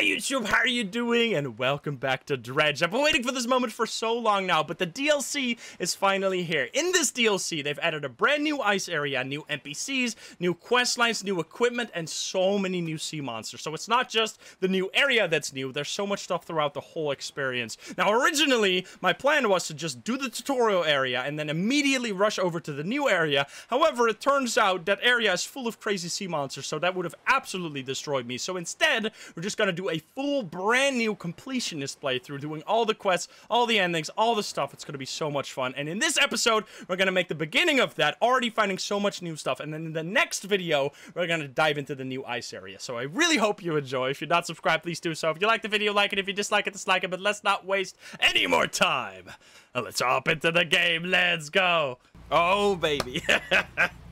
Hi YouTube, how are you doing? And welcome back to Dredge. I've been waiting for this moment for so long now, but the DLC is finally here. In this DLC, they've added a brand new ice area, new NPCs, new quest lines, new equipment, and so many new sea monsters. So it's not just the new area that's new, there's so much stuff throughout the whole experience. Now, originally, my plan was to just do the tutorial area and then immediately rush over to the new area. However, it turns out that area is full of crazy sea monsters, so that would have absolutely destroyed me. So instead, we're just gonna do a full brand new completionist playthrough, doing all the quests, all the endings, all the stuff. It's gonna be so much fun. And in this episode, we're gonna make the beginning of that, already finding so much new stuff. And then in the next video, we're gonna dive into the new ice area. So I really hope you enjoy. If you're not subscribed, please do so. If you like the video, like it. If you dislike it, dislike it. But let's not waste any more time. Let's hop into the game. Let's go. Oh, baby.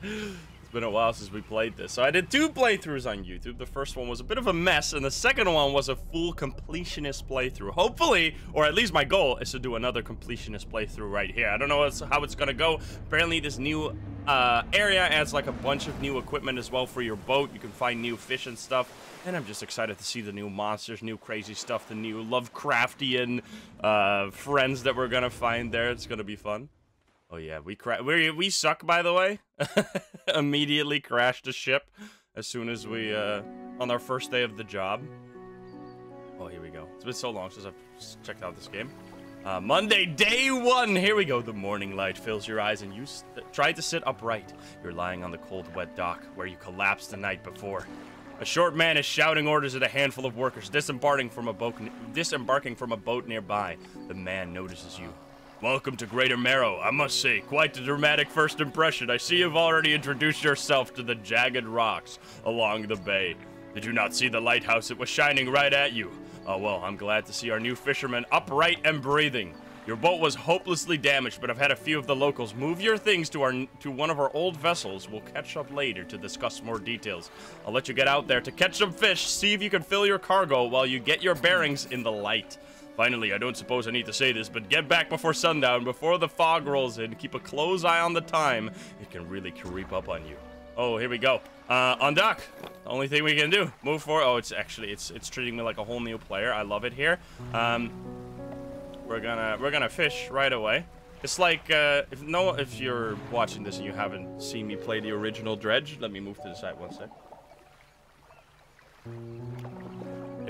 It's been a while since we played this. So I did two playthroughs on YouTube. The first one was a bit of a mess, and the second one was a full completionist playthrough. Hopefully, or at least my goal, is to do another completionist playthrough right here. I don't know how it's gonna go. Apparently, this new uh, area adds like a bunch of new equipment as well for your boat. You can find new fish and stuff. And I'm just excited to see the new monsters, new crazy stuff, the new Lovecraftian uh, friends that we're gonna find there. It's gonna be fun. Oh yeah, we cra we we suck by the way. Immediately crashed a ship as soon as we uh on our first day of the job. Oh, here we go. It's been so long since I've checked out this game. Uh, Monday, day one. Here we go. The morning light fills your eyes, and you try to sit upright. You're lying on the cold, wet dock where you collapsed the night before. A short man is shouting orders at a handful of workers disembarking from a boat, disembarking from a boat nearby. The man notices you. Welcome to Greater Marrow. I must say, quite a dramatic first impression. I see you've already introduced yourself to the jagged rocks along the bay. Did you not see the lighthouse? It was shining right at you. Oh well, I'm glad to see our new fisherman upright and breathing. Your boat was hopelessly damaged, but I've had a few of the locals move your things to our to one of our old vessels. We'll catch up later to discuss more details. I'll let you get out there to catch some fish, see if you can fill your cargo while you get your bearings in the light. Finally, I don't suppose I need to say this, but get back before sundown, before the fog rolls in. Keep a close eye on the time. It can really creep up on you. Oh, here we go. Uh, on dock. Only thing we can do. Move forward. Oh, it's actually, it's it's treating me like a whole new player. I love it here. Um, we're gonna, we're gonna fish right away. It's like, uh, if no, if you're watching this and you haven't seen me play the original Dredge, let me move to the side one sec.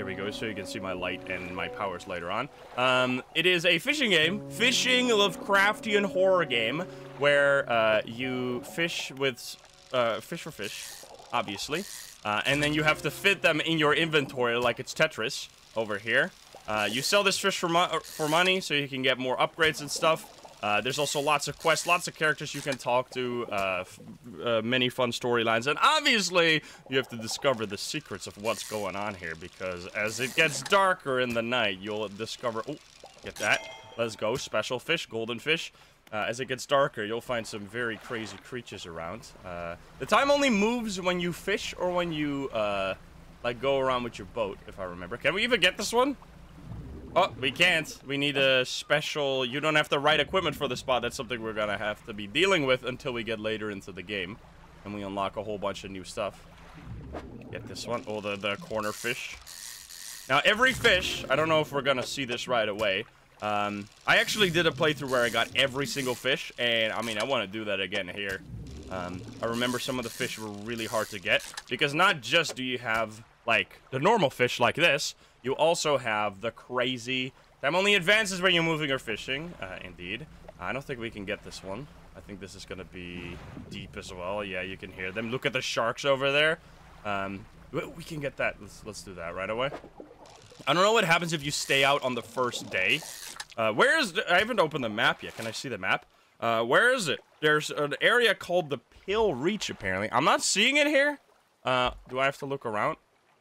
There we go, so you can see my light and my powers later on. Um, it is a fishing game, fishing Lovecraftian horror game, where uh, you fish with uh, fish for fish, obviously, uh, and then you have to fit them in your inventory like it's Tetris over here. Uh, you sell this fish for, mo for money so you can get more upgrades and stuff. Uh, there's also lots of quests, lots of characters you can talk to, uh, uh, many fun storylines, and obviously you have to discover the secrets of what's going on here because as it gets darker in the night, you'll discover. Oh, get that. Let's go. Special fish, golden fish. Uh, as it gets darker, you'll find some very crazy creatures around. Uh, the time only moves when you fish or when you like go around with your boat, if I remember. Can we even get this one? Oh, we can't. We need a special... You don't have the right equipment for the spot. That's something we're gonna have to be dealing with until we get later into the game. And we unlock a whole bunch of new stuff. Get this one. Oh, the, the corner fish. Now, every fish... I don't know if we're gonna see this right away. Um, I actually did a playthrough where I got every single fish. And, I mean, I want to do that again here. Um, I remember some of the fish were really hard to get. Because not just do you have, like, the normal fish like this... You also have the crazy... Time only advances when you're moving or fishing. Uh, indeed. I don't think we can get this one. I think this is going to be deep as well. Yeah, you can hear them. Look at the sharks over there. Um, we can get that. Let's, let's do that right away. I don't know what happens if you stay out on the first day. Uh, where is... The, I haven't opened the map yet. Can I see the map? Uh, where is it? There's an area called the Pale Reach, apparently. I'm not seeing it here. Uh, do I have to look around?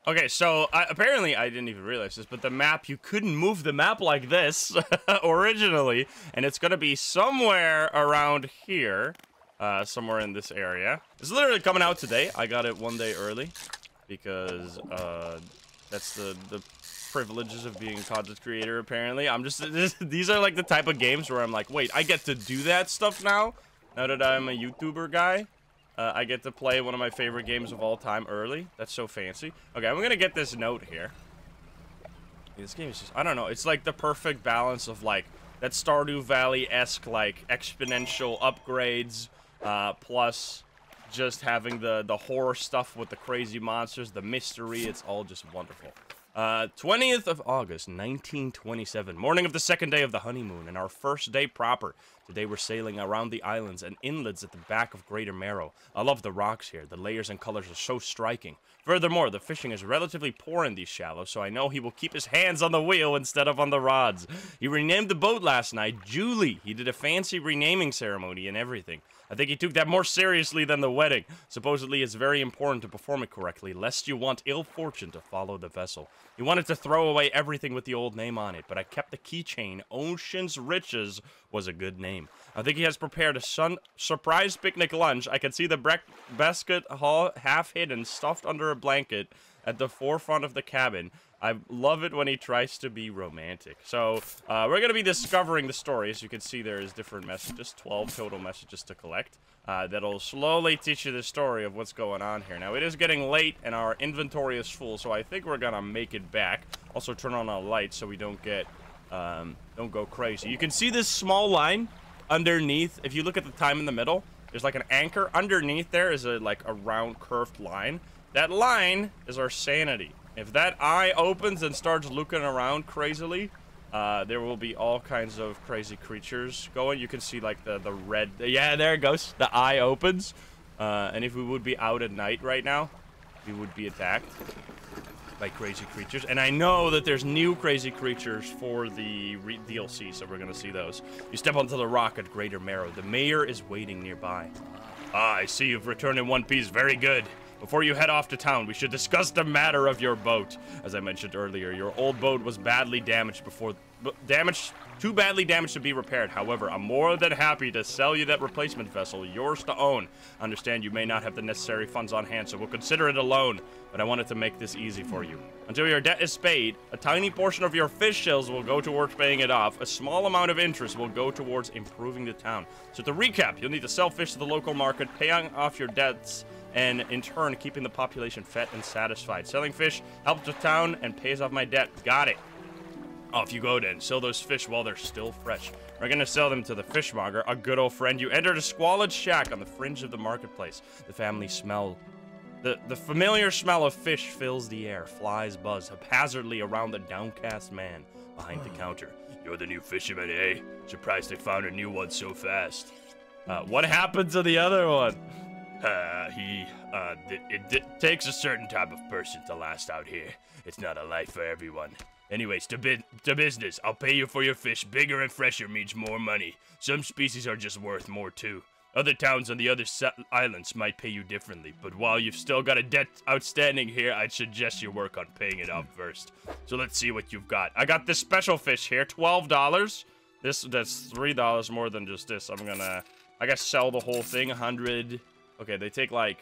Okay, so uh, apparently I didn't even realize this, but the map, you couldn't move the map like this originally, and it's gonna be somewhere around here, uh, somewhere in this area. It's literally coming out today. I got it one day early because uh, that's the the privileges of being a content creator. Apparently, I'm just this, these are like the type of games where I'm like, wait, I get to do that stuff now. Now that I'm a YouTuber guy. Uh, I get to play one of my favorite games of all time early. That's so fancy. Okay, I'm gonna get this note here. This game is just, I don't know, it's like the perfect balance of like that Stardew Valley-esque like exponential upgrades, uh, plus just having the, the horror stuff with the crazy monsters, the mystery, it's all just wonderful. Uh, 20th of August, 1927, morning of the second day of the honeymoon, and our first day proper. Today we're sailing around the islands and inlets at the back of Greater Marrow. I love the rocks here. The layers and colors are so striking. Furthermore, the fishing is relatively poor in these shallows, so I know he will keep his hands on the wheel instead of on the rods. He renamed the boat last night Julie. He did a fancy renaming ceremony and everything. I think he took that more seriously than the wedding. Supposedly, it's very important to perform it correctly, lest you want ill fortune to follow the vessel. He wanted to throw away everything with the old name on it, but I kept the keychain. Ocean's Riches was a good name. I think he has prepared a sun surprise picnic lunch. I can see the basket half hidden, stuffed under a blanket at the forefront of the cabin. I love it when he tries to be romantic. So, uh, we're going to be discovering the story. As you can see, there is different messages, 12 total messages to collect. Uh, that'll slowly teach you the story of what's going on here. Now, it is getting late, and our inventory is full, so I think we're going to make it back. Also, turn on our lights so we don't get, um, don't go crazy. You can see this small line underneath. If you look at the time in the middle, there's like an anchor. Underneath there is a like a round curved line. That line is our sanity. If that eye opens and starts looking around crazily, uh, there will be all kinds of crazy creatures going. You can see like the, the red, yeah, there it goes. The eye opens. Uh, and if we would be out at night right now, we would be attacked by crazy creatures. And I know that there's new crazy creatures for the DLC, so we're going to see those. You step onto the rock at Greater Marrow. The mayor is waiting nearby. Ah, I see you've returned in one piece. Very good. Before you head off to town, we should discuss the matter of your boat. As I mentioned earlier, your old boat was badly damaged before... Damaged... Too badly damaged to be repaired. However, I'm more than happy to sell you that replacement vessel, yours to own. I Understand you may not have the necessary funds on hand, so we'll consider it a loan. But I wanted to make this easy for you. Until your debt is paid, a tiny portion of your fish shells will go towards paying it off. A small amount of interest will go towards improving the town. So to recap, you'll need to sell fish to the local market, paying off your debts, and in turn keeping the population fed and satisfied. Selling fish helps the town and pays off my debt. Got it. Off you go then. Sell those fish while they're still fresh. We're gonna sell them to the fishmonger, a good old friend. You entered a squalid shack on the fringe of the marketplace. The family smell the, the familiar smell of fish fills the air. Flies buzz haphazardly around the downcast man behind the counter. You're the new fisherman, eh? Surprised they found a new one so fast. Uh, what happened to the other one? Uh, he, uh, it, takes a certain type of person to last out here. It's not a life for everyone. Anyways, to, to business. I'll pay you for your fish. Bigger and fresher means more money. Some species are just worth more too. Other towns on the other islands might pay you differently, but while you've still got a debt outstanding here, I'd suggest you work on paying it off first. So let's see what you've got. I got this special fish here, $12. This, that's $3 more than just this. I'm gonna, I guess, sell the whole thing, 100 Okay, they take like,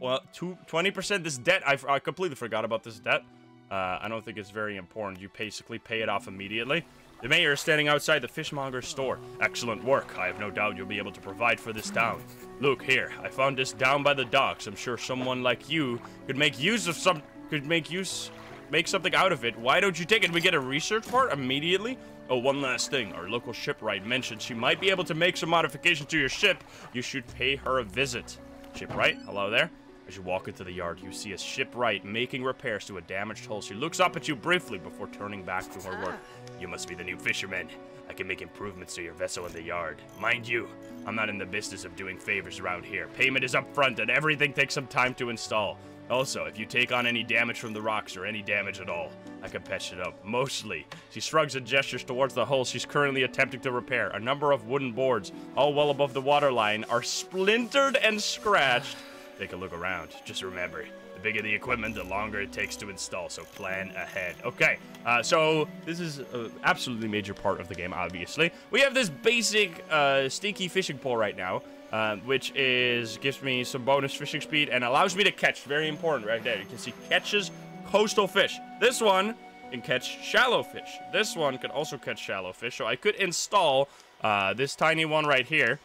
well, 20% this debt. I, I completely forgot about this debt. Uh, I don't think it's very important. You basically pay it off immediately. The mayor is standing outside the fishmonger's store. Excellent work. I have no doubt you'll be able to provide for this town. Look here, I found this down by the docks. I'm sure someone like you could make use of some, could make use, make something out of it. Why don't you take it? We get a research part immediately. Oh, one last thing. Our local shipwright mentioned she might be able to make some modifications to your ship. You should pay her a visit. Shipwright, hello there. As you walk into the yard, you see a shipwright making repairs to a damaged hull. She looks up at you briefly before turning back to her work. Ah. You must be the new fisherman. I can make improvements to your vessel in the yard. Mind you, I'm not in the business of doing favors around here. Payment is up front and everything takes some time to install. Also, if you take on any damage from the rocks or any damage at all, I can patch it up. Mostly. She shrugs and gestures towards the hull she's currently attempting to repair. A number of wooden boards, all well above the waterline, are splintered and scratched. Take a look around. Just remember, the bigger the equipment, the longer it takes to install, so plan ahead. Okay, uh, so this is an absolutely major part of the game, obviously. We have this basic uh, stinky fishing pole right now. Uh, which is gives me some bonus fishing speed and allows me to catch. Very important right there. You can see catches coastal fish. This one can catch shallow fish. This one can also catch shallow fish. So I could install uh, this tiny one right here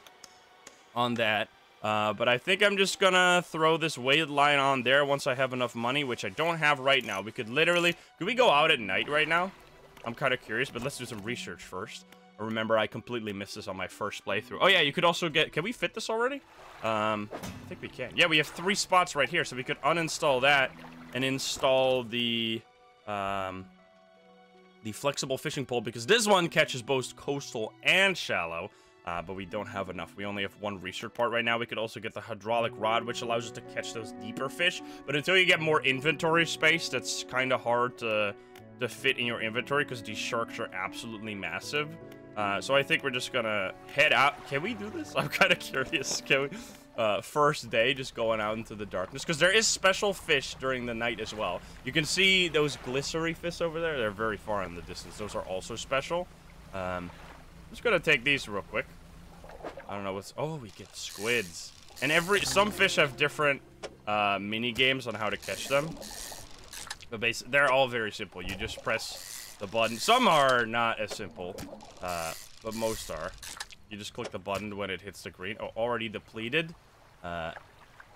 on that. Uh, but I think I'm just gonna throw this weighted line on there once I have enough money, which I don't have right now. We could literally... Could we go out at night right now? I'm kind of curious, but let's do some research first. Remember, I completely missed this on my first playthrough. Oh, yeah, you could also get... Can we fit this already? Um, I think we can. Yeah, we have three spots right here, so we could uninstall that and install the... Um, the flexible fishing pole, because this one catches both coastal and shallow. Uh, but we don't have enough. We only have one research part right now. We could also get the hydraulic rod, which allows us to catch those deeper fish. But until you get more inventory space, that's kind of hard to, to fit in your inventory because these sharks are absolutely massive. Uh, so I think we're just gonna head out. Can we do this? I'm kind of curious. Can we? Uh, first day, just going out into the darkness. Because there is special fish during the night as well. You can see those glycery fish over there. They're very far in the distance. Those are also special. Um, just gonna take these real quick. I don't know what's... Oh, we get squids. And every... Some fish have different uh, mini games on how to catch them. But basically, they're all very simple. You just press the button. Some are not as simple, uh, but most are. You just click the button when it hits the green. Oh, already depleted. Uh,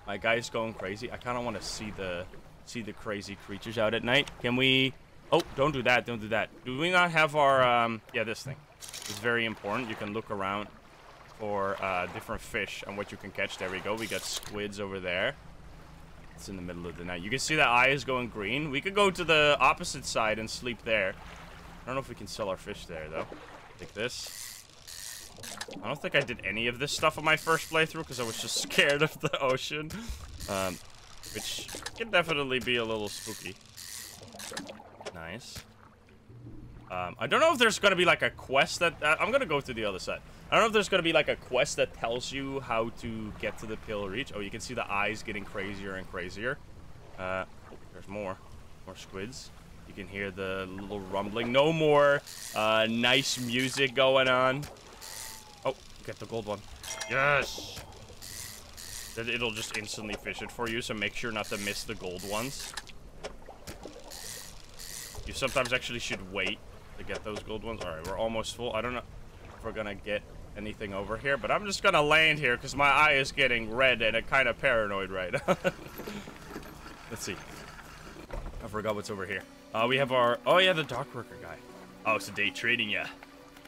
my guy's going crazy. I kind of want to see the see the crazy creatures out at night. Can we... Oh, don't do that. Don't do that. Do we not have our... Um, yeah, this thing. It's very important. You can look around for uh, different fish and what you can catch. There we go. We got squids over there. It's in the middle of the night. You can see that eye is going green. We could go to the opposite side and sleep there. I don't know if we can sell our fish there, though. Take this. I don't think I did any of this stuff on my first playthrough because I was just scared of the ocean. Um, which can definitely be a little spooky. Nice. Um, I don't know if there's going to be like a quest that... Uh, I'm going to go to the other side. I don't know if there's going to be like a quest that tells you how to get to the Pale Reach. Oh, you can see the eyes getting crazier and crazier. Uh, there's more. More squids. You can hear the little rumbling. No more uh, nice music going on. Oh, get the gold one. Yes! It'll just instantly fish it for you, so make sure not to miss the gold ones. You sometimes actually should wait to get those gold ones. Alright, we're almost full. I don't know if we're gonna get anything over here, but I'm just gonna land here because my eye is getting red and I'm kind of paranoid right now. Let's see. I forgot what's over here. Uh, we have our... Oh, yeah, the dock worker guy. Oh, it's a day trading, yeah.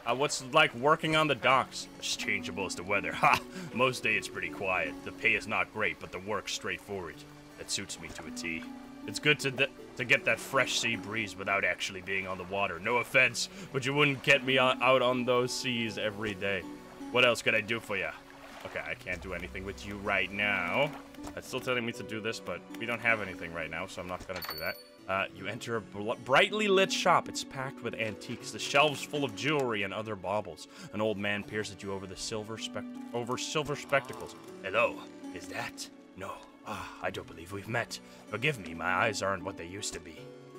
Uh, what's like working on the docks? It's changeable as the weather. Ha! Most day it's pretty quiet. The pay is not great, but the work's straightforward. That suits me to a T. It's good to to get that fresh sea breeze without actually being on the water. No offense, but you wouldn't get me out on those seas every day. What else could I do for you? Okay, I can't do anything with you right now. It's still telling me to do this, but we don't have anything right now, so I'm not gonna do that. Uh, you enter a brightly lit shop. It's packed with antiques, the shelves full of jewelry and other baubles. An old man peers at you over the silver spec over silver spectacles. Hello, is that? No. Ah, I don't believe we've met. Forgive me, my eyes aren't what they used to be.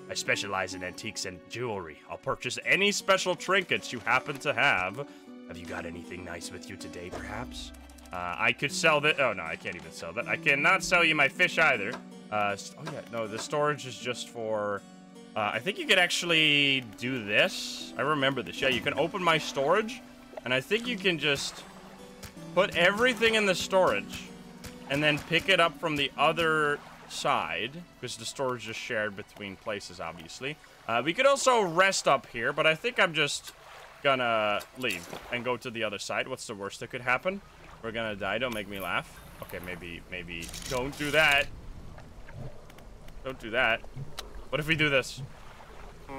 I specialize in antiques and jewelry. I'll purchase any special trinkets you happen to have. Have you got anything nice with you today, perhaps? Uh, I could sell that. Oh, no, I can't even sell that. I cannot sell you my fish either. Uh, oh, yeah, no, the storage is just for... Uh, I think you could actually do this. I remember this. Yeah, you can open my storage, and I think you can just put everything in the storage and then pick it up from the other side, because the storage is shared between places, obviously. Uh, we could also rest up here, but I think I'm just gonna leave and go to the other side. What's the worst that could happen? We're gonna die. Don't make me laugh. Okay, maybe, maybe. Don't do that. Don't do that. What if we do this?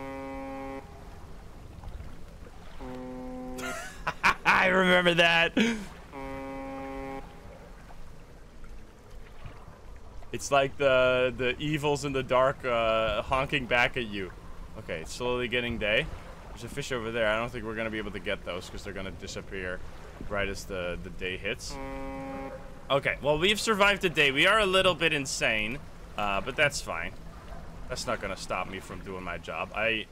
I remember that. It's like the the evils in the dark uh, honking back at you. Okay, it's slowly getting day. There's a fish over there. I don't think we're to be able to get those because they're to disappear right as the, the day hits. Okay, well, we've survived the day. We are a little bit insane, uh, but that's fine. That's not to stop me from doing my job. I,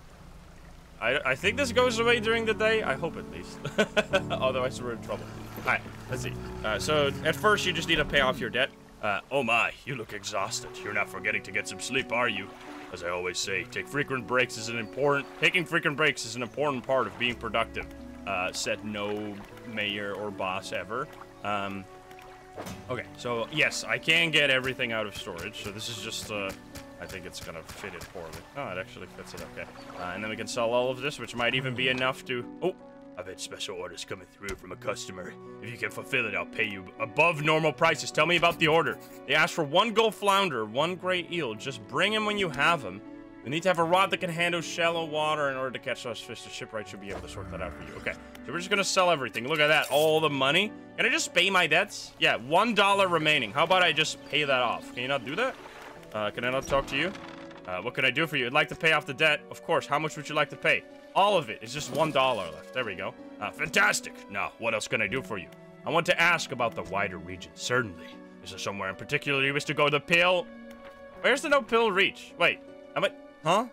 I, I think this goes away during the day. I hope at least. Otherwise, we're in trouble. All right, let's see. Uh, so, at first, you just need to pay off your debt. Uh, oh my, you look exhausted. You're not forgetting to get some sleep, are you? As I always say, take frequent breaks is an important taking frequent breaks is an important part of being productive. Uh, said no mayor or boss ever. Um, okay, so yes, I can get everything out of storage. So this is just uh, I think it's gonna fit it poorly. Oh, it actually fits it okay. Uh, and then we can sell all of this, which might even be enough to... Oh, I've had special orders coming through from a customer. If you can fulfill it, I'll pay you above normal prices. Tell me about the order. They asked for one gold flounder, one gray eel. Just bring them when you have them. We need to have a rod that can handle shallow water in order to catch those fish. The shipwright should be able to sort that out for you. Okay, so we're just gonna sell everything. Look at that, all the money. Can I just pay my debts? Yeah, one dollar remaining. How about I just pay that off? Can you not do that? Uh, can I not talk to you? Uh, what can I do for you? I'd like to pay off the debt. Of course, how much would you like to pay? All of it. It's just one dollar left. There we go. Uh, fantastic. Now, what else can I do for you? I want to ask about the wider region. Certainly. Is there somewhere in particular you wish to go? The pill? Where's the no Pale Reach? Wait, am I... Huh?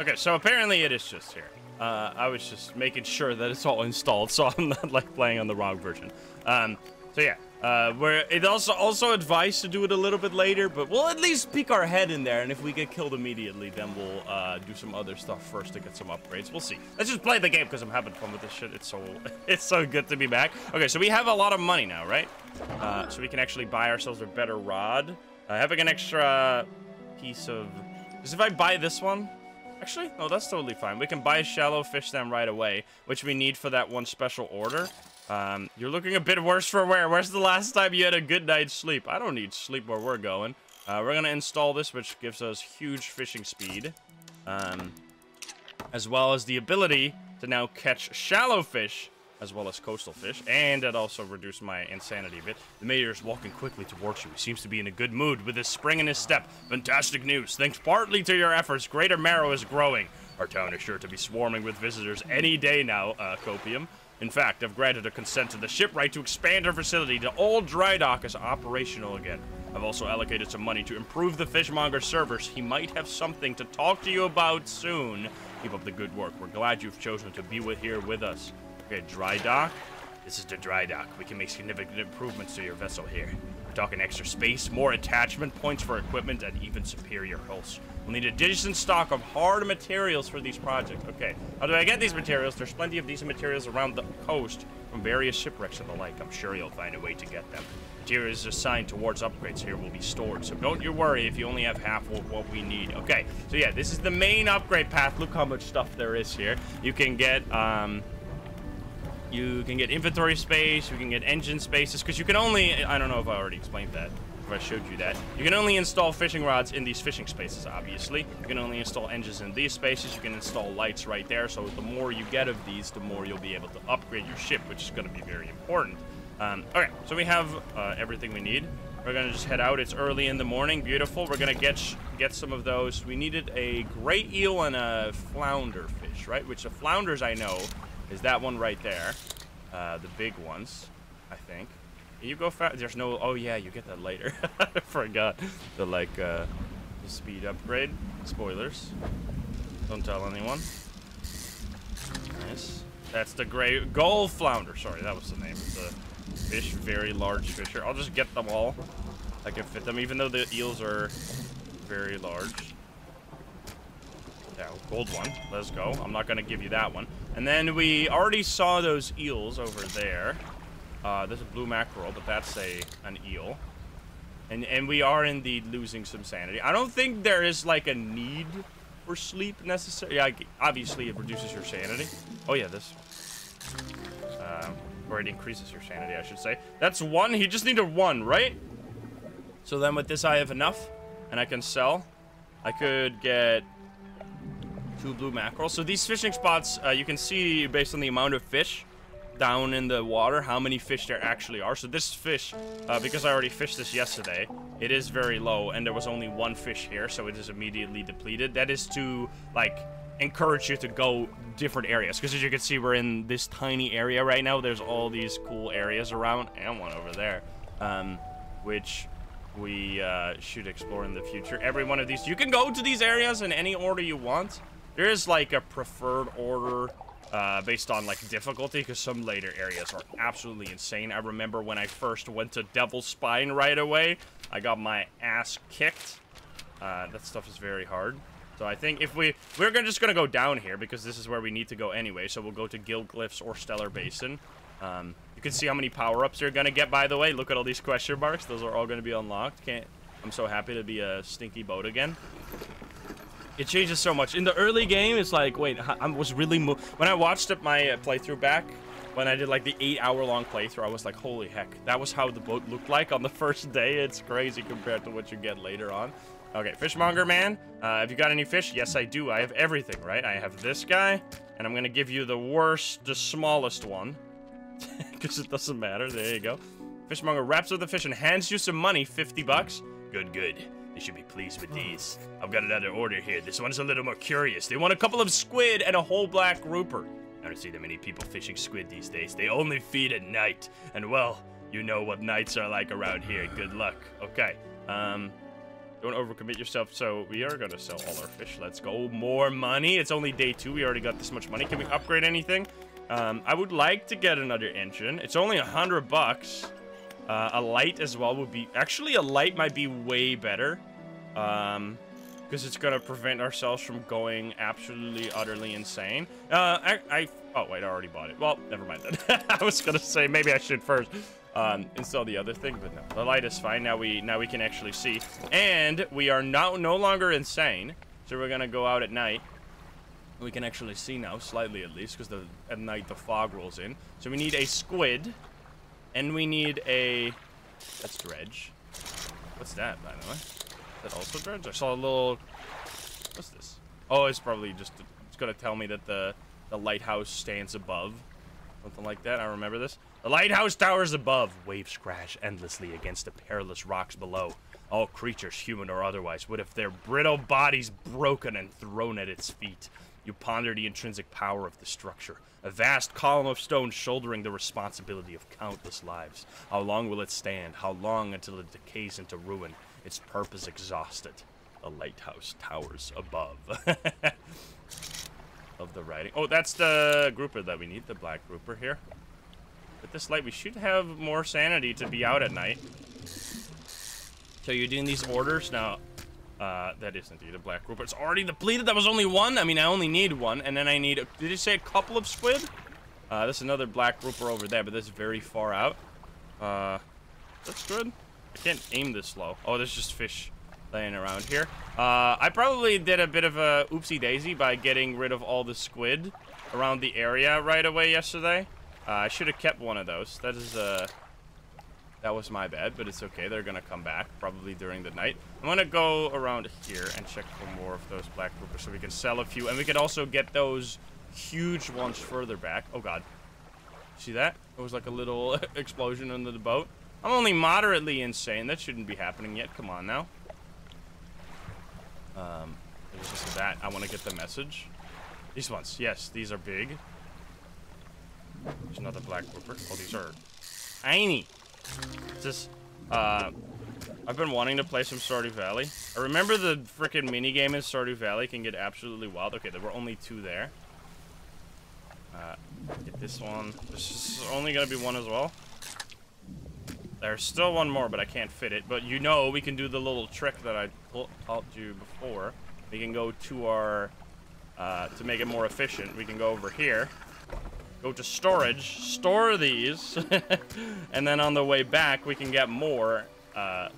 Okay, so apparently it is just here. Uh, I was just making sure that it's all installed, so I'm not, like, playing on the wrong version. Um, so yeah, uh, where it also also advised to do it a little bit later, but we'll at least peek our head in there, and if we get killed immediately, then we'll uh, do some other stuff first to get some upgrades. We'll see. Let's just play the game because I'm having fun with this shit. It's so it's so good to be back. Okay, so we have a lot of money now, right? Uh, so we can actually buy ourselves a better rod. Uh, having an extra piece of because if I buy this one, actually, no, that's totally fine. We can buy a shallow fish then right away, which we need for that one special order. Um, you're looking a bit worse for wear. Where's the last time you had a good night's sleep? I don't need sleep where we're going. Uh, we're gonna install this, which gives us huge fishing speed. Um, as well as the ability to now catch shallow fish as well as coastal fish, and it also reduced my insanity a bit. The mayor is walking quickly towards you. He seems to be in a good mood with his spring in his step. Fantastic news. Thanks partly to your efforts, Greater Marrow is growing. Our town is sure to be swarming with visitors any day now, uh, Copium. In fact, I've granted a consent to the shipwright to expand our facility to Old Dry Dock as operational again. I've also allocated some money to improve the fishmonger servers. He might have something to talk to you about soon. Keep up the good work. We're glad you've chosen to be with here with us. Okay, dry dock. This is the dry dock. We can make significant improvements to your vessel here. We're talking extra space, more attachment points for equipment, and even superior hulls. We'll need a decent stock of hard materials for these projects. Okay, how do I get these materials? There's plenty of decent materials around the coast from various shipwrecks and the like. I'm sure you'll find a way to get them. Materials assigned towards upgrades here will be stored, so don't you worry if you only have half of what we need. Okay, so yeah, this is the main upgrade path. Look how much stuff there is here. You can get, um, you can get inventory space, you can get engine spaces, because you can only, I don't know if I already explained that, if I showed you that. You can only install fishing rods in these fishing spaces, obviously. You can only install engines in these spaces. You can install lights right there, so the more you get of these, the more you'll be able to upgrade your ship, which is going to be very important. Um, okay, so we have uh, everything we need. We're gonna just head out. It's early in the morning. Beautiful. We're gonna get get some of those. We needed a great eel and a flounder fish, right? Which the flounders I know is that one right there. Uh, the big ones, I think. You go fast? There's no... Oh, yeah, you get that later. I forgot the, like, uh, the speed upgrade. Spoilers. Don't tell anyone. Nice. That's the gray... Gold flounder. Sorry, that was the name of the fish. Very large fisher. I'll just get them all. I can fit them, even though the eels are very large. Yeah, gold one. Let's go. I'm not going to give you that one. And then we already saw those eels over there. Uh, there's a blue mackerel, but that's a an eel. And and we are indeed losing some sanity. I don't think there is like a need for sleep necessary. Yeah, obviously it reduces your sanity. Oh yeah, this. Um, or it increases your sanity, I should say. That's one. He just needed one, right? So then with this I have enough, and I can sell. I could get two blue mackerel. So these fishing spots, uh, you can see based on the amount of fish down in the water how many fish there actually are. So this fish, uh, because I already fished this yesterday, it is very low and there was only one fish here, so it is immediately depleted. That is to, like, encourage you to go different areas. Because as you can see, we're in this tiny area right now. There's all these cool areas around, and one over there, um, which we uh, should explore in the future. Every one of these, you can go to these areas in any order you want. There is like a preferred order uh, based on like difficulty because some later areas are absolutely insane. I remember when I first went to Devil's Spine right away, I got my ass kicked. Uh, that stuff is very hard. So I think if we, we're gonna, just gonna go down here because this is where we need to go anyway. So we'll go to Gale Cliffs or Stellar Basin. Um, you can see how many power-ups you're gonna get, by the way. Look at all these question marks. Those are all gonna be unlocked. Can't, I'm so happy to be a stinky boat again. It changes so much. In the early game, it's like, wait, I was really... when I watched my uh, playthrough back, when I did like the eight hour long playthrough, I was like, holy heck, that was how the boat looked like on the first day. It's crazy compared to what you get later on. Okay, fishmonger man, uh, have you got any fish? Yes, I do. I have everything, right? I have this guy, and I'm gonna give you the worst, the smallest one. Because it doesn't matter. There you go. Fishmonger wraps up the fish and hands you some money, 50 bucks. Good, good. They should be pleased with these. I've got another order here. This one's a little more curious. They want a couple of squid and a whole black grouper. I don't see that many people fishing squid these days. They only feed at night. And well, you know what nights are like around here. Good luck. Okay. Um, don't overcommit yourself. So we are going to sell all our fish. Let's go. More money. It's only day two. We already got this much money. Can we upgrade anything? Um, I would like to get another engine. It's only a hundred bucks. Uh, a light as well would be... Actually, a light might be way better. Um, because it's going to prevent ourselves from going absolutely, utterly insane. Uh, I, I... Oh, wait, I already bought it. Well, never mind then. I was going to say, maybe I should first um, install the other thing, but no. The light is fine. Now we now we can actually see. And we are now no longer insane. So we're going to go out at night. We can actually see now, slightly at least, because at night the fog rolls in. So we need a squid. And we need a... That's dredge. What's that, by the way? Is that also dredge? I saw a little... What's this? Oh, it's probably just... It's going to tell me that the, the lighthouse stands above. Something like that. I remember this. The lighthouse towers above. Waves crash endlessly against the perilous rocks below. All creatures, human or otherwise, would have their brittle bodies broken and thrown at its feet. You ponder the intrinsic power of the structure. A vast column of stone shouldering the responsibility of countless lives. How long will it stand? How long until it decays into ruin? Its purpose exhausted. The lighthouse towers above. of the writing. Oh, that's the grouper that we need, the black grouper here. With this light, we should have more sanity to be out at night. So you're doing these orders now. Uh, that is indeed a black grouper. It's already depleted. That was only one. I mean, I only need one, and then I need. A, did you say a couple of squid? Uh, there's another black grouper over there, but that's very far out. Uh, that's good. I can't aim this low. Oh, there's just fish laying around here. Uh, I probably did a bit of a oopsie daisy by getting rid of all the squid around the area right away yesterday. Uh, I should have kept one of those. That is, uh, that was my bad, but it's okay. They're going to come back probably during the night. I'm going to go around here and check for more of those black groupers so we can sell a few. And we can also get those huge ones further back. Oh, God. See that? It was like a little explosion under the boat. I'm only moderately insane. That shouldn't be happening yet. Come on now. Um, it was just that. I want to get the message. These ones. Yes, these are big. There's another black grouper. Oh, these are tiny. Just, uh, I've been wanting to play some Stardew Valley. I remember the freaking mini game in Stardew Valley can get absolutely wild. Okay, there were only two there. Uh, get this one. This is only gonna be one as well. There's still one more, but I can't fit it. But you know we can do the little trick that I taught you before. We can go to our, uh, to make it more efficient, we can go over here go to storage, store these, and then on the way back, we can get more uh,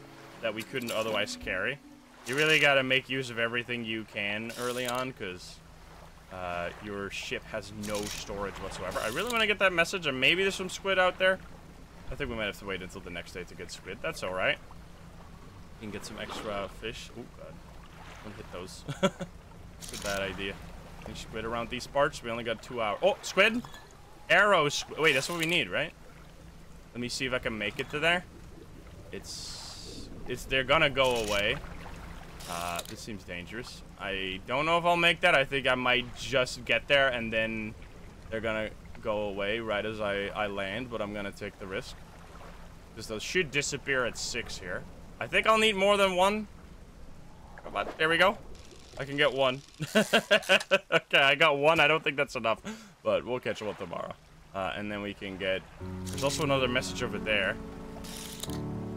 that we couldn't otherwise carry. You really got to make use of everything you can early on, because uh, your ship has no storage whatsoever. I really want to get that message, and maybe there's some squid out there. I think we might have to wait until the next day to get squid. That's all right. You can get some extra fish. Oh, God. Don't hit those. It's a bad idea. Any squid around these parts? We only got two hours. Oh, squid! Arrows. Wait, that's what we need, right? Let me see if I can make it to there. It's... It's... They're gonna go away. Uh, this seems dangerous. I don't know if I'll make that. I think I might just get there and then they're gonna go away right as I, I land, but I'm gonna take the risk. Because those should disappear at six here. I think I'll need more than one. Come on, there we go. I can get one. okay, I got one. I don't think that's enough, but we'll catch up tomorrow. Uh, and then we can get... There's also another message over there.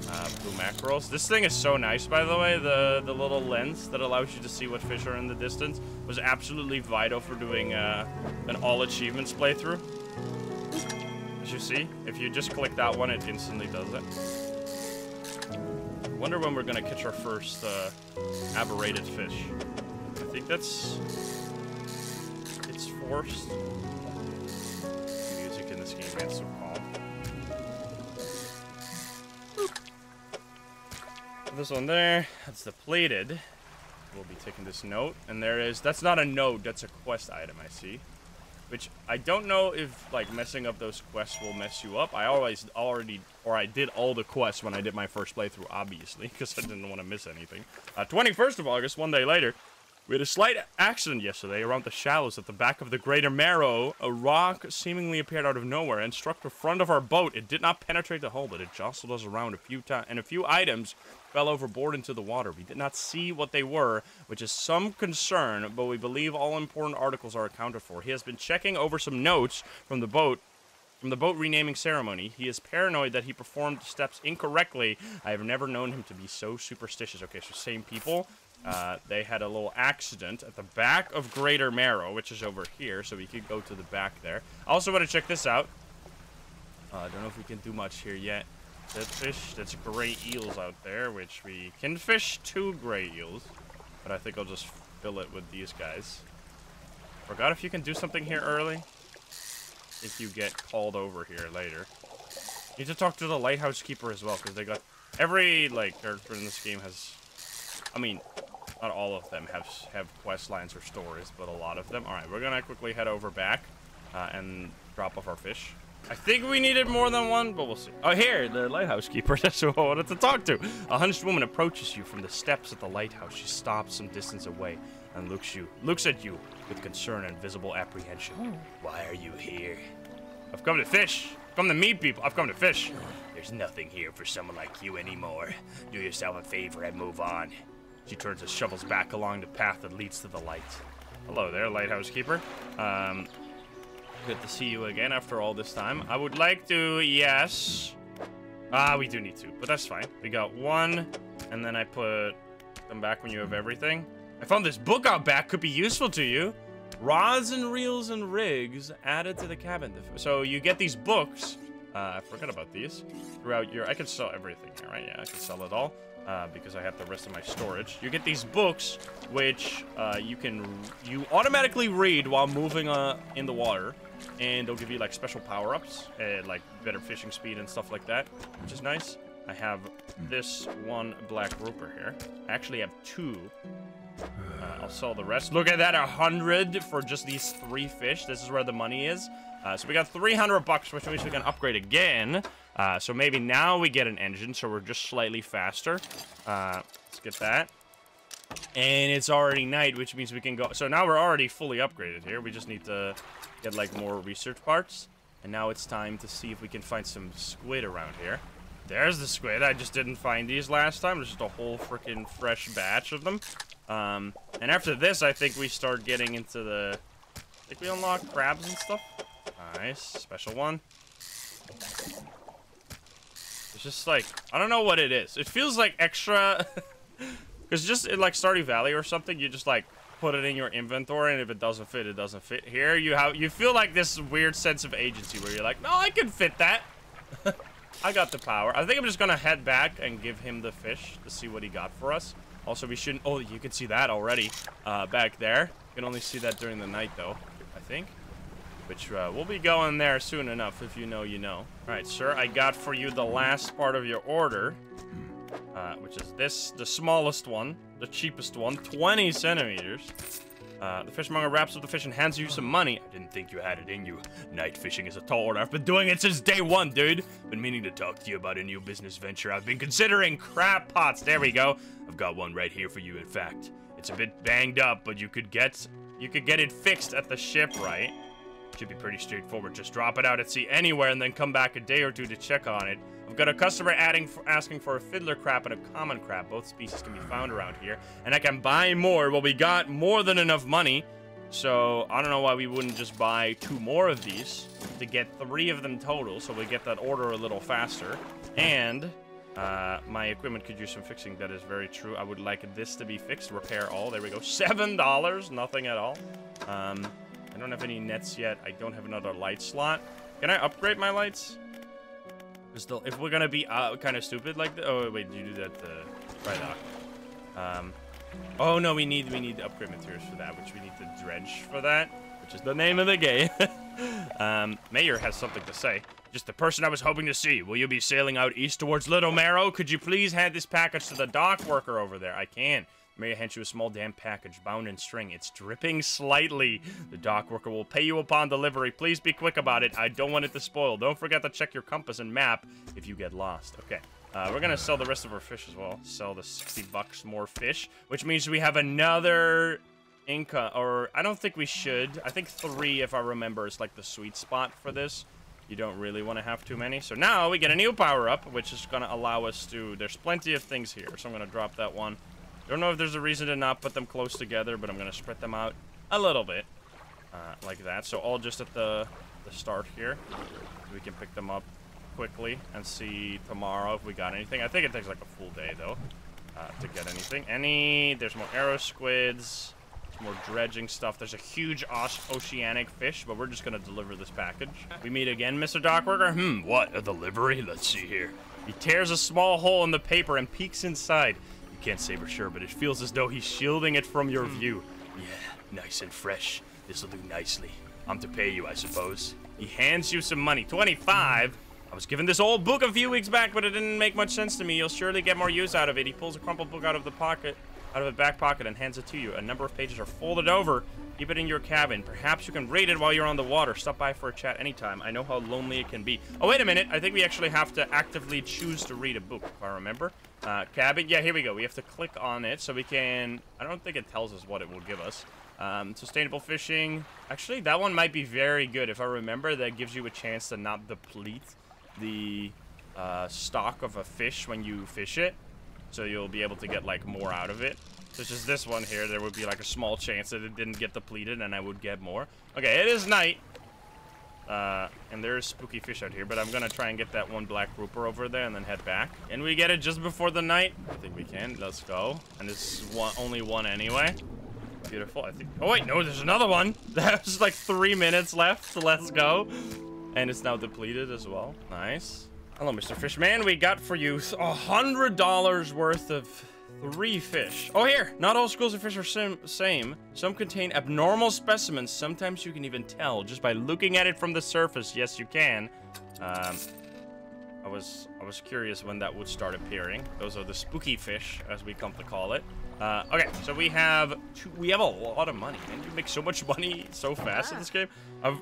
Uh, blue mackerels. This thing is so nice, by the way. The, the little lens that allows you to see what fish are in the distance was absolutely vital for doing uh, an all achievements playthrough. As you see, if you just click that one, it instantly does it. Wonder when we're gonna catch our first uh, aberrated fish. I think that's it's forced. This game so calm. This one there, that's the plated. We'll be taking this note, and there is, that's not a note, that's a quest item, I see. Which, I don't know if, like, messing up those quests will mess you up. I always already, or I did all the quests when I did my first playthrough, obviously, because I didn't want to miss anything. Uh, 21st of August, one day later, we had a slight accident yesterday around the shallows at the back of the Greater Marrow. A rock seemingly appeared out of nowhere and struck the front of our boat. It did not penetrate the hull, but it jostled us around a few times, and a few items fell overboard into the water. We did not see what they were, which is some concern, but we believe all important articles are accounted for. He has been checking over some notes from the boat from the boat renaming ceremony. He is paranoid that he performed steps incorrectly. I have never known him to be so superstitious. Okay, so same people. Uh, they had a little accident at the back of Greater Marrow, which is over here, so we could go to the back there. I also want to check this out. Uh, I uh, don't know if we can do much here yet. That fish, that's gray eels out there, which we can fish two gray eels. But I think I'll just fill it with these guys. Forgot if you can do something here early. If you get called over here later. Need to talk to the lighthouse keeper as well, because they got... Every, like, character in this game has... I mean, not all of them have have quest lines or stories, but a lot of them. All right, we're gonna quickly head over back uh, and drop off our fish. I think we needed more than one, but we'll see. Oh, here, the lighthouse keeper. That's who I wanted to talk to. A hunched woman approaches you from the steps at the lighthouse. She stops some distance away and looks you looks at you with concern and visible apprehension. Oh. Why are you here? I've come to fish. I've come to meet people. I've come to fish. There's nothing here for someone like you anymore. Do yourself a favor and move on. She turns and shovels back along the path that leads to the light. Hello there, lighthouse keeper. Um, good to see you again after all this time. I would like to, yes. Ah, we do need to, but that's fine. We got one, and then I put them back when you have everything. I found this book out back, could be useful to you. Rods and reels and rigs added to the cabin. So you get these books. Uh, I forgot about these. Throughout your, I can sell everything here, right? Yeah, I can sell it all uh, because I have the rest of my storage. You get these books, which uh, you can you automatically read while moving uh, in the water, and they'll give you like special power-ups, and like better fishing speed and stuff like that, which is nice. I have this one black grouper here. I actually have two. Uh, I'll sell the rest. Look at that, a hundred for just these three fish. This is where the money is. Uh, so we got 300 bucks, which means we can upgrade again. Uh, so maybe now we get an engine, so we're just slightly faster. Uh, let's get that. And it's already night, which means we can go... So now we're already fully upgraded here. We just need to get, like, more research parts. And now it's time to see if we can find some squid around here. There's the squid. I just didn't find these last time. There's just a whole freaking fresh batch of them. Um, and after this, I think we start getting into the... I think we unlock crabs and stuff. Nice. Special one. It's just like, I don't know what it is. It feels like extra... Because just in like Stardew Valley or something, you just like put it in your inventory and if it doesn't fit, it doesn't fit. Here, you have you feel like this weird sense of agency where you're like, no, I can fit that. I got the power. I think I'm just going to head back and give him the fish to see what he got for us. Also, we shouldn't... Oh, you can see that already uh, back there. You can only see that during the night, though, I think which uh, we'll be going there soon enough. If you know, you know. All right, sir, I got for you the last part of your order, uh, which is this, the smallest one, the cheapest one, 20 centimeters. Uh, the fishmonger wraps up the fish and hands you some money. I didn't think you had it in you. Night fishing is a tall order. I've been doing it since day one, dude. Been meaning to talk to you about a new business venture. I've been considering crab pots. There we go. I've got one right here for you, in fact. It's a bit banged up, but you could get you could get it fixed at the shipwright. Should be pretty straightforward. Just drop it out at sea anywhere and then come back a day or two to check on it. I've got a customer adding for, asking for a fiddler crab and a common crab. Both species can be found around here. And I can buy more. Well, we got more than enough money. So I don't know why we wouldn't just buy two more of these to get three of them total. So we get that order a little faster. And uh, my equipment could use some fixing. That is very true. I would like this to be fixed. Repair all. There we go. $7. Nothing at all. Um, I don't have any nets yet. I don't have another light slot. Can I upgrade my lights? Still, if we're gonna be uh, kind of stupid like that. Oh, wait, did you do that? Uh, Right off. Um, oh no, we need we need upgrade materials for that, which we need to dredge for that, which is the name of the game. um, Mayor has something to say. Just the person I was hoping to see. Will you be sailing out east towards Little Marrow? Could you please hand this package to the dock worker over there? I can. May I hand you a small damn package bound in string? It's dripping slightly. The dock worker will pay you upon delivery. Please be quick about it. I don't want it to spoil. Don't forget to check your compass and map if you get lost. Okay. Uh, we're gonna sell the rest of our fish as well. Sell the 60 bucks more fish, which means we have another income, or I don't think we should. I think three, if I remember, is like the sweet spot for this. You don't really want to have too many. So now we get a new power-up, which is gonna allow us to, there's plenty of things here. So I'm gonna drop that one. Don't know if there's a reason to not put them close together, but I'm gonna spread them out a little bit. Uh, like that. So all just at the, the start here. We can pick them up quickly and see tomorrow if we got anything. I think it takes like a full day though uh, to get anything. Any? There's more arrow squids. There's more dredging stuff. There's a huge oceanic fish, but we're just gonna deliver this package. We meet again, Mr. Dockworker. Hmm, what a delivery? Let's see here. He tears a small hole in the paper and peeks inside. Can't say for sure, but it feels as though he's shielding it from your hmm. view. Yeah, nice and fresh. This'll do nicely. I'm to pay you, I suppose. He hands you some money. 25? I was given this old book a few weeks back, but it didn't make much sense to me. You'll surely get more use out of it. He pulls a crumpled book out of the pocket, out of a back pocket, and hands it to you. A number of pages are folded over. Keep it in your cabin. Perhaps you can read it while you're on the water. Stop by for a chat anytime. I know how lonely it can be. Oh, wait a minute. I think we actually have to actively choose to read a book, if I remember. Uh, cabin. Yeah, here we go. We have to click on it so we can... I don't think it tells us what it will give us. Um, sustainable fishing. Actually, that one might be very good. If I remember, that gives you a chance to not deplete the uh, stock of a fish when you fish it. So you'll be able to get like more out of it. Such as this one here, there would be like a small chance that it didn't get depleted and I would get more. Okay, it is night. Uh, and there is spooky fish out here, but I'm gonna try and get that one black grouper over there and then head back. And we get it just before the night? I think we can. Let's go. And it's one, only one anyway. Beautiful. I think. Oh wait, no, there's another one. There's like three minutes left. So let's go. And it's now depleted as well. Nice. Hello, Mr. Fishman. We got for you a hundred dollars worth of three fish. Oh, here. Not all schools of fish are sim same. Some contain abnormal specimens. Sometimes you can even tell just by looking at it from the surface. Yes, you can. Um, I was I was curious when that would start appearing. Those are the spooky fish, as we come to call it. Uh, okay, so we have two, we have a lot of money, and you make so much money so fast in this game. I've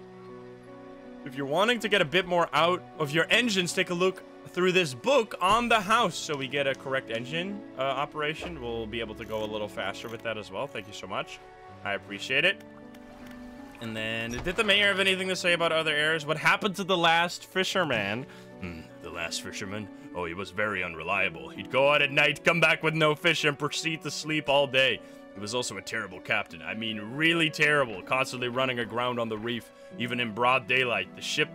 if you're wanting to get a bit more out of your engines, take a look through this book on the house so we get a correct engine uh, operation. We'll be able to go a little faster with that as well. Thank you so much. I appreciate it. And then, did the mayor have anything to say about other errors? What happened to the last fisherman? Hmm, the last fisherman? Oh, he was very unreliable. He'd go out at night, come back with no fish, and proceed to sleep all day. He was also a terrible captain. I mean, really terrible, constantly running aground on the reef, even in broad daylight. The ship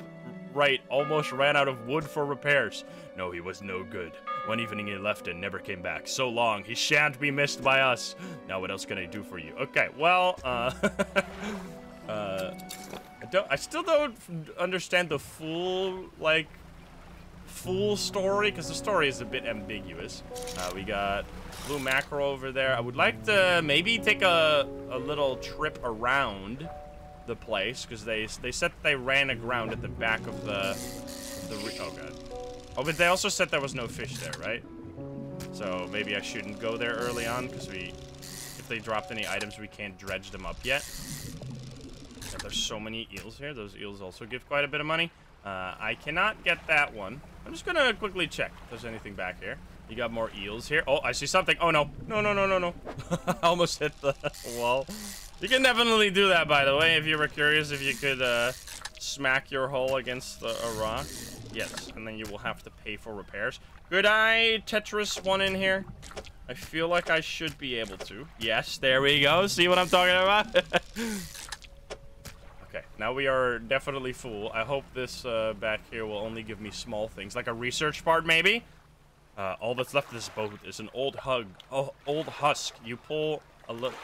right almost ran out of wood for repairs. No, he was no good. One evening he left and never came back. So long, he shan't be missed by us. Now what else can I do for you? Okay, well, uh... uh... I, don't, I still don't understand the full, like, full story, because the story is a bit ambiguous. Uh, we got blue mackerel over there. I would like to maybe take a, a little trip around the place, because they they said they ran aground at the back of the... the oh, God. Oh, but they also said there was no fish there, right? So maybe I shouldn't go there early on, because we... If they dropped any items, we can't dredge them up yet. There's so many eels here. Those eels also give quite a bit of money. Uh, I cannot get that one. I'm just gonna quickly check if there's anything back here. You got more eels here. Oh, I see something. Oh, no. No, no, no, no, no. I almost hit the wall. You can definitely do that, by the way, if you were curious if you could uh, smack your hull against the, a rock. Yes, and then you will have to pay for repairs. Good eye, Tetris one in here? I feel like I should be able to. Yes, there we go. See what I'm talking about? Okay, now we are definitely full. I hope this uh, back here will only give me small things, like a research part, maybe? Uh, all that's left of this boat is an old hug, oh, old husk. You pull a little,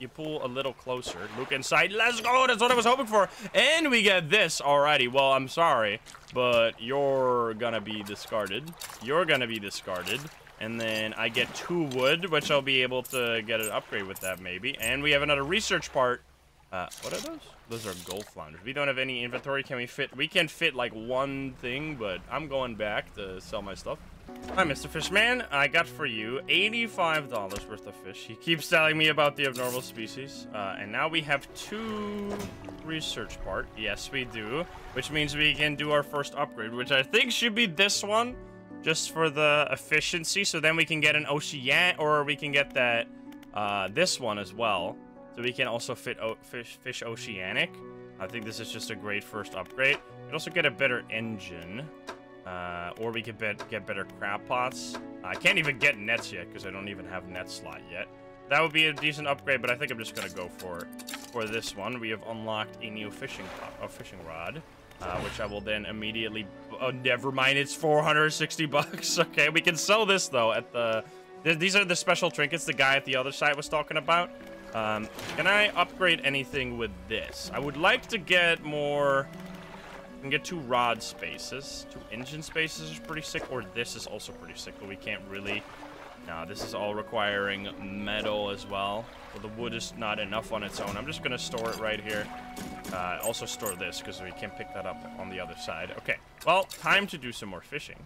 you pull a little closer. Look inside. Let's go. That's what I was hoping for. And we get this. Alrighty. Well, I'm sorry, but you're gonna be discarded. You're gonna be discarded, and then I get two wood, which I'll be able to get an upgrade with that maybe. And we have another research part. Uh, what are those? Those are gold flounders. We don't have any inventory. Can we fit? We can fit like one thing, but I'm going back to sell my stuff. Hi, Mr. Fishman. I got for you $85 worth of fish. He keeps telling me about the abnormal species. Uh, and now we have two research part. Yes, we do. Which means we can do our first upgrade, which I think should be this one. Just for the efficiency. So then we can get an ocean, or we can get that, uh, this one as well. So we can also fit fish, fish oceanic. I think this is just a great first upgrade. We also get a better engine. Uh, or we could bet, get better crab pots. I can't even get nets yet because I don't even have net slot yet. That would be a decent upgrade, but I think I'm just going to go for for this one. We have unlocked a new fishing a fishing rod, uh, which I will then immediately... Oh, never mind, it's 460 bucks. okay, we can sell this, though, at the... These are the special trinkets the guy at the other side was talking about. Um, can I upgrade anything with this? I would like to get more can get two rod spaces. Two engine spaces is pretty sick, or this is also pretty sick, but we can't really... No, this is all requiring metal as well. Well, the wood is not enough on its own. I'm just going to store it right here. Uh, also store this, because we can pick that up on the other side. Okay, well, time to do some more fishing.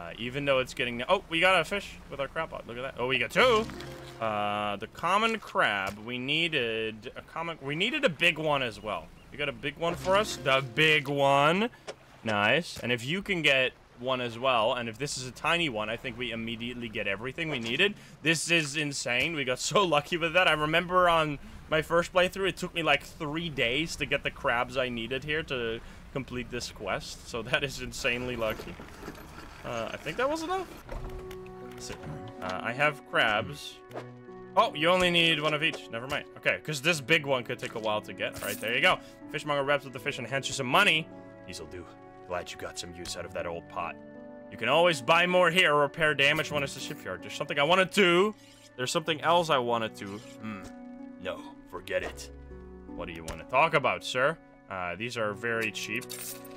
Uh, even though it's getting... Oh, we got a fish with our crab pot. Look at that. Oh, we got two. Uh, the common crab, we needed a common... We needed a big one as well. You got a big one for us? The big one. Nice. And if you can get one as well, and if this is a tiny one, I think we immediately get everything we needed. This is insane. We got so lucky with that. I remember on my first playthrough, it took me like three days to get the crabs I needed here to complete this quest. So that is insanely lucky. Uh, I think that was enough. Uh, I have crabs. Oh, you only need one of each. Never mind. Okay, because this big one could take a while to get. All right, there you go. Fishmonger wraps up the fish and hands you some money. These'll do. Glad you got some use out of that old pot. You can always buy more here or repair damage when it's the shipyard. There's something I want to do. There's something else I wanted to. Hmm. No, forget it. What do you want to talk about, sir? Uh, these are very cheap.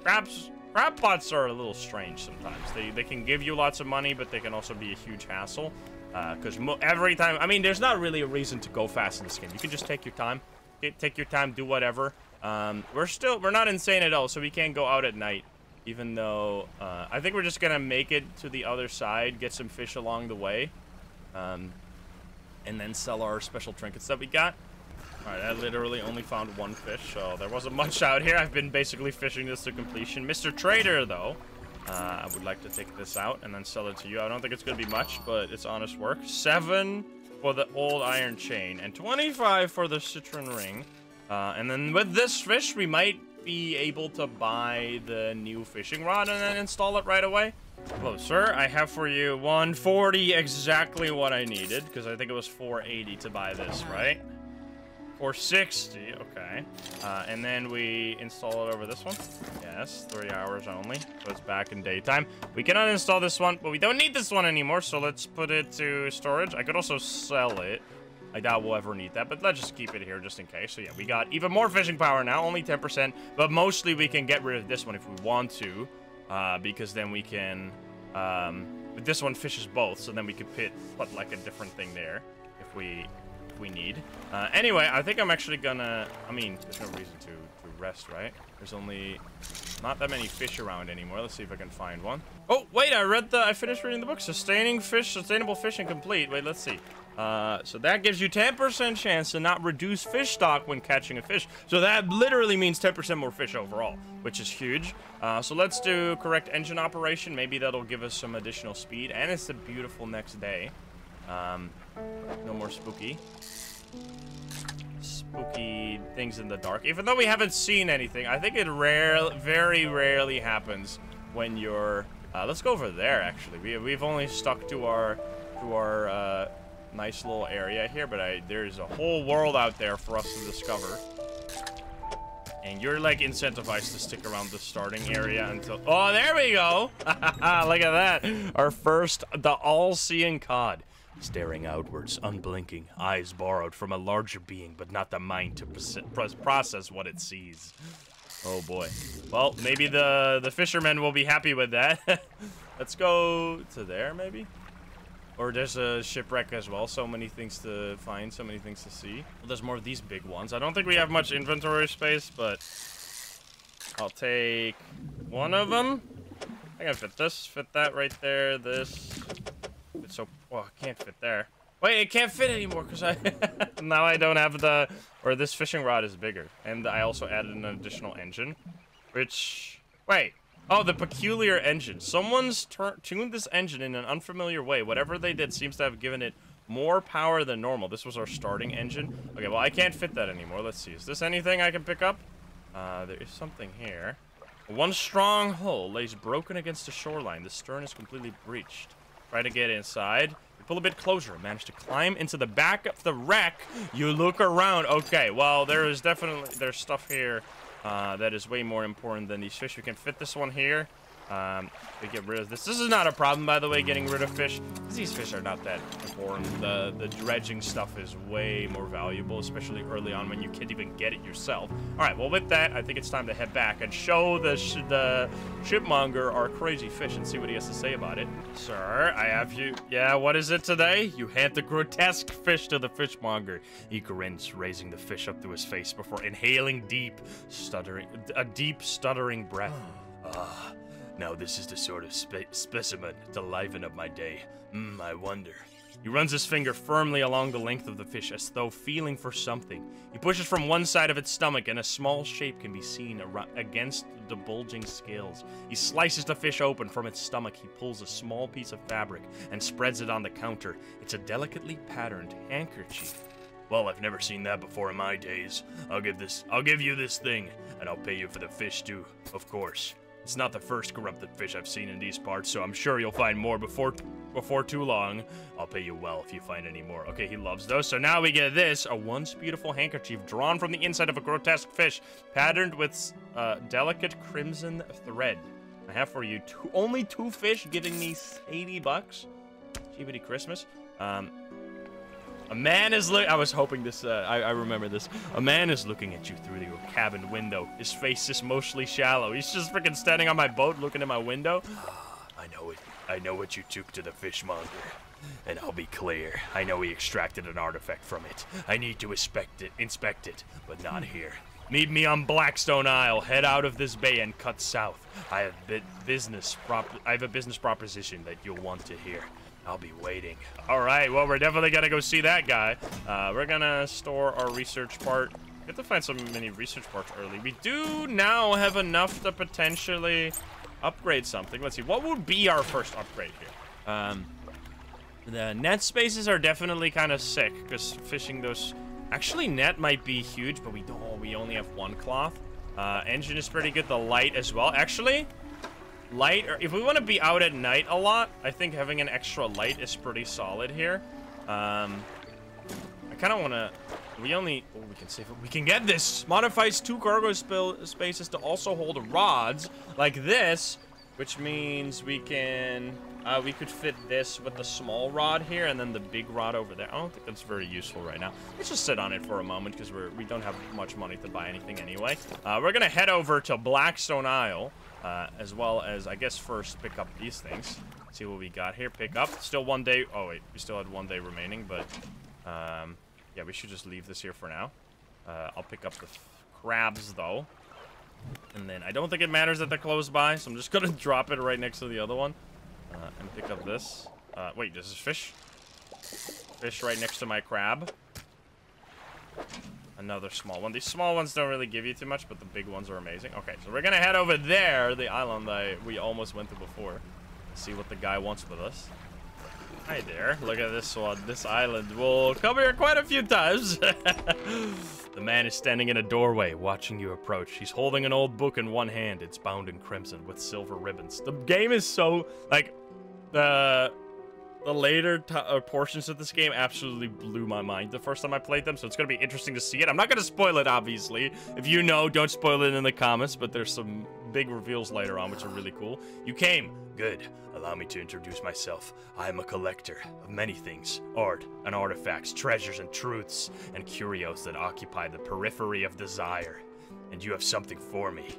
Crabs, crab pots are a little strange sometimes. They, they can give you lots of money, but they can also be a huge hassle. Because uh, every time, I mean, there's not really a reason to go fast in this game. You can just take your time. Take your time, do whatever. Um, we're still, we're not insane at all, so we can't go out at night. Even though, uh, I think we're just going to make it to the other side, get some fish along the way. Um, and then sell our special trinkets that we got. Alright, I literally only found one fish, so there wasn't much out here. I've been basically fishing this to completion. Mr. Trader, though, uh, I would like to take this out and then sell it to you. I don't think it's going to be much, but it's honest work. Seven for the old iron chain and 25 for the citrine ring. Uh, and then with this fish, we might be able to buy the new fishing rod and then install it right away. Hello, sir. I have for you 140, exactly what I needed, because I think it was 480 to buy this, right? 460, okay. Uh, and then we install it over this one. Yes, three hours only, so it's back in daytime. We cannot install this one, but we don't need this one anymore, so let's put it to storage. I could also sell it. I doubt we'll ever need that, but let's just keep it here just in case. So yeah, we got even more fishing power now, only 10%, but mostly we can get rid of this one if we want to, uh, because then we can, um, but this one fishes both, so then we could put, put like a different thing there if we we need. Uh, anyway, I think I'm actually gonna... I mean, there's no reason to, to rest, right? There's only not that many fish around anymore. Let's see if I can find one. Oh, wait, I read the... I finished reading the book. Sustaining fish, sustainable fishing complete. Wait, let's see. Uh, so that gives you 10% chance to not reduce fish stock when catching a fish. So that literally means 10% more fish overall, which is huge. Uh, so let's do correct engine operation. Maybe that'll give us some additional speed. And it's a beautiful next day. Um, no more spooky. Spooky things in the dark. Even though we haven't seen anything, I think it rare, very rarely happens when you're... Uh, let's go over there, actually. We, we've only stuck to our, to our uh, nice little area here, but I, there's a whole world out there for us to discover. And you're, like, incentivized to stick around the starting area until... Oh, there we go! Look at that! Our first, the all-seeing cod staring outwards, unblinking, eyes borrowed from a larger being, but not the mind to process what it sees. Oh boy. Well, maybe the, the fishermen will be happy with that. Let's go to there, maybe? Or there's a shipwreck as well. So many things to find, so many things to see. Well, there's more of these big ones. I don't think we have much inventory space, but I'll take one of them. I can fit this, fit that right there, this. It's so, well, I can't fit there. Wait, it can't fit anymore because I, now I don't have the, or this fishing rod is bigger. And I also added an additional engine, which, wait. Oh, the peculiar engine. Someone's tuned this engine in an unfamiliar way. Whatever they did seems to have given it more power than normal. This was our starting engine. Okay, well, I can't fit that anymore. Let's see. Is this anything I can pick up? Uh, there is something here. One strong hull lays broken against the shoreline. The stern is completely breached. Try to get inside. Pull a bit closer. Manage to climb into the back of the wreck. You look around. Okay, well, there is definitely... There's stuff here uh, that is way more important than these fish. We can fit this one here. Um, we get rid of this. This is not a problem, by the way, getting rid of fish. These fish are not that important. The, the dredging stuff is way more valuable, especially early on when you can't even get it yourself. All right, well, with that, I think it's time to head back and show the, sh the shipmonger our crazy fish and see what he has to say about it. Sir, I have you... Yeah, what is it today? You hand the grotesque fish to the fishmonger. He grins, raising the fish up to his face before inhaling deep, stuttering... a deep, stuttering breath. Ah, now this is the sort of spe specimen to liven up my day. Mmm, I wonder. He runs his finger firmly along the length of the fish as though feeling for something. He pushes from one side of its stomach and a small shape can be seen against the bulging scales. He slices the fish open from its stomach. He pulls a small piece of fabric and spreads it on the counter. It's a delicately patterned handkerchief. Well, I've never seen that before in my days. I'll give this I'll give you this thing, and I'll pay you for the fish too, of course. It's not the first corrupted fish I've seen in these parts, so I'm sure you'll find more before before too long. I'll pay you well if you find any more. Okay, he loves those. So now we get this, a once beautiful handkerchief drawn from the inside of a grotesque fish, patterned with uh, delicate crimson thread. I have for you two, only two fish giving me 80 bucks. Cheapity Christmas. Um, a man is look. I was hoping this. Uh, I, I remember this. A man is looking at you through your cabin window. His face is mostly shallow. He's just freaking standing on my boat, looking at my window. I know it. I know what you took to the fishmonger. And I'll be clear. I know he extracted an artifact from it. I need to inspect it, inspect it, but not here. Meet me on Blackstone Isle. Head out of this bay and cut south. I have business prop. I have a business proposition that you'll want to hear. I'll be waiting. All right, well, we're definitely gonna go see that guy. Uh, we're gonna store our research part. We have to find some mini research parts early. We do now have enough to potentially upgrade something. Let's see, what would be our first upgrade here? Um, the net spaces are definitely kind of sick, because fishing those... Actually, net might be huge, but we don't. We only have one cloth. Uh, engine is pretty good. The light as well. Actually, light, or if we want to be out at night a lot, I think having an extra light is pretty solid here. Um, I kind of want to, we only, oh, we can save it. We can get this. Modifies two cargo spaces to also hold rods like this, which means we can, uh, we could fit this with the small rod here and then the big rod over there. I don't think that's very useful right now. Let's just sit on it for a moment because we're, we don't have much money to buy anything anyway. Uh, we're going to head over to Blackstone Isle. Uh, as well as, I guess, first pick up these things. See what we got here. Pick up. Still one day. Oh, wait. We still had one day remaining, but... Um, yeah, we should just leave this here for now. Uh, I'll pick up the crabs, though. And then I don't think it matters that they're close by, so I'm just going to drop it right next to the other one. Uh, and pick up this. Uh, wait, this is fish? Fish right next to my crab. Another small one. These small ones don't really give you too much, but the big ones are amazing. Okay, so we're gonna head over there, the island that we almost went to before. See what the guy wants with us. Hi there. Look at this one. This island. We'll come here quite a few times. the man is standing in a doorway, watching you approach. He's holding an old book in one hand. It's bound in crimson with silver ribbons. The game is so, like, the the later uh, portions of this game absolutely blew my mind the first time I played them, so it's going to be interesting to see it. I'm not going to spoil it, obviously. If you know, don't spoil it in the comments, but there's some big reveals later on, which are really cool. You came. Good. Allow me to introduce myself. I am a collector of many things. Art and artifacts, treasures and truths, and curios that occupy the periphery of desire. And you have something for me.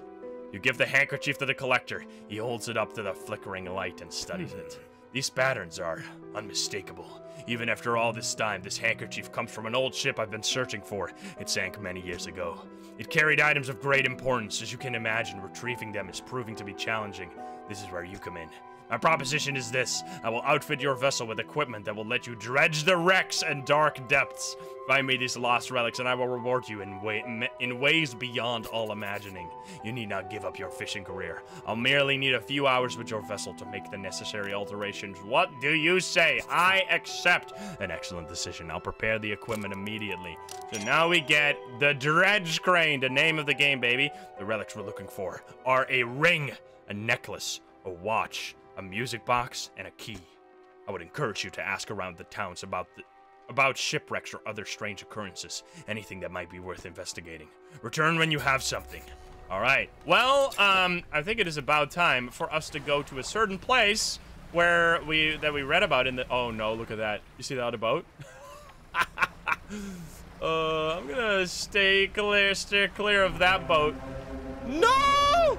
You give the handkerchief to the collector. He holds it up to the flickering light and studies it. These patterns are unmistakable. Even after all this time, this handkerchief comes from an old ship I've been searching for. It sank many years ago. It carried items of great importance. As you can imagine, retrieving them is proving to be challenging. This is where you come in. My proposition is this I will outfit your vessel with equipment that will let you dredge the wrecks and dark depths. Find me these lost relics, and I will reward you in, way, in ways beyond all imagining. You need not give up your fishing career. I'll merely need a few hours with your vessel to make the necessary alterations. What do you say? I accept. An excellent decision. I'll prepare the equipment immediately. So now we get the Dredge Crane, the name of the game, baby. The relics we're looking for are a ring, a necklace, a watch, a music box, and a key. I would encourage you to ask around the towns about the about shipwrecks or other strange occurrences, anything that might be worth investigating. Return when you have something. All right. Well, um, I think it is about time for us to go to a certain place where we that we read about in the. Oh no! Look at that. You see that other boat? uh, I'm gonna stay clear, steer clear of that boat. No!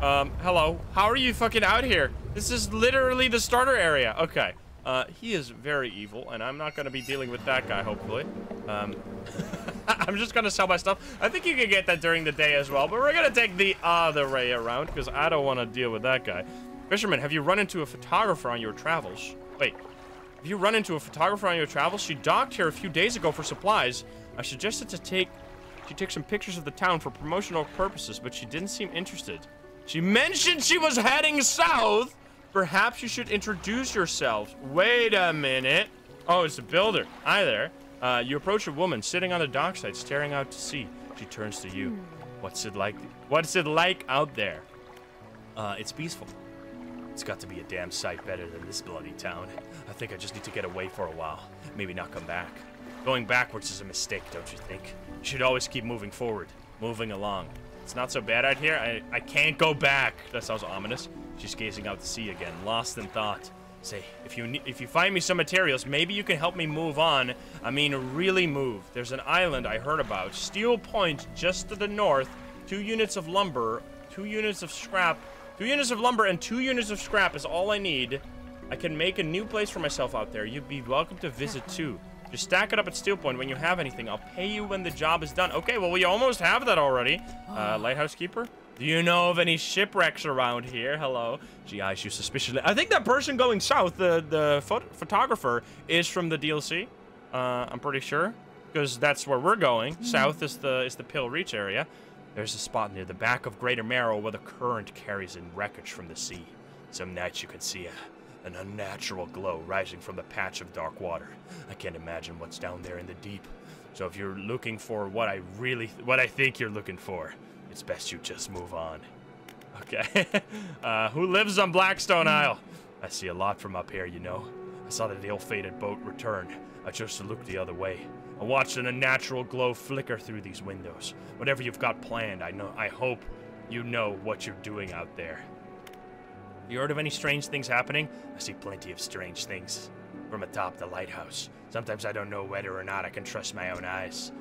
Um, hello. How are you fucking out here? This is literally the starter area. Okay. Uh, he is very evil, and I'm not going to be dealing with that guy, hopefully. Um, I'm just going to sell my stuff. I think you can get that during the day as well, but we're going to take the other way around, because I don't want to deal with that guy. Fisherman, have you run into a photographer on your travels? Wait, have you run into a photographer on your travels? She docked here a few days ago for supplies. I suggested to take... She take some pictures of the town for promotional purposes, but she didn't seem interested. She mentioned she was heading south! Perhaps you should introduce yourselves. Wait a minute. Oh, it's the builder. Hi there. Uh, you approach a woman sitting on the dockside, staring out to sea. She turns to you. What's it like? What's it like out there? Uh, it's peaceful. It's got to be a damn sight better than this bloody town. I think I just need to get away for a while. Maybe not come back. Going backwards is a mistake, don't you think? You should always keep moving forward. Moving along. It's not so bad out here. I, I can't go back. That sounds ominous. She's gazing out to sea again, lost in thought. Say, if you if you find me some materials, maybe you can help me move on. I mean, really move. There's an island I heard about, Steel Point, just to the north. Two units of lumber, two units of scrap, two units of lumber, and two units of scrap is all I need. I can make a new place for myself out there. You'd be welcome to visit too. Just stack it up at Steel Point when you have anything. I'll pay you when the job is done. Okay, well, we almost have that already. Uh, Lighthouse Keeper? Do you know of any shipwrecks around here? Hello. She eyes you suspiciously. I think that person going south, the, the photographer, is from the DLC. Uh, I'm pretty sure. Because that's where we're going. Mm. South is the is the Pale Reach area. There's a spot near the back of Greater Marrow where the current carries in wreckage from the sea. Some nights you can see a, an unnatural glow rising from the patch of dark water. I can't imagine what's down there in the deep. So if you're looking for what I really, what I think you're looking for, it's best you just move on. Okay. uh, who lives on Blackstone Isle? I see a lot from up here, you know. I saw the ill-fated boat return. I chose to look the other way. I watched an unnatural glow flicker through these windows. Whatever you've got planned, I know. I hope you know what you're doing out there. You heard of any strange things happening? I see plenty of strange things. From atop the lighthouse. Sometimes I don't know whether or not I can trust my own eyes.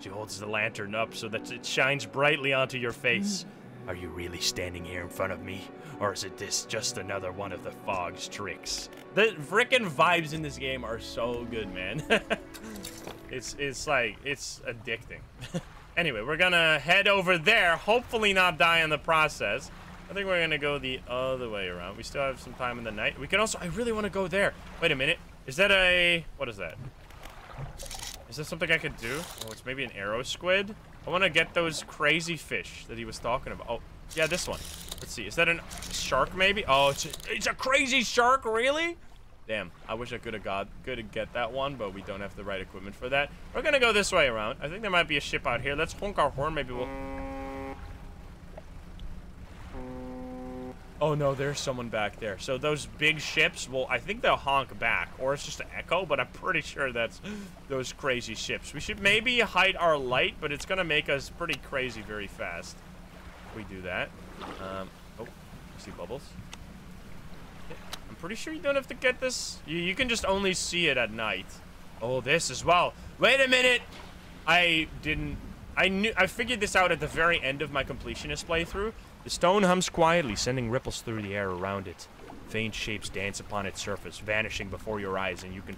She holds the lantern up so that it shines brightly onto your face. Mm. Are you really standing here in front of me? Or is it this just another one of the fog's tricks? The freaking vibes in this game are so good, man. it's it's like it's addicting. anyway, we're gonna head over there, hopefully not die in the process. I think we're gonna go the other way around. We still have some time in the night. We can also I really wanna go there. Wait a minute. Is that a what is that? Is that something I could do? Oh, it's maybe an arrow squid. I want to get those crazy fish that he was talking about. Oh, yeah, this one. Let's see. Is that a shark, maybe? Oh, it's a, it's a crazy shark, really? Damn, I wish I could have got could get that one, but we don't have the right equipment for that. We're gonna go this way around. I think there might be a ship out here. Let's honk our horn. Maybe we'll. Oh no, there's someone back there. So those big ships, well, I think they'll honk back, or it's just an echo, but I'm pretty sure that's those crazy ships. We should maybe hide our light, but it's gonna make us pretty crazy very fast. We do that. Um, oh, see bubbles? I'm pretty sure you don't have to get this. You, you can just only see it at night. Oh, this as well. Wait a minute. I didn't... I knew... I figured this out at the very end of my completionist playthrough. The stone hums quietly, sending ripples through the air around it. Faint shapes dance upon its surface, vanishing before your eyes, and you can...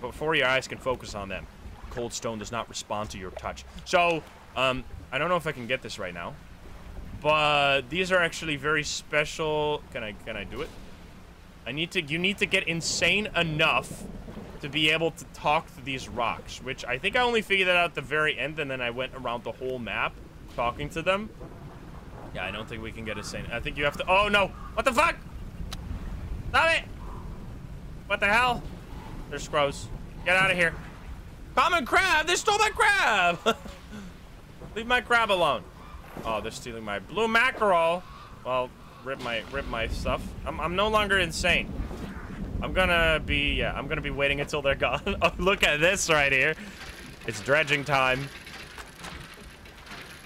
Before your eyes can focus on them. Cold stone does not respond to your touch. So, um, I don't know if I can get this right now. But these are actually very special... Can I, can I do it? I need to... You need to get insane enough to be able to talk to these rocks, which I think I only figured that out at the very end, and then I went around the whole map talking to them. Yeah, I don't think we can get a sane. I think you have to. Oh no! What the fuck? Stop it! What the hell? They're scrows. Get out of here. Common crab! They stole my crab! Leave my crab alone. Oh, they're stealing my blue mackerel. Well, rip my rip my stuff. I'm I'm no longer insane. I'm gonna be, yeah, I'm gonna be waiting until they're gone. oh, look at this right here. It's dredging time.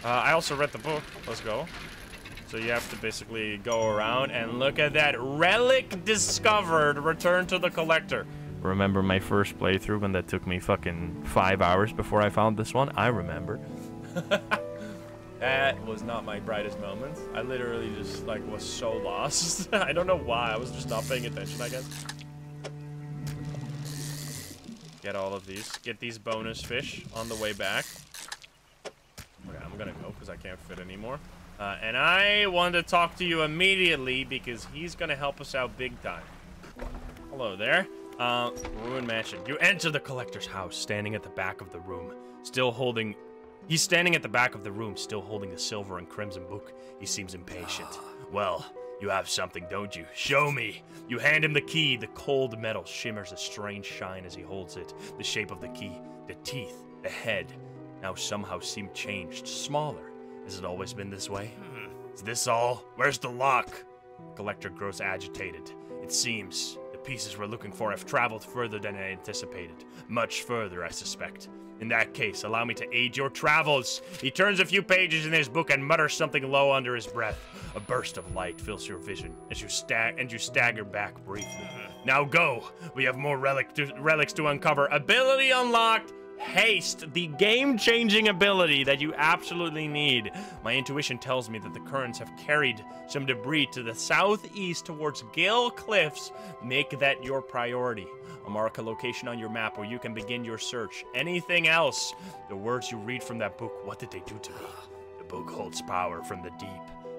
Uh, I also read the book. Let's go. So you have to basically go around and look at that relic discovered. Return to the collector. Remember my first playthrough when that took me fucking five hours before I found this one? I remember. that was not my brightest moment. I literally just like was so lost. I don't know why. I was just not paying attention, I guess. Get all of these. Get these bonus fish on the way back. Okay, I'm gonna go because I can't fit anymore. Uh, and I want to talk to you immediately because he's gonna help us out big time. Hello there. Uh, Ruin Mansion. You enter the collector's house, standing at the back of the room, still holding... He's standing at the back of the room, still holding the silver and crimson book. He seems impatient. well, you have something, don't you? Show me! You hand him the key. The cold metal shimmers a strange shine as he holds it. The shape of the key, the teeth, the head, now somehow seem changed, smaller. Has it always been this way? Is this all? Where's the lock? Collector grows agitated. It seems the pieces we're looking for have traveled further than I anticipated. Much further, I suspect. In that case, allow me to aid your travels. He turns a few pages in his book and mutters something low under his breath. A burst of light fills your vision as you stag and you stagger back briefly. Now go. We have more relic to, relics to uncover. Ability unlocked. Haste, the game-changing ability that you absolutely need. My intuition tells me that the currents have carried some debris to the southeast towards Gale Cliffs. Make that your priority. Mark a location on your map where you can begin your search. Anything else? The words you read from that book, what did they do to me? The book holds power from the deep.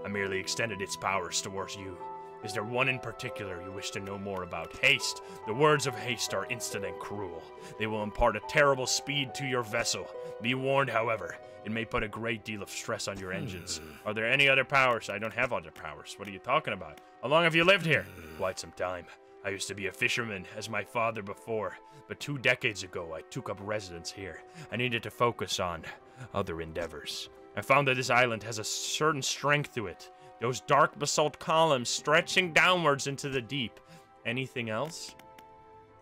I merely extended its powers towards you. Is there one in particular you wish to know more about? Haste. The words of haste are instant and cruel. They will impart a terrible speed to your vessel. Be warned, however, it may put a great deal of stress on your engines. Hmm. Are there any other powers? I don't have other powers. What are you talking about? How long have you lived here? Quite some time. I used to be a fisherman, as my father before, but two decades ago I took up residence here. I needed to focus on other endeavors. I found that this island has a certain strength to it. Those dark basalt columns stretching downwards into the deep. Anything else?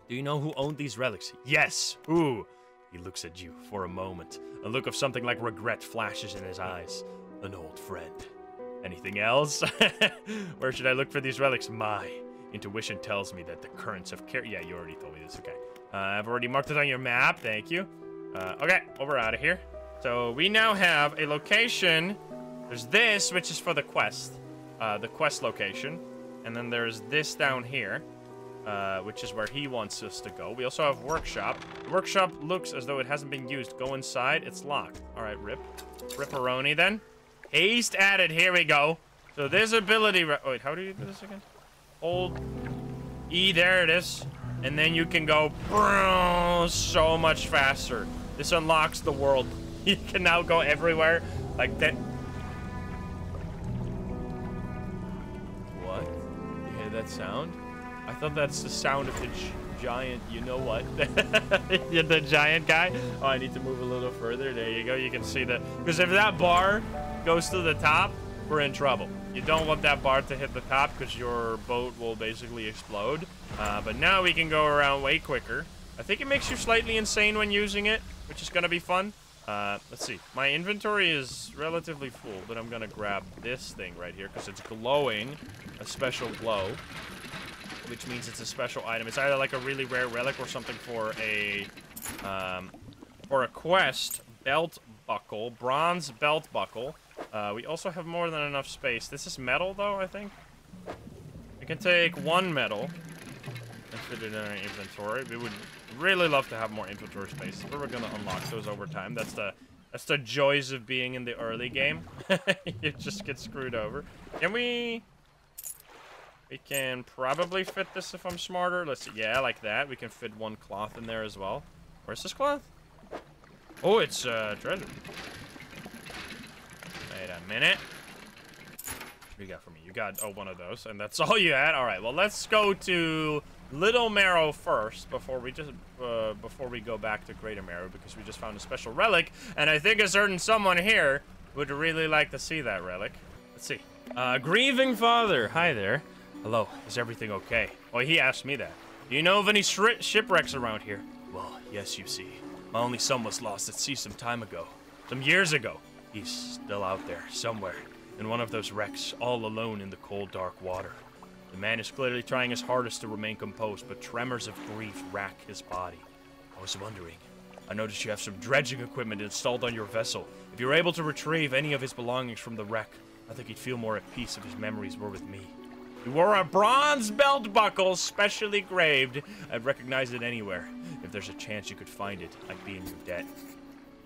Do you know who owned these relics? Yes. Who? He looks at you for a moment. A look of something like regret flashes in his eyes. An old friend. Anything else? Where should I look for these relics? My intuition tells me that the currents of care. Yeah, you already told me this. Okay. Uh, I've already marked it on your map. Thank you. Uh, okay, well, we're out of here. So we now have a location. There's this, which is for the quest. Uh, the quest location. And then there's this down here, uh, which is where he wants us to go. We also have workshop. The workshop looks as though it hasn't been used. Go inside. It's locked. All right, rip. Ripperoni then. Haste added. Here we go. So this ability... Wait, how do you do this again? Hold E. There it is. And then you can go so much faster. This unlocks the world. You can now go everywhere like that. That sound? I thought that's the sound of the giant, you know what? the giant guy? Oh, I need to move a little further. There you go. You can see that. Because if that bar goes to the top, we're in trouble. You don't want that bar to hit the top because your boat will basically explode. Uh, but now we can go around way quicker. I think it makes you slightly insane when using it, which is going to be fun. Uh, let's see. My inventory is relatively full, but I'm going to grab this thing right here because it's glowing a special glow, which means it's a special item. It's either like a really rare relic or something for a, um, for a quest. Belt buckle, bronze belt buckle. Uh, we also have more than enough space. This is metal, though, I think. We can take one metal and fit it in our inventory. We would really love to have more inventory space, but we're gonna unlock those over time. That's the that's the joys of being in the early game. you just get screwed over. Can we... We can probably fit this if I'm smarter. Let's see. Yeah, like that. We can fit one cloth in there as well. Where's this cloth? Oh, it's uh, treasure. Wait a minute. What you got for me? You got, oh, one of those, and that's all you had? All right, well, let's go to Little Marrow first before we just, uh, before we go back to Greater Marrow because we just found a special relic, and I think a certain someone here would really like to see that relic. Let's see. Uh, grieving father. Hi there. Hello. Is everything okay? Well, he asked me that. Do you know of any shipwrecks around here? Well, yes, you see. My only son was lost at sea some time ago. Some years ago. He's still out there, somewhere, in one of those wrecks, all alone in the cold, dark water. The man is clearly trying his hardest to remain composed, but tremors of grief rack his body. I was wondering. I noticed you have some dredging equipment installed on your vessel. If you're able to retrieve any of his belongings from the wreck, I think he'd feel more at peace if his memories were with me. You wore a bronze belt buckle, specially graved. I'd recognize it anywhere. If there's a chance you could find it, I'd be in your debt.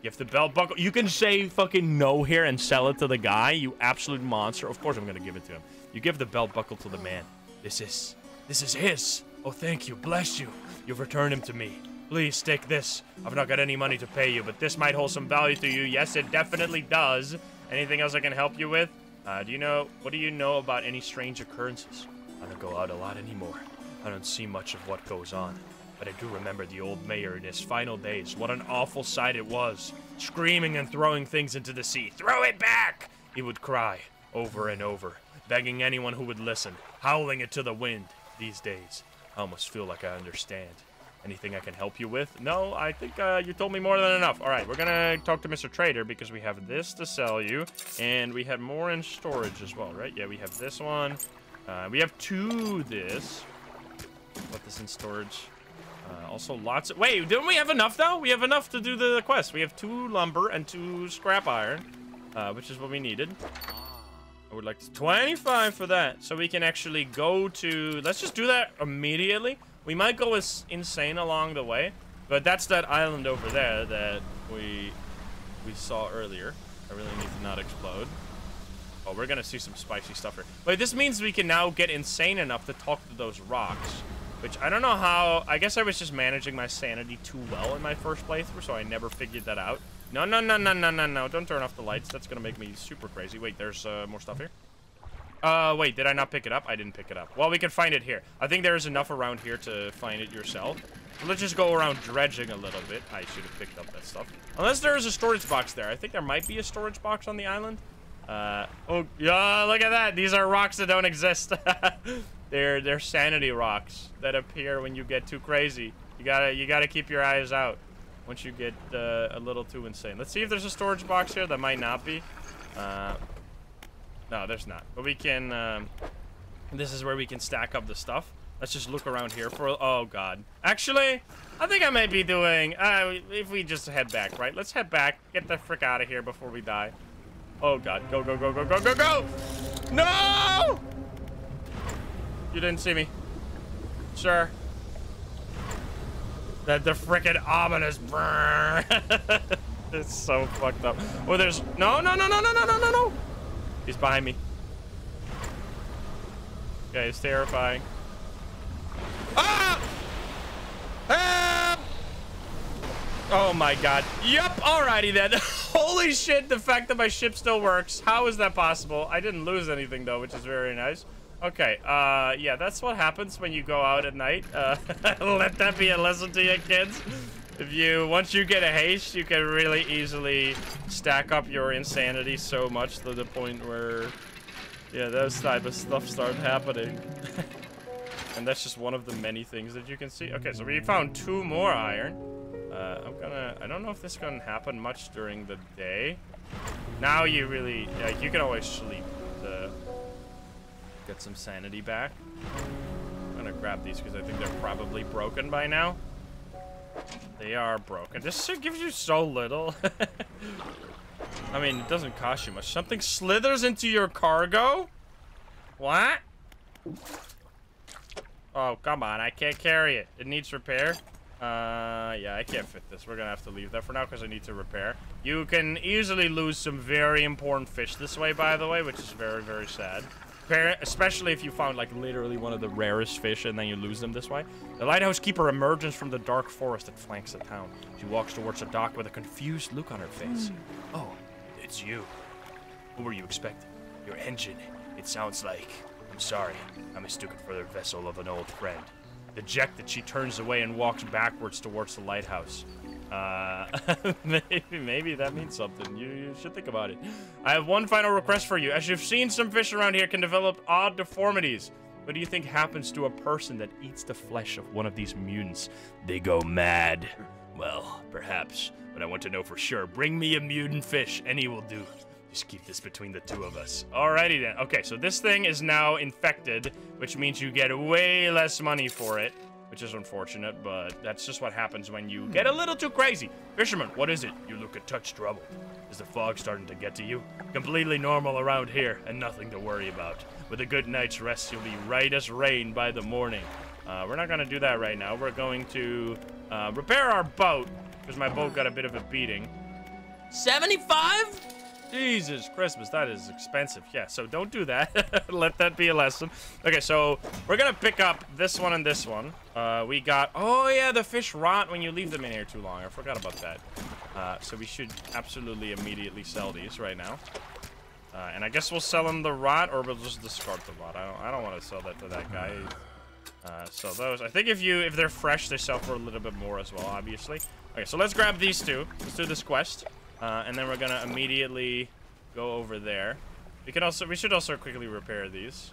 Give the belt buckle. You can say fucking no here and sell it to the guy, you absolute monster. Of course I'm gonna give it to him. You give the belt buckle to the man. This is, this is his. Oh, thank you. Bless you. You've returned him to me. Please take this. I've not got any money to pay you, but this might hold some value to you. Yes, it definitely does. Anything else I can help you with? Uh, do you know, what do you know about any strange occurrences? I don't go out a lot anymore. I don't see much of what goes on. But I do remember the old mayor in his final days. What an awful sight it was. Screaming and throwing things into the sea. Throw it back! He would cry over and over, begging anyone who would listen, howling it to the wind. These days, I almost feel like I understand. Anything I can help you with? No, I think uh, you told me more than enough. All right, we're gonna talk to Mr. Trader because we have this to sell you, and we have more in storage as well, right? Yeah, we have this one. Uh, we have two this. Put this in storage. Uh, also, lots of... Wait, didn't we have enough, though? We have enough to do the quest. We have two lumber and two scrap iron, uh, which is what we needed. I would like to... 25 for that, so we can actually go to... Let's just do that immediately. We might go as insane along the way, but that's that island over there that we we saw earlier. I really need to not explode. Oh, we're gonna see some spicy stuff here. Wait, this means we can now get insane enough to talk to those rocks. Which, I don't know how... I guess I was just managing my sanity too well in my first playthrough, so I never figured that out. No, no, no, no, no, no, no. Don't turn off the lights. That's going to make me super crazy. Wait, there's uh, more stuff here? Uh, wait, did I not pick it up? I didn't pick it up. Well, we can find it here. I think there's enough around here to find it yourself. Let's just go around dredging a little bit. I should have picked up that stuff. Unless there is a storage box there. I think there might be a storage box on the island. Uh, oh, yeah, look at that. These are rocks that don't exist. They're they're sanity rocks that appear when you get too crazy. You gotta you gotta keep your eyes out once you get uh, a little too insane. Let's see if there's a storage box here. That might not be. Uh, no, there's not. But we can. Um, this is where we can stack up the stuff. Let's just look around here for. Oh God. Actually, I think I might be doing. Uh, if we just head back, right? Let's head back. Get the frick out of here before we die. Oh God. Go go go go go go go! No! You didn't see me. Sure. That the freaking ominous brrr. it's so fucked up. Oh, there's no, no, no, no, no, no, no, no, no. He's behind me. Okay, it's terrifying. Ah! Help! Oh my god. Yep, alrighty then. Holy shit, the fact that my ship still works. How is that possible? I didn't lose anything though, which is very nice. Okay, uh, yeah, that's what happens when you go out at night. Uh, let that be a lesson to your kids. If you, once you get a haste, you can really easily stack up your insanity so much to the point where yeah, those type of stuff start happening. and that's just one of the many things that you can see. Okay, so we found two more iron. Uh, I'm gonna, I don't know if this is gonna happen much during the day. Now you really, like, you can always sleep to get some sanity back. I'm gonna grab these because I think they're probably broken by now. They are broken. This gives you so little. I mean, it doesn't cost you much. Something slithers into your cargo? What? Oh, come on. I can't carry it. It needs repair. Uh, yeah, I can't fit this. We're gonna have to leave that for now because I need to repair. You can easily lose some very important fish this way, by the way, which is very, very sad. Especially if you found, like, literally one of the rarest fish and then you lose them this way. The lighthouse keeper emerges from the dark forest that flanks the town. She walks towards the dock with a confused look on her face. Mm. Oh, it's you. Who were you expecting? Your engine. It sounds like... I'm sorry. I mistook it for the vessel of an old friend. Dejected, she turns away and walks backwards towards the lighthouse. Uh, maybe, maybe that means something. You, you, should think about it. I have one final request for you. As you've seen, some fish around here can develop odd deformities. What do you think happens to a person that eats the flesh of one of these mutants? They go mad. Well, perhaps, but I want to know for sure. Bring me a mutant fish. Any will do. Just keep this between the two of us. Alrighty then. Okay, so this thing is now infected, which means you get way less money for it, which is unfortunate, but that's just what happens when you get a little too crazy. Fisherman, what is it? You look a touch troubled. Is the fog starting to get to you? Completely normal around here, and nothing to worry about. With a good night's rest, you'll be right as rain by the morning. Uh, we're not going to do that right now. We're going to uh, repair our boat, because my boat got a bit of a beating. 75? Jesus Christmas, that is expensive. Yeah, so don't do that. Let that be a lesson. Okay, so we're gonna pick up this one and this one. Uh, we got, oh yeah, the fish rot when you leave them in here too long. I forgot about that. Uh, so we should absolutely immediately sell these right now. Uh, and I guess we'll sell them the rot, or we'll just discard the rot. I don't, I don't want to sell that to that guy. Uh, so those, I think if you, if they're fresh, they sell for a little bit more as well, obviously. Okay, so let's grab these two. Let's do this quest. Uh, and then we're gonna immediately go over there. We can also, we should also quickly repair these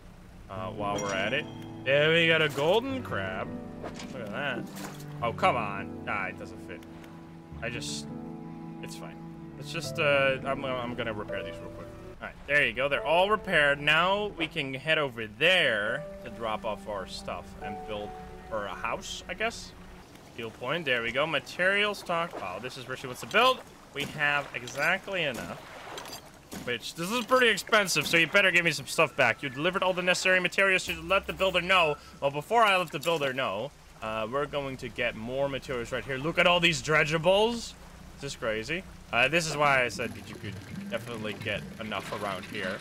uh, while we're at it. Yeah, we got a golden crab. Look at that. Oh, come on. Ah, it doesn't fit. I just, it's fine. It's just, uh, I'm, I'm gonna repair these real quick. All right, there you go. They're all repaired. Now we can head over there to drop off our stuff and build for a house, I guess. Steel point. There we go. Material stockpile. This is where she wants to build. We have exactly enough. Which, this is pretty expensive, so you better give me some stuff back. You delivered all the necessary materials to let the builder know. Well, before I let the builder know, uh, we're going to get more materials right here. Look at all these dredgeables. This is crazy. Uh, this is why I said that you could definitely get enough around here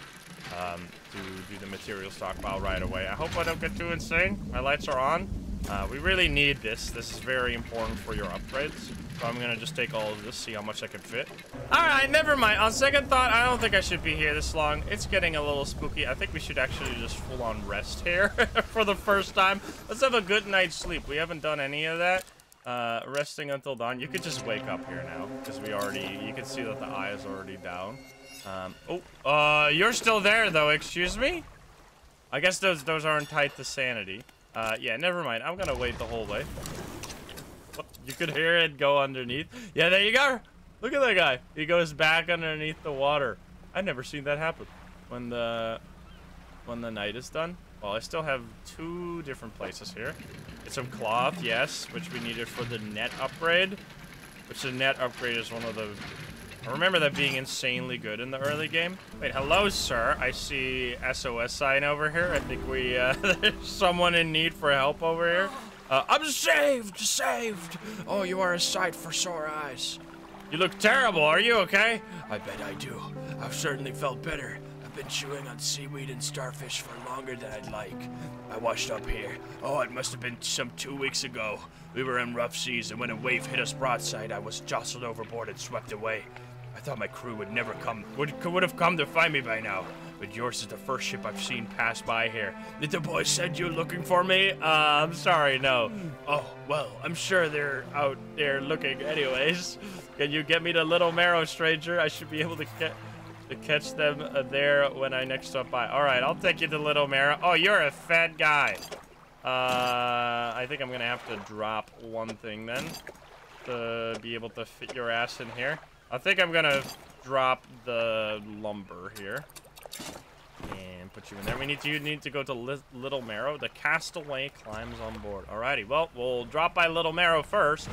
um, to do the material stockpile right away. I hope I don't get too insane. My lights are on. Uh, we really need this. This is very important for your upgrades. So I'm gonna just take all of this, see how much I can fit. Alright, never mind. On second thought, I don't think I should be here this long. It's getting a little spooky. I think we should actually just full-on rest here for the first time. Let's have a good night's sleep. We haven't done any of that. Uh, resting until dawn. You could just wake up here now, because we already, you can see that the eye is already down. Um, oh, uh, you're still there though, excuse me? I guess those, those aren't tied to sanity. Uh, yeah, never mind. I'm gonna wait the whole way. You could hear it go underneath. Yeah, there you go. Look at that guy. He goes back underneath the water. I've never seen that happen. When the when the night is done. Well, I still have two different places here. Get some cloth, yes, which we needed for the net upgrade. Which the net upgrade is one of the... I remember that being insanely good in the early game. Wait, hello, sir. I see SOS sign over here. I think we, uh, there's someone in need for help over here. Uh, I'm saved! Saved! Oh, you are a sight for sore eyes. You look terrible. Are you okay? I bet I do. I've certainly felt better. I've been chewing on seaweed and starfish for longer than I'd like. I washed up here. Oh, it must have been some two weeks ago. We were in rough seas, and when a wave hit us broadside, I was jostled overboard and swept away. I thought my crew would never come, would, would have come to find me by now but yours is the first ship I've seen pass by here. Did the boys send you're looking for me? Uh, I'm sorry, no. Oh, well, I'm sure they're out there looking anyways. Can you get me to Little Marrow, stranger? I should be able to get... to catch them uh, there when I next stop by. All right, I'll take you to Little Marrow. Oh, you're a fat guy. Uh, I think I'm gonna have to drop one thing then to be able to fit your ass in here. I think I'm gonna drop the lumber here and put you in there. We need to you need to go to Li Little Marrow. The castaway climbs on board. Alrighty, well, we'll drop by Little Marrow first,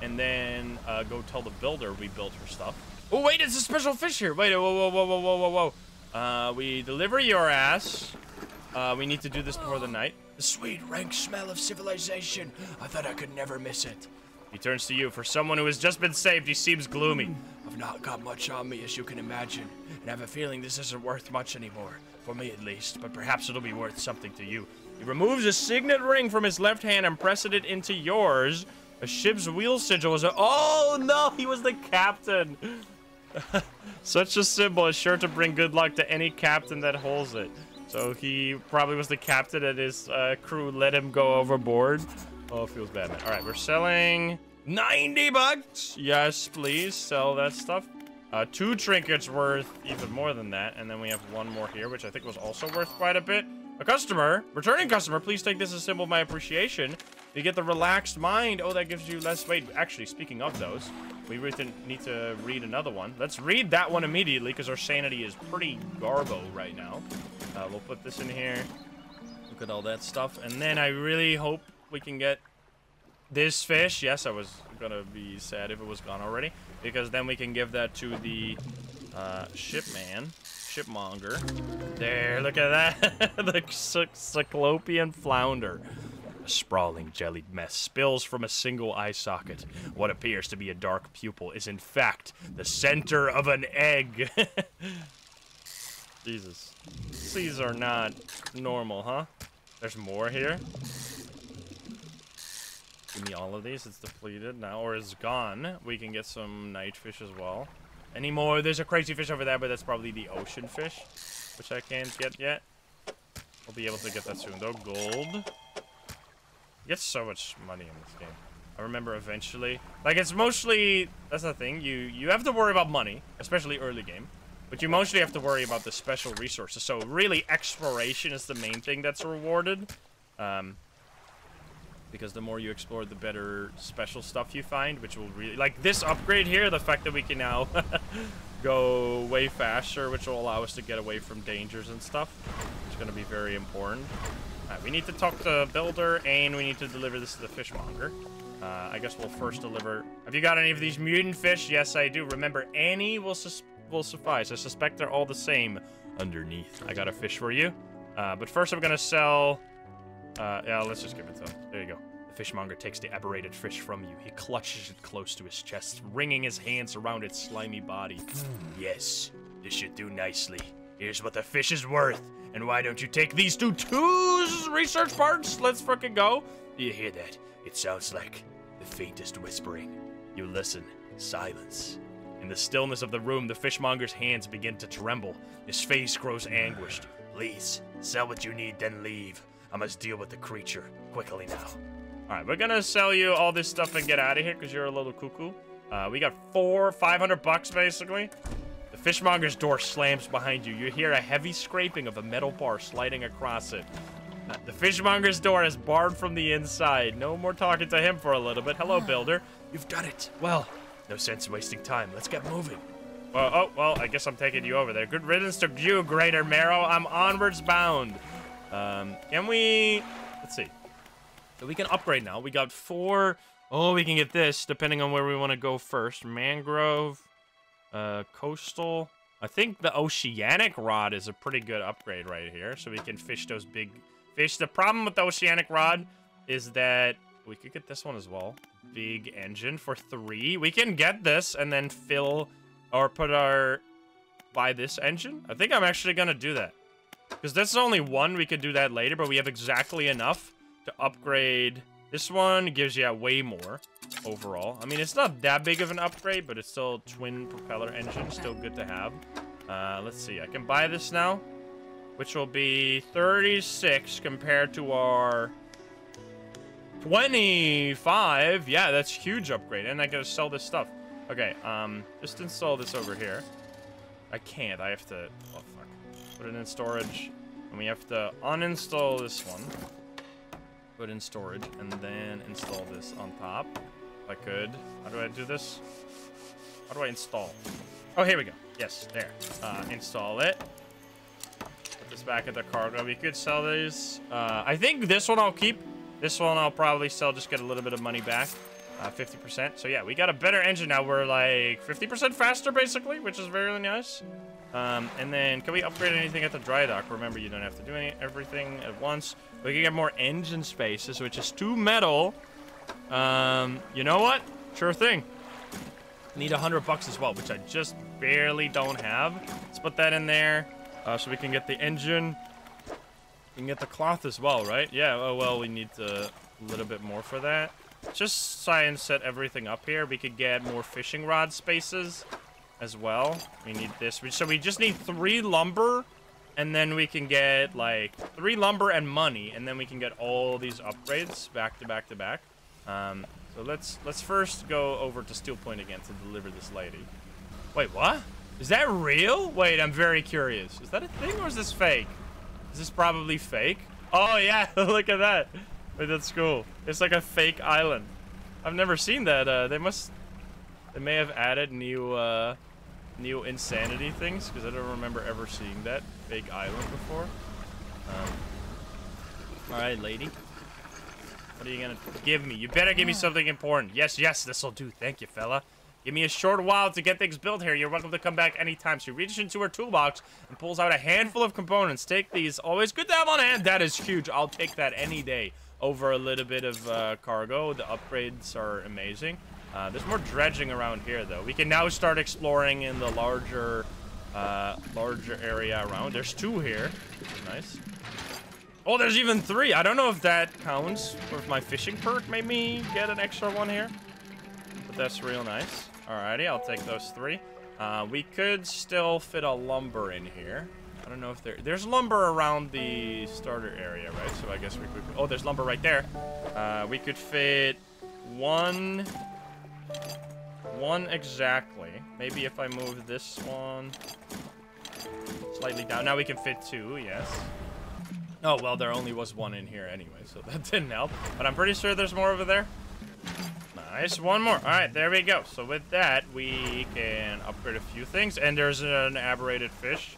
and then uh, go tell the builder we built her stuff. Oh wait, it's a special fish here. Wait, whoa, whoa, whoa, whoa, whoa, whoa, whoa. Uh, we deliver your ass. Uh, we need to do this before the night. The sweet, rank smell of civilization. I thought I could never miss it. He turns to you. For someone who has just been saved, he seems gloomy. I've not got much on me, as you can imagine, and I have a feeling this isn't worth much anymore. For me, at least, but perhaps it'll be worth something to you. He removes a signet ring from his left hand and presses it into yours. A ship's wheel sigil was a- Oh, no! He was the captain! Such a symbol is sure to bring good luck to any captain that holds it. So he probably was the captain and his uh, crew let him go overboard. Oh, feels bad, man. All right, we're selling 90 bucks. Yes, please sell that stuff. Uh, two trinkets worth even more than that. And then we have one more here, which I think was also worth quite a bit. A customer, returning customer, please take this as a symbol of my appreciation. You get the relaxed mind. Oh, that gives you less weight. Actually, speaking of those, we need to read another one. Let's read that one immediately because our sanity is pretty garbo right now. Uh, we'll put this in here. Look at all that stuff. And then I really hope we can get this fish. Yes, I was going to be sad if it was gone already. Because then we can give that to the uh, shipman. Shipmonger. There, look at that. the cyclopean flounder. A sprawling jellied mess spills from a single eye socket. What appears to be a dark pupil is in fact the center of an egg. Jesus. These are not normal, huh? There's more here. Give me all of these. It's depleted now, or it's gone. We can get some night fish as well. Any more? There's a crazy fish over there, but that's probably the ocean fish, which I can't get yet. I'll be able to get that soon, though. Gold. You get so much money in this game. I remember eventually. Like, it's mostly... That's the thing. You, you have to worry about money, especially early game. But you mostly have to worry about the special resources. So, really, exploration is the main thing that's rewarded. Um, because the more you explore, the better special stuff you find, which will really... Like, this upgrade here, the fact that we can now go way faster, which will allow us to get away from dangers and stuff, is going to be very important. Right, we need to talk to Builder, and we need to deliver this to the Fishmonger. Uh, I guess we'll first deliver... Have you got any of these mutant fish? Yes, I do. Remember, any will, will suffice. I suspect they're all the same underneath. I got a fish for you. Uh, but first I'm going to sell... Uh, yeah, let's just give it to him. There you go. The fishmonger takes the aberrated fish from you. He clutches it close to his chest, wringing his hands around its slimy body. yes, this should do nicely. Here's what the fish is worth. And why don't you take these two two research parts? Let's frickin' go. Do you hear that? It sounds like the faintest whispering. You listen. Silence. In the stillness of the room, the fishmonger's hands begin to tremble. His face grows anguished. Please, sell what you need, then leave. I must deal with the creature quickly now. All right, we're gonna sell you all this stuff and get out of here because you're a little cuckoo. Uh, we got four, 500 bucks basically. The fishmonger's door slams behind you. You hear a heavy scraping of a metal bar sliding across it. Uh, the fishmonger's door is barred from the inside. No more talking to him for a little bit. Hello, builder. You've done it. Well, no sense wasting time. Let's get moving. Well, oh, well, I guess I'm taking you over there. Good riddance to you, Greater Marrow. I'm onwards bound. Um, can we... Let's see. So we can upgrade now. We got four... Oh, we can get this, depending on where we want to go first. Mangrove, uh, coastal. I think the oceanic rod is a pretty good upgrade right here. So we can fish those big fish. The problem with the oceanic rod is that... We could get this one as well. Big engine for three. We can get this and then fill... Or put our... Buy this engine. I think I'm actually going to do that. Because that's only one. We could do that later, but we have exactly enough to upgrade. This one gives you way more overall. I mean, it's not that big of an upgrade, but it's still twin propeller engine. Still good to have. Uh, let's see. I can buy this now, which will be 36 compared to our 25. Yeah, that's huge upgrade. And I gotta sell this stuff. Okay, um, just install this over here. I can't. I have to... Fuck. Put it in storage. And we have to uninstall this one. Put in storage. And then install this on top. If I could. How do I do this? How do I install? Oh, here we go. Yes, there. Uh, install it. Put this back at the cargo. We could sell these. Uh, I think this one I'll keep. This one I'll probably sell, just get a little bit of money back. 50%. Uh, so yeah, we got a better engine now. We're like 50% faster, basically, which is very nice. Um, and then, can we upgrade anything at the dry dock? Remember, you don't have to do any, everything at once. We can get more engine spaces, which is two metal. Um, you know what? Sure thing. Need a hundred bucks as well, which I just barely don't have. Let's put that in there, uh, so we can get the engine. We can get the cloth as well, right? Yeah, oh, well, we need a little bit more for that. Just try and set everything up here. We could get more fishing rod spaces as well. We need this. So we just need three lumber, and then we can get, like, three lumber and money, and then we can get all these upgrades back to back to back. Um, so let's let's first go over to Steel Point again to deliver this lady. Wait, what? Is that real? Wait, I'm very curious. Is that a thing or is this fake? Is this probably fake? Oh, yeah, look at that. Wait, that's cool. It's like a fake island. I've never seen that. Uh, they must... They may have added new, uh, new insanity things, because I don't remember ever seeing that fake island before. Um, Alright, lady. What are you gonna give me? You better give me something important. Yes, yes, this'll do. Thank you, fella. Give me a short while to get things built here. You're welcome to come back anytime. She reaches into her toolbox and pulls out a handful of components. Take these. Always good to have on hand. That is huge. I'll take that any day over a little bit of uh, cargo. The upgrades are amazing. Uh, there's more dredging around here, though. We can now start exploring in the larger, uh, larger area around. There's two here. Nice. Oh, there's even three. I don't know if that counts. Or if my fishing perk made me get an extra one here. But that's real nice. Alrighty, I'll take those three. Uh, we could still fit a lumber in here. I don't know if there... There's lumber around the starter area, right? So I guess we could... Oh, there's lumber right there. Uh, we could fit one... One exactly. Maybe if I move this one slightly down. Now we can fit two, yes. Oh, well, there only was one in here anyway, so that didn't help. But I'm pretty sure there's more over there. Nice, one more. All right, there we go. So with that, we can upgrade a few things. And there's an aberrated fish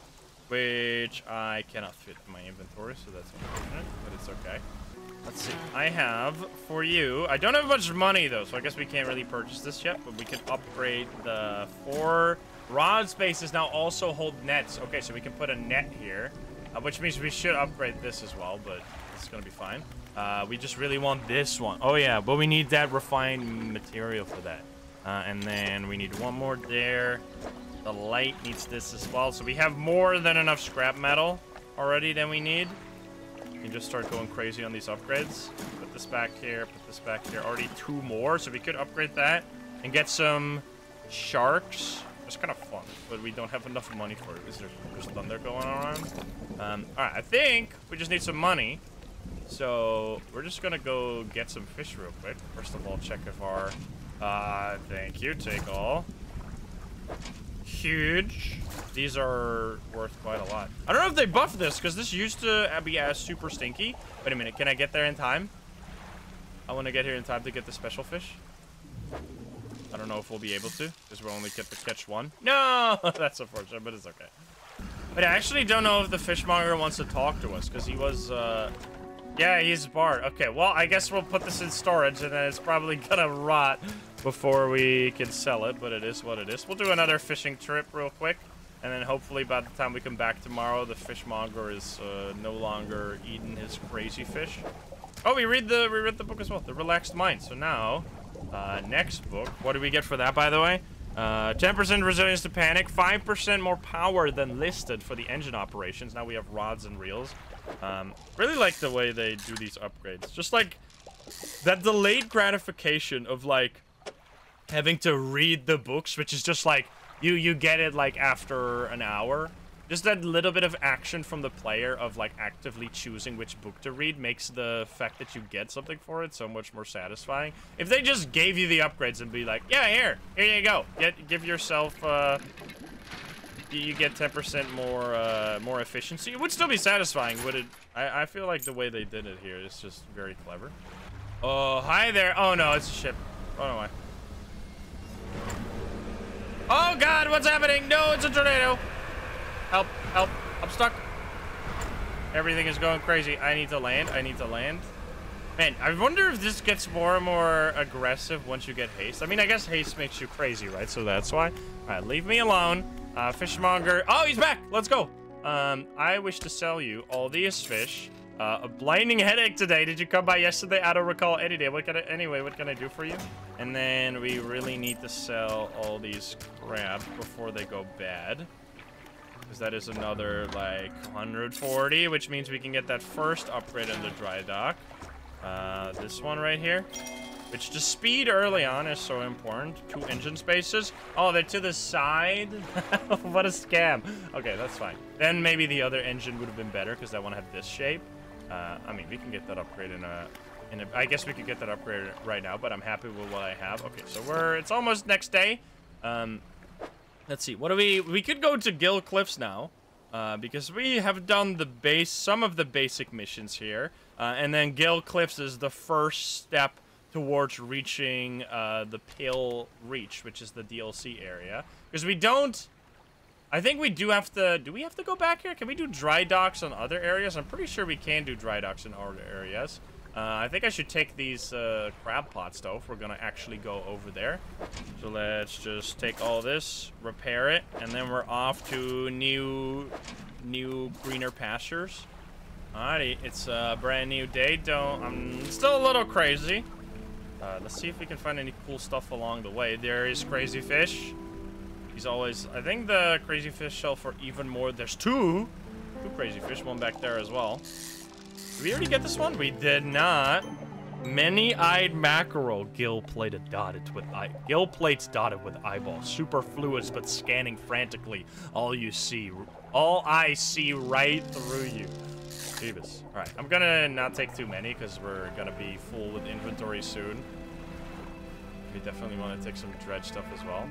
which I cannot fit in my inventory, so that's unfortunate, but it's okay. Let's see. I have, for you, I don't have much money, though, so I guess we can't really purchase this yet, but we can upgrade the four rod spaces now also hold nets. Okay, so we can put a net here, uh, which means we should upgrade this as well, but it's to be fine. Uh, we just really want this one. Oh, yeah, but we need that refined material for that. Uh, and then we need one more there. The light needs this as well. So we have more than enough scrap metal already than we need. Can just start going crazy on these upgrades. Put this back here, put this back here. Already two more, so we could upgrade that and get some sharks. It's kind of fun, but we don't have enough money for it. Is there there's thunder going on? Um, all right, I think we just need some money. So we're just gonna go get some fish real quick. First of all, check if our, uh, thank you, take all huge. These are worth quite a lot. I don't know if they buffed this, because this used to be as super stinky. Wait a minute, can I get there in time? I want to get here in time to get the special fish. I don't know if we'll be able to, because we'll only get to catch one. No! That's unfortunate, but it's okay. But I actually don't know if the fishmonger wants to talk to us, because he was, uh... Yeah, he's Bart. Okay, well, I guess we'll put this in storage, and then it's probably gonna rot before we can sell it, but it is what it is. We'll do another fishing trip real quick, and then hopefully by the time we come back tomorrow, the fishmonger is uh, no longer eating his crazy fish. Oh, we read the we read the book as well, The Relaxed Mind. So now, uh, next book. What do we get for that, by the way? 10% uh, resilience to panic, 5% more power than listed for the engine operations. Now we have rods and reels. Um, really like the way they do these upgrades. Just like that delayed gratification of like having to read the books, which is just like you you get it like after an hour. Just that little bit of action from the player of like actively choosing which book to read makes the fact that you get something for it so much more satisfying. If they just gave you the upgrades and be like, yeah, here, here you go, get give yourself uh, you, get 10% more uh, more efficiency. It would still be satisfying, would it? I, I feel like the way they did it here is just very clever. Oh, hi there. Oh, no, it's a ship. Oh, no, why? Oh, God, what's happening? No, it's a tornado. Help, help. I'm stuck. Everything is going crazy. I need to land. I need to land. Man, I wonder if this gets more and more aggressive once you get haste. I mean, I guess haste makes you crazy, right? So that's why. All right, leave me alone. Uh, fishmonger. Oh, he's back. Let's go. Um, I wish to sell you all these fish. Uh, a blinding headache today. Did you come by yesterday? I don't recall any day. What can I, anyway, what can I do for you? And then we really need to sell all these crabs before they go bad. Because that is another, like, 140, which means we can get that first upgrade in the dry dock. Uh, this one right here. Which just speed early on is so important. Two engine spaces. Oh, they're to the side? what a scam. Okay, that's fine. Then maybe the other engine would have been better because I want to have this shape. Uh, I mean, we can get that upgrade in a, in a... I guess we could get that upgrade right now, but I'm happy with what I have. Okay, so we're... It's almost next day. Um, let's see. What do we... We could go to Gale Cliffs now. Uh, because we have done the base, some of the basic missions here. Uh, and then Gale Cliffs is the first step towards reaching uh, the Pale Reach, which is the DLC area. Because we don't... I think we do have to... Do we have to go back here? Can we do dry docks on other areas? I'm pretty sure we can do dry docks in other areas. Uh, I think I should take these uh, crab pots, though, if we're going to actually go over there. So let's just take all this, repair it, and then we're off to new, new greener pastures. Alrighty, it's a brand new day. Don't I'm still a little crazy. Uh, let's see if we can find any cool stuff along the way. There is crazy fish. He's always. I think the crazy fish sell for even more. There's two, two crazy fish. One back there as well. Did we already get this one? We did not. Many-eyed mackerel, gill plated dotted with eye gill plates dotted with eyeballs, superfluous but scanning frantically. All you see, all I see right through you. Jeebus. Alright, I'm gonna not take too many because we're gonna be full with inventory soon. We definitely want to take some dredge stuff as well.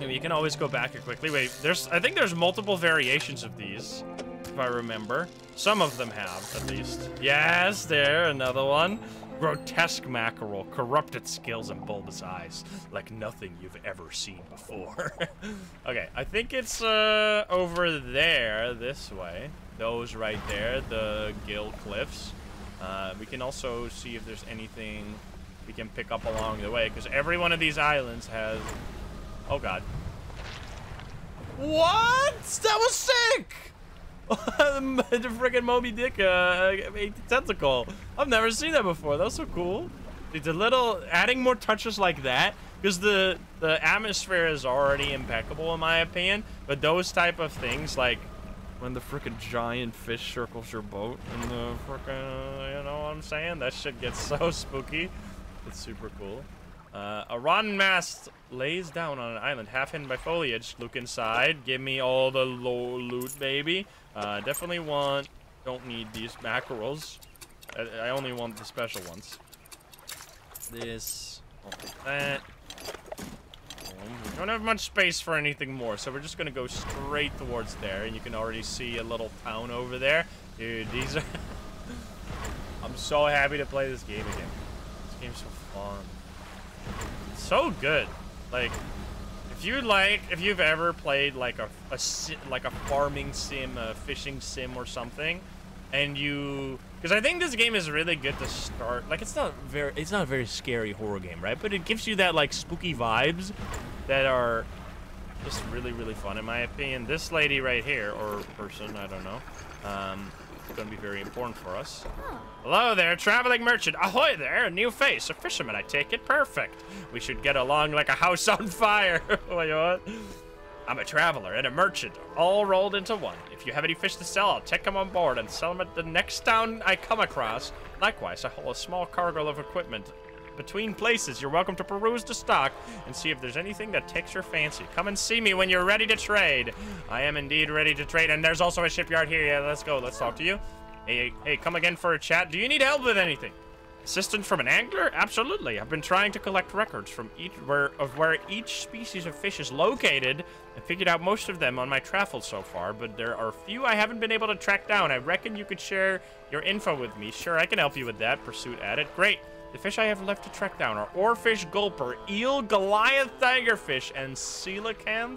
And you can always go back here quickly. Wait, there's I think there's multiple variations of these, if I remember. Some of them have, at least. Yes, there, another one. Grotesque mackerel, corrupted skills and bulbous eyes, like nothing you've ever seen before. okay, I think it's uh, over there, this way those right there, the Gale Cliffs. Uh, we can also see if there's anything we can pick up along the way, because every one of these islands has... Oh, God. What? That was sick! the freaking Moby Dick uh, tentacle. I've never seen that before. That was so cool. It's a little... Adding more touches like that, because the, the atmosphere is already impeccable, in my opinion, but those type of things, like when the freaking giant fish circles your boat and the freaking, you know what I'm saying? That shit gets so spooky. It's super cool. Uh, a rotten mast lays down on an island, half hidden by foliage. Look inside. Give me all the loot, baby. Uh, definitely want... Don't need these mackerels. I, I only want the special ones. This. That. We don't have much space for anything more, so we're just gonna go straight towards there, and you can already see a little town over there. Dude, these are... I'm so happy to play this game again. This game's so fun. So good. Like, if you like, if you've ever played like a, a like a farming sim, a fishing sim or something, and you because I think this game is really good to start. Like, it's not very, it's not a very scary horror game, right? But it gives you that like spooky vibes that are just really, really fun in my opinion. This lady right here, or person, I don't know, um, going to be very important for us. Hello there, traveling merchant. Ahoy there, a new face, a fisherman, I take it. Perfect. We should get along like a house on fire. Wait, what? I'm a traveler and a merchant, all rolled into one. If you have any fish to sell, I'll take them on board and sell them at the next town I come across. Likewise, I haul a small cargo of equipment. Between places, you're welcome to peruse the stock and see if there's anything that takes your fancy. Come and see me when you're ready to trade. I am indeed ready to trade, and there's also a shipyard here. Yeah, let's go. Let's talk to you. Hey, hey, come again for a chat. Do you need help with anything? Assistance from an angler? Absolutely. I've been trying to collect records from each where of where each species of fish is located and figured out most of them on my travels so far, but there are a few I haven't been able to track down. I reckon you could share your info with me. Sure, I can help you with that. Pursuit added. Great. The fish I have left to track down are oarfish, gulper, eel, Goliath, tigerfish, and coelacanth.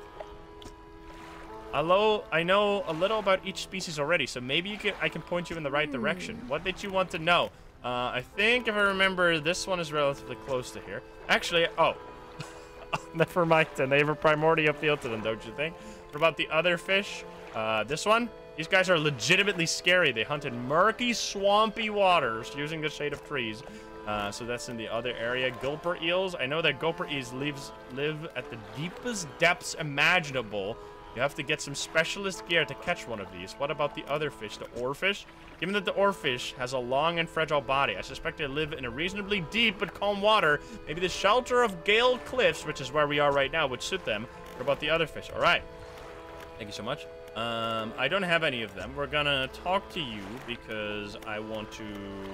Hello, I know a little about each species already, so maybe you can, I can point you in the right direction. What did you want to know? Uh, I think if I remember, this one is relatively close to here. Actually, oh. Never mind, then they have a primordial feel to them, don't you think? What about the other fish? Uh, this one? These guys are legitimately scary. They hunt in murky, swampy waters using the shade of trees. Uh, so that's in the other area. Gulper eels. I know that gulper eels lives, live at the deepest depths imaginable. You have to get some specialist gear to catch one of these. What about the other fish, the oarfish? Given that the oarfish has a long and fragile body, I suspect they live in a reasonably deep but calm water. Maybe the shelter of Gale Cliffs, which is where we are right now, would suit them. What about the other fish? All right. Thank you so much. Um, I don't have any of them. We're gonna talk to you because I want to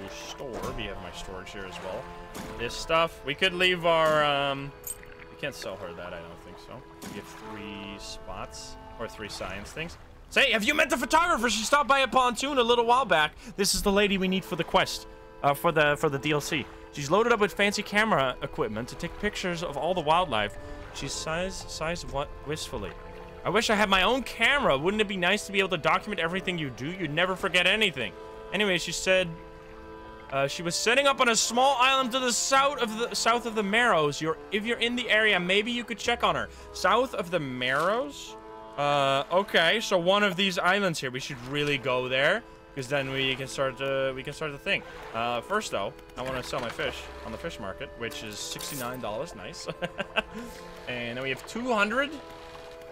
store. We have my storage here as well. This stuff. We could leave our, um, we can't sell her that, I don't think so. We have three spots, or three science things. Say, have you met the photographer? She stopped by a pontoon a little while back. This is the lady we need for the quest, uh, for the for the DLC. She's loaded up with fancy camera equipment to take pictures of all the wildlife. She sighs, sighs what wistfully. I wish I had my own camera. Wouldn't it be nice to be able to document everything you do? You'd never forget anything. Anyway, she said uh, she was setting up on a small island to the south of the south of the Marrows. You're if you're in the area, maybe you could check on her. South of the Marrows? Uh, okay, so one of these islands here. We should really go there because then we can start to we can start to think. Uh, first though, I want to sell my fish on the fish market, which is sixty-nine dollars. Nice. and then we have two hundred,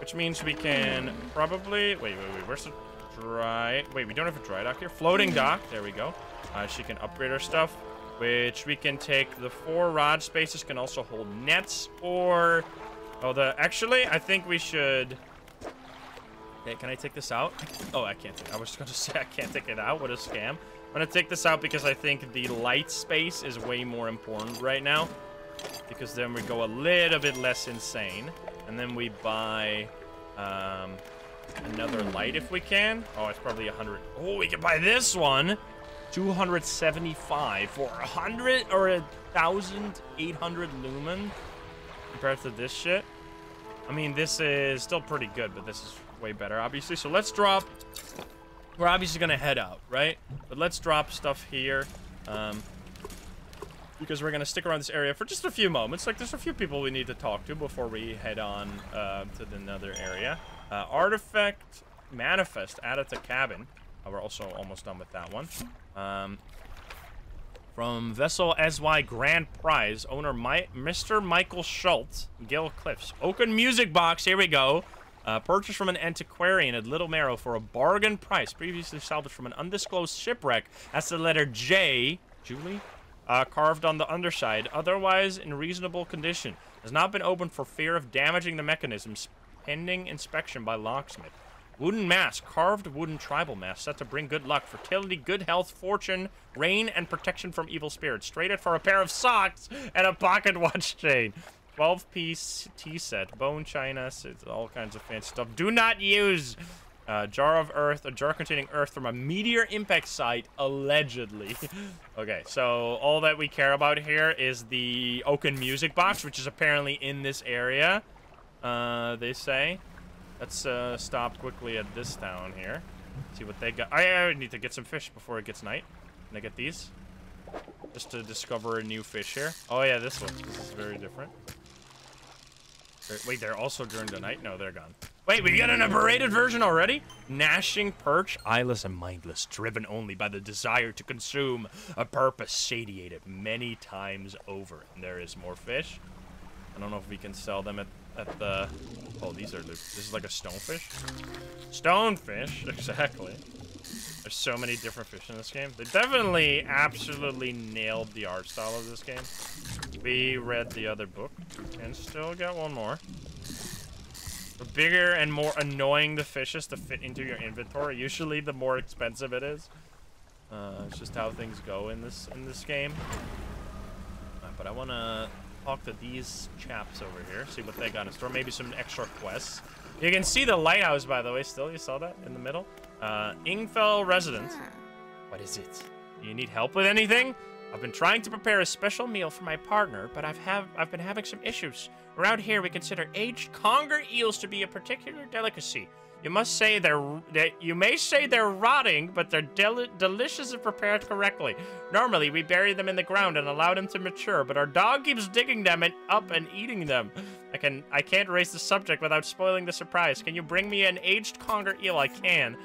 which means we can probably wait, wait, wait. Where's the dry? Wait, we don't have a dry dock here. Floating dock. There we go. Uh, she can upgrade her stuff, which we can take. The four rod spaces can also hold nets or. Oh, the actually, I think we should. Okay, can I take this out? Oh, I can't. Take, I was going to say I can't take it out. What a scam. I'm going to take this out because I think the light space is way more important right now. Because then we go a little bit less insane. And then we buy um, another light if we can. Oh, it's probably 100. Oh, we can buy this one. 275 for 100 or a 1,800 lumen compared to this shit. I mean, this is still pretty good, but this is way better, obviously. So let's drop... We're obviously going to head out, right? But let's drop stuff here. Um, because we're going to stick around this area for just a few moments. Like, there's a few people we need to talk to before we head on uh, to the another area. Uh, artifact Manifest out added to cabin. Uh, we're also almost done with that one. Um, from Vessel SY Grand Prize, owner My Mr. Michael Schultz, Gale Cliffs. Oaken Music Box, here we go. Uh, purchased from an antiquarian at Little Marrow for a bargain price, previously salvaged from an undisclosed shipwreck. That's the letter J, Julie, uh, carved on the underside, otherwise in reasonable condition. Has not been opened for fear of damaging the mechanisms, pending inspection by locksmith. Wooden mask, carved wooden tribal mask, set to bring good luck, fertility, good health, fortune, rain, and protection from evil spirits. Traded for a pair of socks and a pocket watch chain. 12 piece tea set, bone china, all kinds of fancy stuff. Do not use uh, jar of earth, a jar containing earth from a meteor impact site, allegedly. okay, so all that we care about here is the Oaken music box, which is apparently in this area, uh, they say. Let's uh, stop quickly at this town here. See what they got. I, I need to get some fish before it gets night. Can I get these? Just to discover a new fish here. Oh yeah, this one. This is very different. Wait, they're also during the night? No, they're gone. Wait, we got an aberrated version already? Gnashing perch, eyeless and mindless, driven only by the desire to consume, a purpose satiated many times over. And there is more fish. I don't know if we can sell them at, at the... Oh, these are... This is like a stonefish? Stonefish, exactly. There's so many different fish in this game. They definitely absolutely nailed the art style of this game. We read the other book and still got one more. The bigger and more annoying the fish is to fit into your inventory, usually the more expensive it is. Uh, It's just how things go in this in this game. Uh, but I want to talk to these chaps over here, see what they got in store. Maybe some extra quests. You can see the lighthouse, by the way, still. You saw that in the middle? Uh, Ingfell resident. What is it? Do you need help with anything? I've been trying to prepare a special meal for my partner, but I've have I've been having some issues. Around here, we consider aged conger eels to be a particular delicacy. You must say they're that you may say they're rotting, but they're del delicious if prepared correctly. Normally, we bury them in the ground and allow them to mature, but our dog keeps digging them and up and eating them. I can I can't raise the subject without spoiling the surprise. Can you bring me an aged conger eel? I can.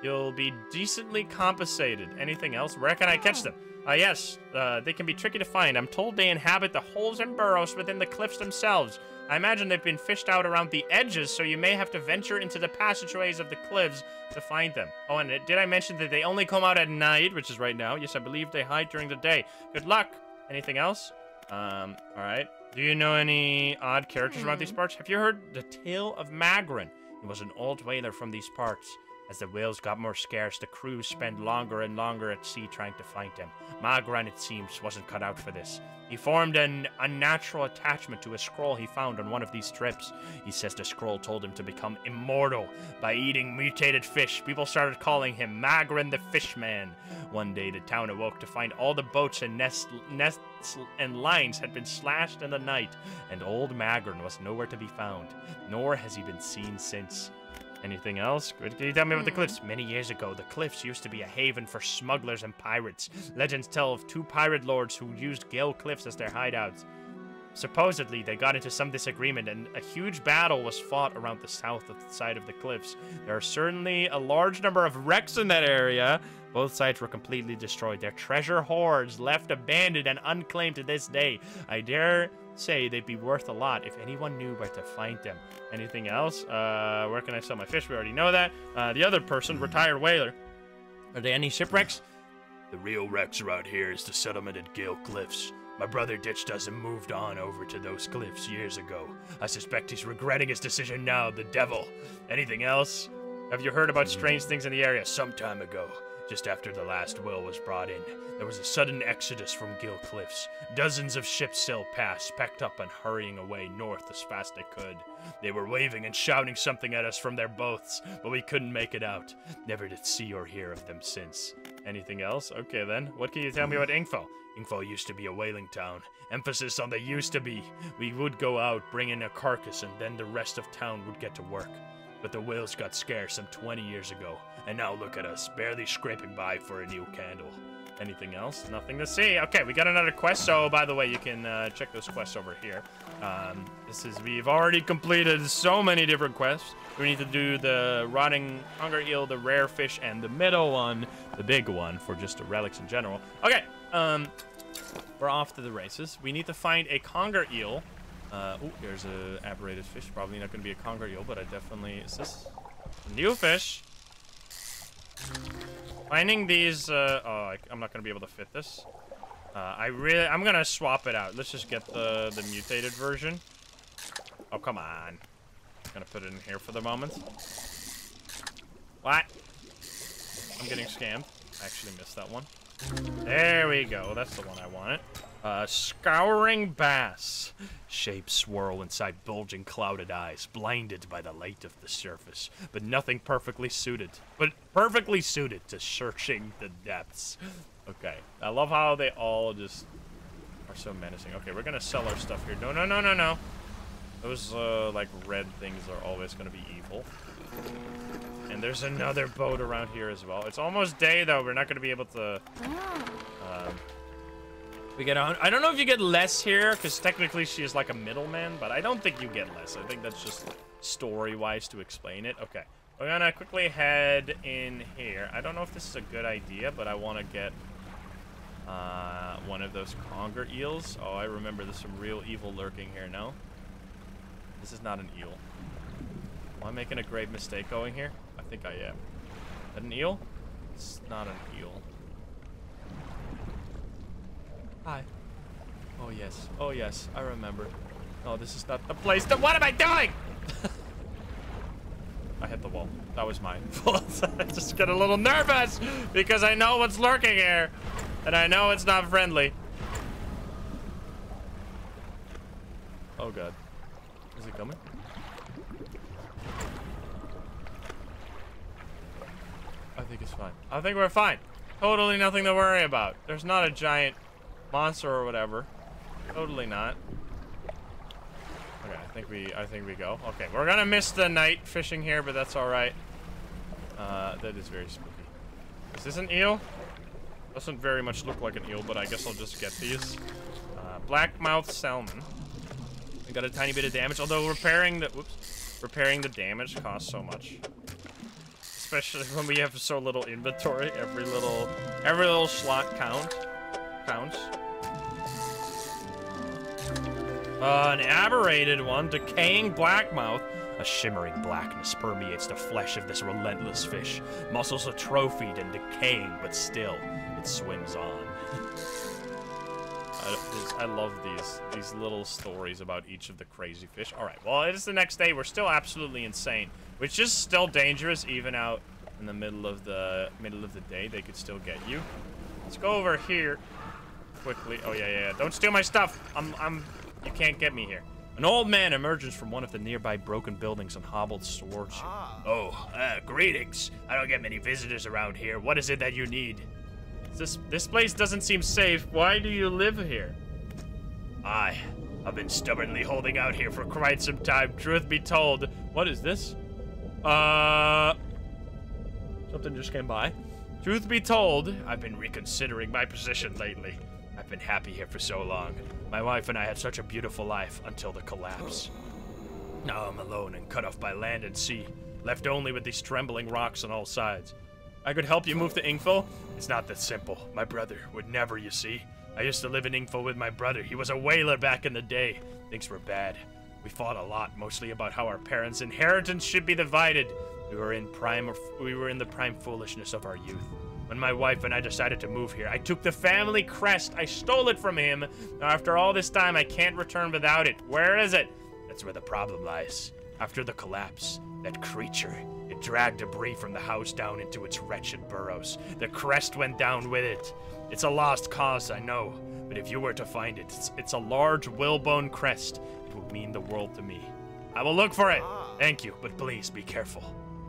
You'll be decently compensated. Anything else? Where can I catch them? Uh, yes, uh, they can be tricky to find. I'm told they inhabit the holes and burrows within the cliffs themselves. I imagine they've been fished out around the edges, so you may have to venture into the passageways of the cliffs to find them. Oh, and did I mention that they only come out at night, which is right now? Yes, I believe they hide during the day. Good luck. Anything else? Um, all right. Do you know any odd characters around these parts? Have you heard the tale of Magrin? He was an old whaler from these parts. As the whales got more scarce, the crews spent longer and longer at sea trying to find him. Magran, it seems, wasn't cut out for this. He formed an unnatural attachment to a scroll he found on one of these trips. He says the scroll told him to become immortal by eating mutated fish. People started calling him Magran the Fishman. One day, the town awoke to find all the boats and nests, nests and lines had been slashed in the night, and old Magran was nowhere to be found, nor has he been seen since. Anything else? Can you tell me about the hmm. cliffs? Many years ago, the cliffs used to be a haven for smugglers and pirates. Legends tell of two pirate lords who used Gale Cliffs as their hideouts. Supposedly, they got into some disagreement and a huge battle was fought around the south of the side of the cliffs. There are certainly a large number of wrecks in that area. Both sides were completely destroyed. Their treasure hoards left abandoned and unclaimed to this day. I dare say they'd be worth a lot if anyone knew where to find them. Anything else? Uh, where can I sell my fish? We already know that. Uh, the other person, retired whaler. Are there any shipwrecks? The real wrecks around here is the settlement at Gale Cliffs. My brother ditched us and moved on over to those cliffs years ago. I suspect he's regretting his decision now, the devil. Anything else? Have you heard about strange things in the area? Some time ago, just after the last will was brought in, there was a sudden exodus from Gale Cliffs. Dozens of ships sailed past, packed up and hurrying away north as fast as they could. They were waving and shouting something at us from their boats, but we couldn't make it out. Never did see or hear of them since. Anything else? Okay then. What can you tell me about Ingfell? Ingfell used to be a whaling town. Emphasis on the used to be. We would go out, bring in a carcass, and then the rest of town would get to work. But the whales got scarce some 20 years ago, and now look at us, barely scraping by for a new candle. Anything else? Nothing to see. Okay, we got another quest. So, by the way, you can uh, check those quests over here. Um, this is we've already completed so many different quests. We need to do the rotting conger eel, the rare fish, and the middle one, the big one for just the relics in general. Okay, um, we're off to the races. We need to find a conger eel. Uh, oh, there's a aberrated fish. Probably not going to be a conger eel, but I definitely is this a new fish. Finding these, uh, oh, I, am not gonna be able to fit this. Uh, I really, I'm gonna swap it out. Let's just get the, the mutated version. Oh, come on. I'm gonna put it in here for the moment. What? I'm getting scammed. I actually missed that one. There we go. That's the one I wanted. Uh, scouring bass. Shapes swirl inside bulging clouded eyes, blinded by the light of the surface, but nothing perfectly suited. But perfectly suited to searching the depths. Okay, I love how they all just are so menacing. Okay, we're gonna sell our stuff here. No, no, no, no, no. Those, uh, like, red things are always gonna be evil. And there's another boat around here as well. It's almost day, though. We're not gonna be able to... Um, we get. I don't know if you get less here, because technically she is like a middleman, but I don't think you get less. I think that's just story-wise to explain it. Okay. We're gonna quickly head in here. I don't know if this is a good idea, but I want to get uh, one of those conger eels. Oh, I remember there's some real evil lurking here, no? This is not an eel. Am I making a grave mistake going here? I think I am. An eel? It's not an eel. Hi. Oh, yes. Oh, yes. I remember. Oh, this is not the place to- What am I doing? I I hit the wall. That was mine. I just get a little nervous because I know what's lurking here. And I know it's not friendly. Oh god. Is it coming? I think it's fine. I think we're fine. Totally nothing to worry about. There's not a giant monster or whatever. Totally not. Okay, I think we I think we go. Okay, we're gonna miss the night fishing here, but that's alright. Uh, that is very spooky. Is this an eel? Doesn't very much look like an eel, but I guess I'll just get these. Uh, blackmouth salmon. I got a tiny bit of damage, although repairing the whoops, repairing the damage costs so much. Especially when we have so little inventory. Every little every little slot count counts. Uh, an aberrated one, decaying blackmouth. A shimmering blackness permeates the flesh of this relentless fish. Muscles are atrophied and decaying, but still, it swims on. I, I, love these these little stories about each of the crazy fish. All right, well, it is the next day. We're still absolutely insane, which is still dangerous even out in the middle of the middle of the day. They could still get you. Let's go over here quickly. Oh yeah, yeah. yeah. Don't steal my stuff. I'm I'm. You can't get me here. An old man emerges from one of the nearby broken buildings on hobbled swords. Ah. Oh, uh, greetings. I don't get many visitors around here. What is it that you need? This this place doesn't seem safe. Why do you live here? I, I've been stubbornly holding out here for quite some time. Truth be told, what is this? Uh, something just came by. Truth be told, I've been reconsidering my position lately. I've been happy here for so long. My wife and I had such a beautiful life until the collapse. Now I'm alone and cut off by land and sea, left only with these trembling rocks on all sides. I could help you move to Ingfell? It's not that simple. My brother would never, you see. I used to live in Ingfell with my brother. He was a whaler back in the day. Things were bad. We fought a lot, mostly about how our parents' inheritance should be divided. We were in prime we were in the prime foolishness of our youth. When my wife and I decided to move here, I took the family crest. I stole it from him. Now, after all this time, I can't return without it. Where is it? That's where the problem lies. After the collapse, that creature, it dragged debris from the house down into its wretched burrows. The crest went down with it. It's a lost cause, I know. But if you were to find it, it's, it's a large whalebone crest. It would mean the world to me. I will look for it. Thank you, but please be careful.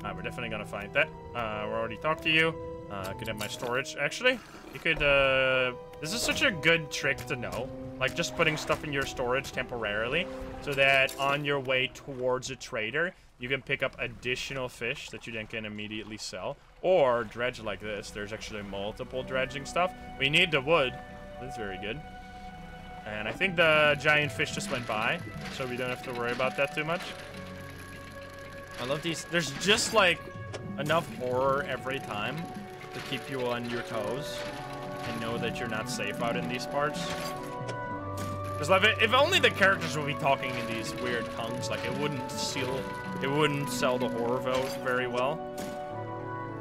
Uh, we're definitely gonna find that. Uh, we already talked to you. Uh, could have my storage. Actually, you could, uh, this is such a good trick to know. Like, just putting stuff in your storage temporarily, so that on your way towards a trader, you can pick up additional fish that you then can immediately sell. Or dredge like this. There's actually multiple dredging stuff. We need the wood. That's very good. And I think the giant fish just went by, so we don't have to worry about that too much. I love these. There's just, like, enough horror every time to keep you on your toes and know that you're not safe out in these parts. Because like, if only the characters would be talking in these weird tongues, like it wouldn't seal, it wouldn't sell the horror vote very well.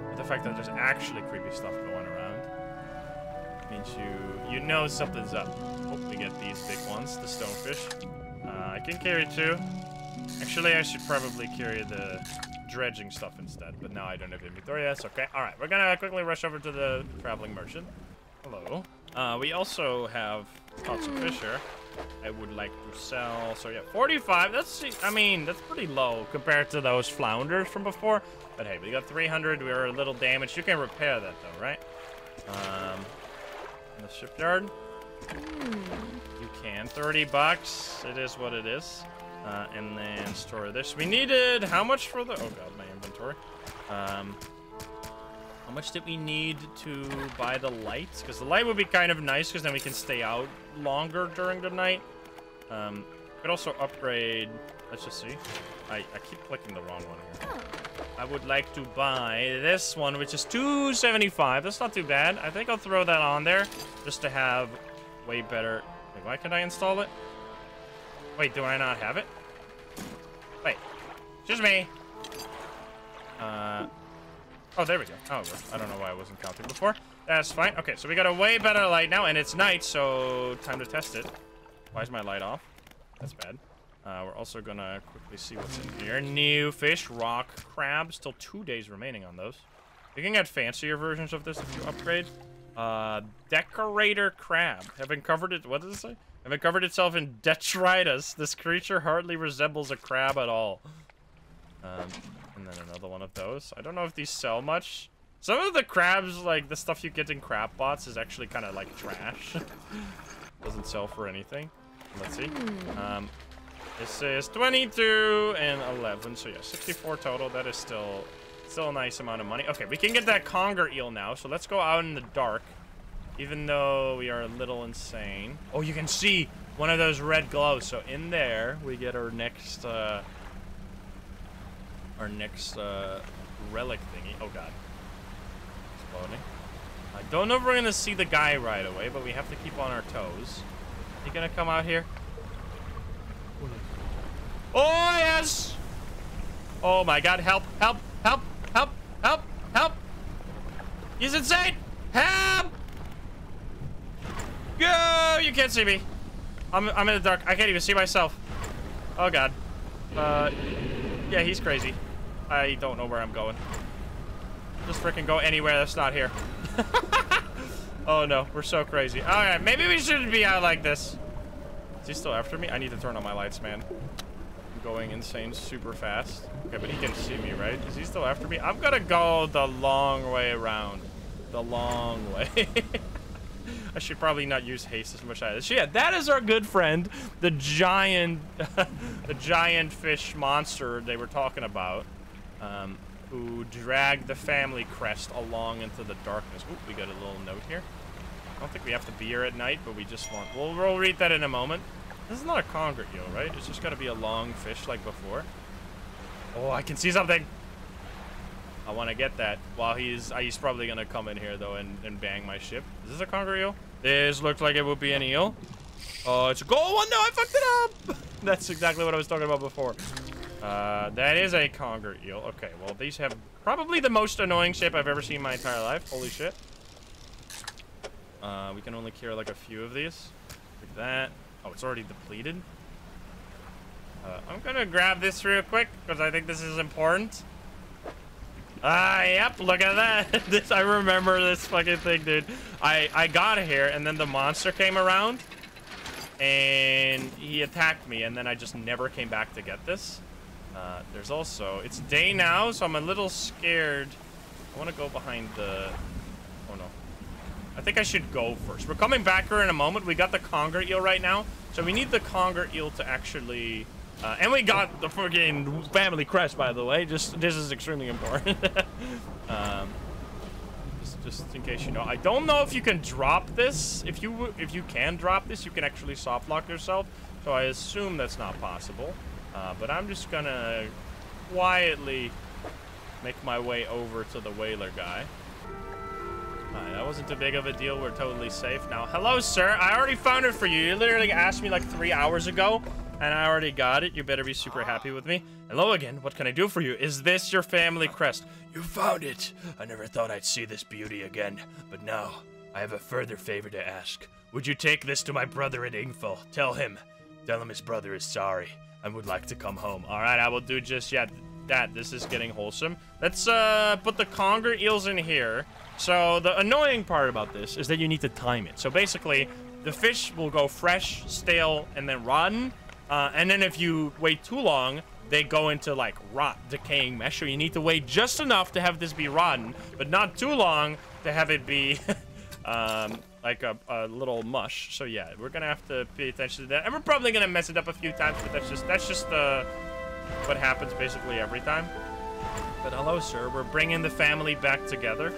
But the fact that there's actually creepy stuff going around means you you know something's up. Hope we get these big ones, the stonefish. Uh, I can carry two. Actually, I should probably carry the dredging stuff instead, but now I don't have inventory. That's okay. All right, we're gonna quickly rush over to the traveling merchant. Hello. Uh, we also have lots of fish here. I would like to sell. So yeah, 45. That's, I mean, that's pretty low compared to those flounders from before. But hey, we got 300. We are a little damaged. You can repair that though, right? Um, in the shipyard. You can. 30 bucks. It is what it is. Uh, and then store this. We needed how much for the? Oh god, my inventory. Um, how much did we need to buy the lights? Because the light would be kind of nice, because then we can stay out longer during the night. Um, could also upgrade. Let's just see. I I keep clicking the wrong one here. I would like to buy this one, which is 275. That's not too bad. I think I'll throw that on there just to have way better. Wait, why can't I install it? Wait, do I not have it? Wait. Just me. Uh, oh, there we go. Oh, I don't know why I wasn't counting before. That's fine. Okay, so we got a way better light now, and it's night, so time to test it. Why is my light off? That's bad. Uh, we're also gonna quickly see what's in here. New fish, rock crab. Still two days remaining on those. You can get fancier versions of this if you upgrade. Uh, decorator crab. Having covered it, what does it say? Having covered itself in detritus, this creature hardly resembles a crab at all. Um, and then another one of those. I don't know if these sell much. Some of the crabs, like the stuff you get in crab pots, is actually kind of like trash. Doesn't sell for anything. Let's see. Um, this is 22 and 11, so yeah, 64 total. That is still still a nice amount of money. Okay, we can get that conger eel now, so let's go out in the dark. Even though we are a little insane. Oh, you can see one of those red glows. So in there, we get our next, uh, our next, uh, relic thingy. Oh, God. Exploding. I don't know if we're going to see the guy right away, but we have to keep on our toes. He going to come out here? Oh, yes! Oh, my God. Help, help, help, help, help, help! He's insane! Help! Go! You can't see me. I'm, I'm in the dark. I can't even see myself. Oh, God. Uh, yeah, he's crazy. I don't know where I'm going. Just freaking go anywhere that's not here. oh, no. We're so crazy. All right, maybe we shouldn't be out like this. Is he still after me? I need to turn on my lights, man. I'm going insane super fast. Okay, but he can see me, right? Is he still after me? I'm gonna go the long way around. The long way. I should probably not use haste as much as so yeah, that is our good friend, the giant, the giant fish monster they were talking about, um, who dragged the family crest along into the darkness. Ooh, we got a little note here. I don't think we have to be here at night, but we just want. We'll, we'll read that in a moment. This is not a conger eel, right? It's just got to be a long fish like before. Oh, I can see something. I want to get that. While he's, uh, he's probably gonna come in here though and, and bang my ship. Is this a conger eel? This looked like it would be an eel. Oh, it's a gold one. No, I fucked it up. That's exactly what I was talking about before. Uh, that is a conger eel. Okay, well these have probably the most annoying shape I've ever seen in my entire life. Holy shit. Uh, we can only cure like a few of these. Like that. Oh, it's already depleted. Uh, I'm gonna grab this real quick because I think this is important. Ah, yep, look at that. this, I remember this fucking thing, dude. I, I got here, and then the monster came around, and he attacked me, and then I just never came back to get this. Uh, there's also, it's day now, so I'm a little scared. I want to go behind the, oh no. I think I should go first. We're coming back here in a moment. We got the conger eel right now, so we need the conger eel to actually uh, and we got the fucking family crest, by the way. Just this is extremely important. um, just, just in case you know, I don't know if you can drop this. If you if you can drop this, you can actually soft lock yourself. So I assume that's not possible. Uh, but I'm just gonna quietly make my way over to the whaler guy. Right, that wasn't too big of a deal. We're totally safe now. Hello, sir. I already found it for you. You literally asked me like three hours ago and I already got it. You better be super happy with me. Hello again. What can I do for you? Is this your family crest? You found it. I never thought I'd see this beauty again, but now I have a further favor to ask. Would you take this to my brother at Ingfell? Tell him. Tell him his brother is sorry and would like to come home. All right, I will do just yet that. This is getting wholesome. Let's uh, put the conger eels in here. So the annoying part about this is that you need to time it. So basically, the fish will go fresh, stale, and then rotten. Uh, and then if you wait too long, they go into like rot, decaying mesh. So you need to wait just enough to have this be rotten, but not too long to have it be um, like a, a, little mush. So yeah, we're gonna have to pay attention to that, and we're probably gonna mess it up a few times. But that's just that's just uh, what happens basically every time. But hello, sir. We're bringing the family back together.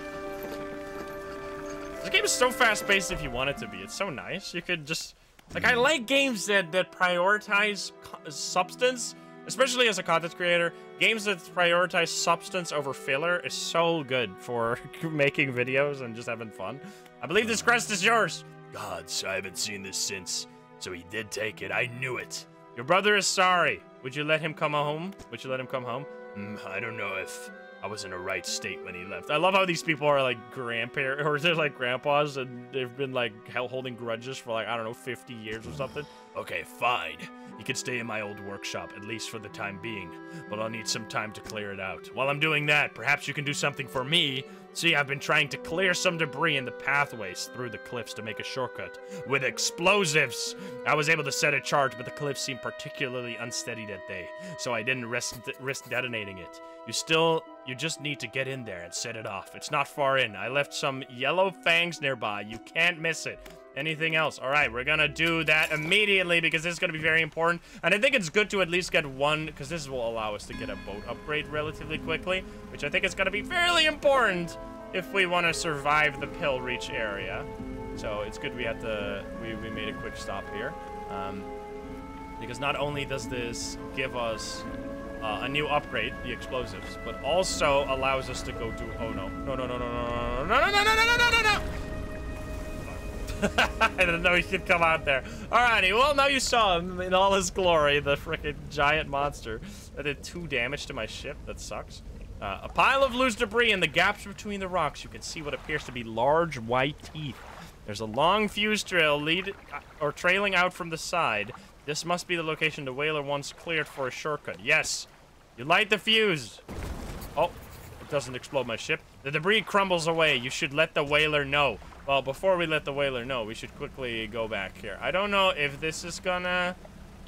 This game is so fast-paced if you want it to be. It's so nice. You could just like, I like games that, that prioritize substance, especially as a content creator. Games that prioritize substance over filler is so good for making videos and just having fun. I believe this crest is yours. Gods, I haven't seen this since. So he did take it. I knew it. Your brother is sorry. Would you let him come home? Would you let him come home? Mm, I don't know if I was in a right state when he left. I love how these people are like grandparents, or they're like grandpas, and they've been like holding grudges for like, I don't know, 50 years or something. Okay, fine. You can stay in my old workshop, at least for the time being, but I'll need some time to clear it out. While I'm doing that, perhaps you can do something for me. See, I've been trying to clear some debris in the pathways through the cliffs to make a shortcut with explosives. I was able to set a charge, but the cliffs seemed particularly unsteady that day, so I didn't risk, risk detonating it. You still, you just need to get in there and set it off. It's not far in. I left some yellow fangs nearby. You can't miss it. Anything else? All right, we're gonna do that immediately because this is gonna be very important. And I think it's good to at least get one, because this will allow us to get a boat upgrade relatively quickly, which I think is gonna be fairly important if we want to survive the Pale Reach area. So it's good we had to, we, we made a quick stop here. Um, because not only does this give us uh, a new upgrade, the explosives, but also allows us to go to, oh no, no, no, no, no, no, no, no, no, no, no, no, no, no, I didn't know he could come out there. Alrighty, well, now you saw him in all his glory, the freaking giant monster that did two damage to my ship. That sucks. Uh, a pile of loose debris in the gaps between the rocks. You can see what appears to be large white teeth. There's a long fuse trail lead uh, or trailing out from the side. This must be the location the whaler once cleared for a shortcut. Yes. You light the fuse. Oh, it doesn't explode my ship. The debris crumbles away. You should let the whaler know. Well, before we let the whaler know, we should quickly go back here. I don't know if this is gonna...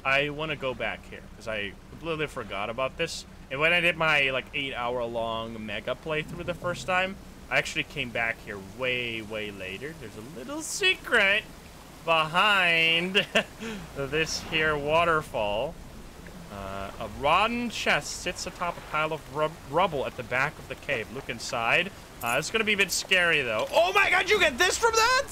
I want to go back here, because I completely forgot about this. And when I did my, like, eight-hour-long mega playthrough the first time, I actually came back here way, way later. There's a little secret behind this here waterfall. Uh, a rotten chest sits atop a pile of rub rubble at the back of the cave. Look inside. Uh, it's gonna be a bit scary though. Oh my god, you get this from that?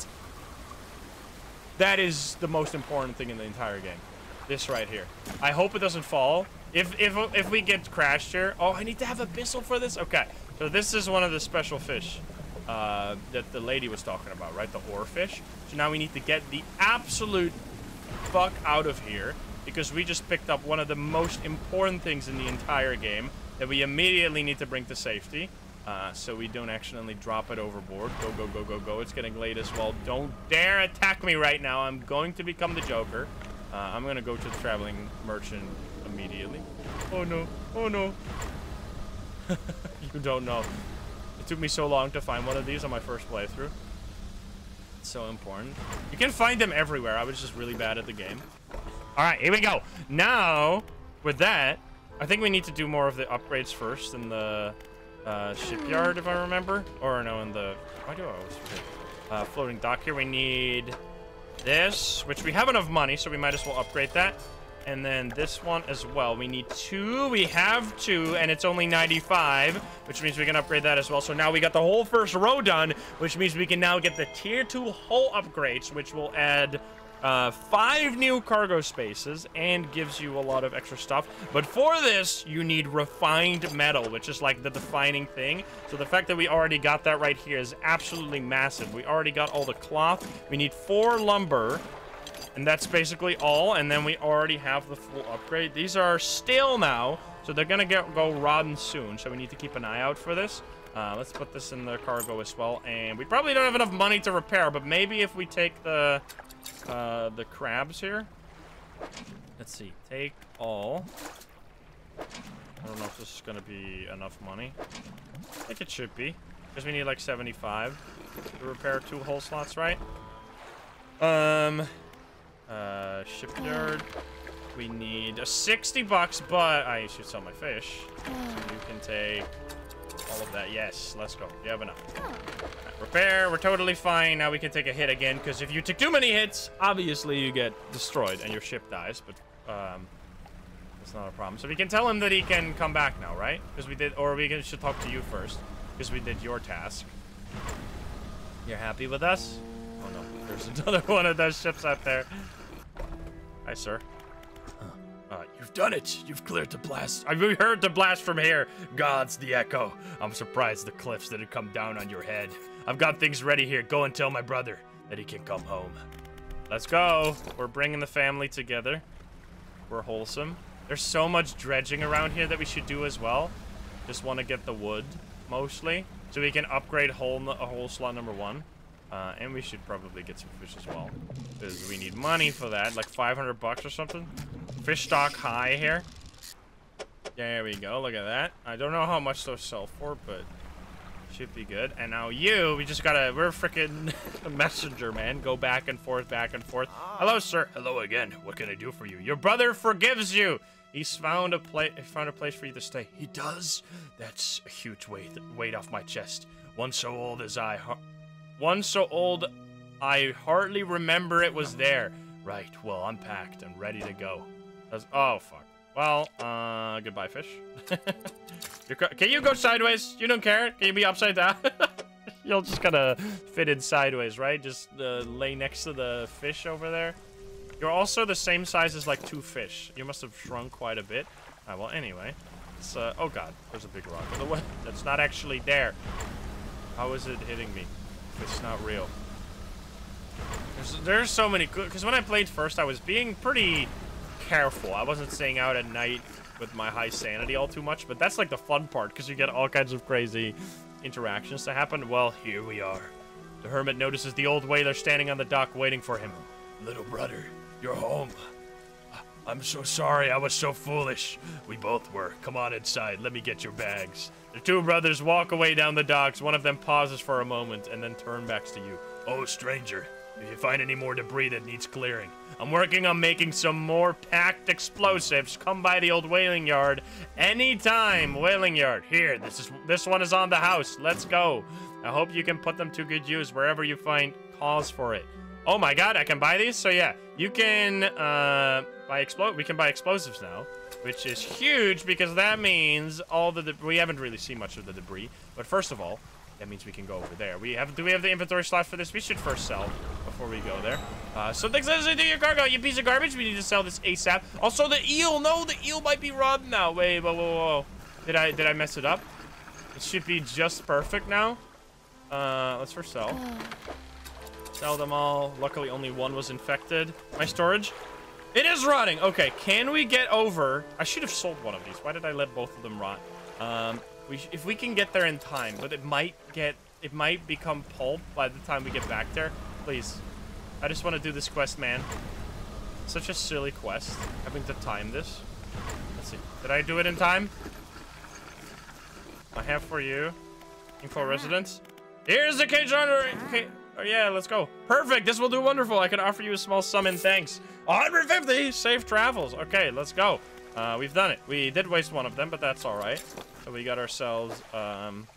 That is the most important thing in the entire game. This right here. I hope it doesn't fall. If if if we get crashed here, oh, I need to have abyssal for this. Okay, so this is one of the special fish uh, that the lady was talking about, right? The oarfish. So now we need to get the absolute fuck out of here because we just picked up one of the most important things in the entire game that we immediately need to bring to safety. Uh, so we don't accidentally drop it overboard. Go, go, go, go, go. It's getting late as well. Don't dare attack me right now. I'm going to become the Joker. Uh, I'm going to go to the traveling merchant immediately. Oh, no. Oh, no. you don't know. It took me so long to find one of these on my first playthrough. It's so important. You can find them everywhere. I was just really bad at the game. All right, here we go. Now, with that, I think we need to do more of the upgrades first in the uh, shipyard, if I remember. Or no, in the... Why do I always forget? Uh, floating dock here. We need this, which we have enough money, so we might as well upgrade that. And then this one as well. We need two. We have two, and it's only 95, which means we can upgrade that as well. So now we got the whole first row done, which means we can now get the tier 2 hull upgrades, which will add uh, five new cargo spaces and gives you a lot of extra stuff. But for this, you need refined metal, which is like the defining thing. So the fact that we already got that right here is absolutely massive. We already got all the cloth. We need four lumber. And that's basically all. And then we already have the full upgrade. These are stale now, so they're gonna get go rotten soon. So we need to keep an eye out for this. Uh, let's put this in the cargo as well. And we probably don't have enough money to repair, but maybe if we take the uh, the crabs here. Let's see. Take all. I don't know if this is going to be enough money. I think it should be. Because we need like 75 to repair two hull slots, right? Um, uh, shipyard. We need a 60 bucks, but I should sell my fish. So you can take all of that. Yes, let's go. You have enough. Repair. We're totally fine. Now we can take a hit again, because if you take too many hits, obviously you get destroyed and your ship dies, but um, that's not a problem. So we can tell him that he can come back now, right? Because we did, or we can, should talk to you first, because we did your task. You're happy with us? Oh no, there's another one of those ships out there. Hi, sir. Uh, you've done it. You've cleared the blast. I have heard the blast from here. God's the echo. I'm surprised the cliffs didn't come down on your head. I've got things ready here. Go and tell my brother that he can come home. Let's go. We're bringing the family together. We're wholesome. There's so much dredging around here that we should do as well. Just want to get the wood, mostly. So we can upgrade hole, hull slot number one. Uh, and we should probably get some fish as well. Because we need money for that, like 500 bucks or something. Fish stock high here. There we go, look at that. I don't know how much those sell for, but should be good. And now you, we just gotta, we're freaking messenger, man. Go back and forth, back and forth. Hello, sir. Hello again. What can I do for you? Your brother forgives you. He's found a place, found a place for you to stay. He does? That's a huge weight, weight off my chest. One so old as I, one so old, I hardly remember it was there. Right, well, I'm packed and ready to go. That's, oh, fuck. Well, uh, goodbye, fish. can you go sideways? You don't care? Can you be upside down? You'll just kind of fit in sideways, right? Just uh, lay next to the fish over there. You're also the same size as, like, two fish. You must have shrunk quite a bit. Uh, well, anyway. It's, uh, oh god, there's a big rock. That's not actually there. How is it hitting me? It's not real. There's, there's so many good... Because when I played first, I was being pretty careful. I wasn't staying out at night with my high sanity all too much, but that's like the fun part, because you get all kinds of crazy interactions to happen. Well, here we are. The hermit notices the old whaler standing on the dock waiting for him. Little brother, you're home. I'm so sorry, I was so foolish. We both were. Come on inside, let me get your bags. The two brothers walk away down the docks. One of them pauses for a moment and then turns back to you. Oh, stranger, if you find any more debris that needs clearing, I'm working on making some more packed explosives. Come by the old whaling yard anytime. Whaling yard. Here, this is this one is on the house. Let's go. I hope you can put them to good use wherever you find cause for it. Oh my god, I can buy these? So yeah, you can uh, buy explode. We can buy explosives now which is huge because that means all the we haven't really seen much of the debris. But first of all, that means we can go over there. We have do we have the inventory slot for this? We should first sell before we go there. Uh, so thanks for do your cargo, you piece of garbage. We need to sell this ASAP. Also, the eel. No, the eel might be rotten now. Wait, whoa, whoa, whoa. Did I did I mess it up? It should be just perfect now. Uh, let's first sell. Sell them all. Luckily, only one was infected. My storage. It is rotting. Okay, can we get over? I should have sold one of these. Why did I let both of them rot? Um, we if we can get there in time, but it might get, it might become pulp by the time we get back there. Please, I just want to do this quest, man. Such a silly quest, having to time this. Let's see. Did I do it in time? I have for you. Info residence. Here's the cage under. Okay. Oh, yeah, let's go. Perfect. This will do wonderful. I can offer you a small sum in thanks. 150! Safe travels. Okay, let's go. Uh, we've done it. We did waste one of them, but that's all right. So we got ourselves, um,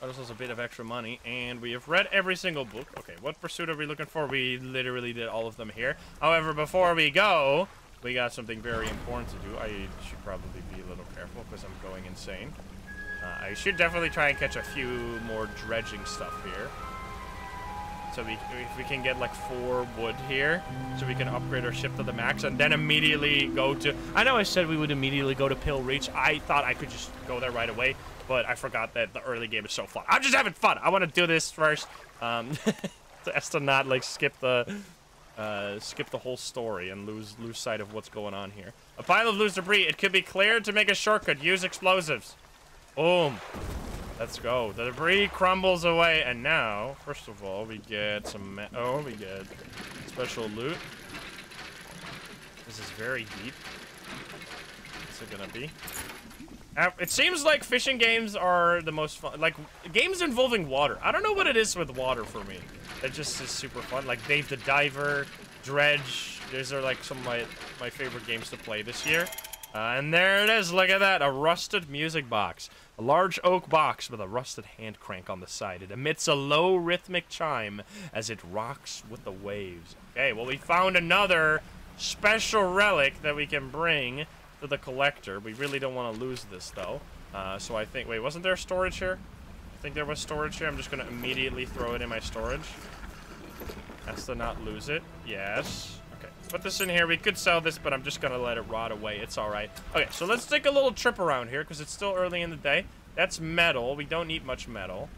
got ourselves a bit of extra money, and we have read every single book. Okay, what pursuit are we looking for? We literally did all of them here. However, before we go, we got something very important to do. I should probably be a little careful because I'm going insane. Uh, I should definitely try and catch a few more dredging stuff here. So we, if we can get like four wood here, so we can upgrade our ship to the max, and then immediately go to... I know I said we would immediately go to Pale Reach. I thought I could just go there right away, but I forgot that the early game is so fun. I'm just having fun. I want to do this first, um, as to not like skip the... Uh, skip the whole story and lose lose sight of what's going on here. A pile of loose debris. It could be cleared to make a shortcut. Use explosives. Boom. Let's go. The debris crumbles away, and now, first of all, we get some... Oh, we get special loot. This is very deep. What's it gonna be? It seems like fishing games are the most fun. Like, games involving water. I don't know what it is with water for me. It just is super fun. Like, Dave the Diver, Dredge. These are, like, some of my, my favorite games to play this year. Uh, and there it is. Look at that. A rusted music box. A large oak box with a rusted hand crank on the side. It emits a low rhythmic chime as it rocks with the waves. Okay, well, we found another special relic that we can bring to the collector. We really don't want to lose this, though. Uh, so I think... Wait, wasn't there storage here? I think there was storage here. I'm just going to immediately throw it in my storage. Has to not lose it. Yes. Put this in here. We could sell this, but I'm just going to let it rot away. It's all right. Okay, so let's take a little trip around here because it's still early in the day. That's metal. We don't need much metal.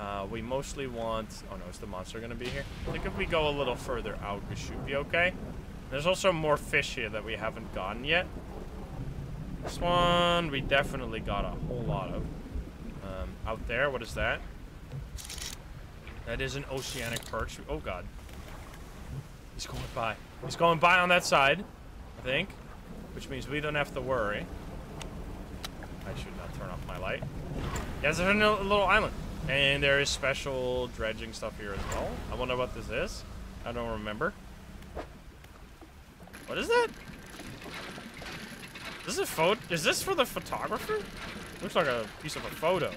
Uh, we mostly want... Oh, no, is the monster going to be here? I think if we go a little further out, we should be okay. There's also more fish here that we haven't gotten yet. This one we definitely got a whole lot of. Um, out there, what is that? That is an oceanic perch. Oh god. He's going by. He's going by on that side, I think. Which means we don't have to worry. I should not turn off my light. Yeah, there's a little island. And there is special dredging stuff here as well. I wonder what this is. I don't remember. What is that? This is a photo. Is this for the photographer? Looks like a piece of a photo.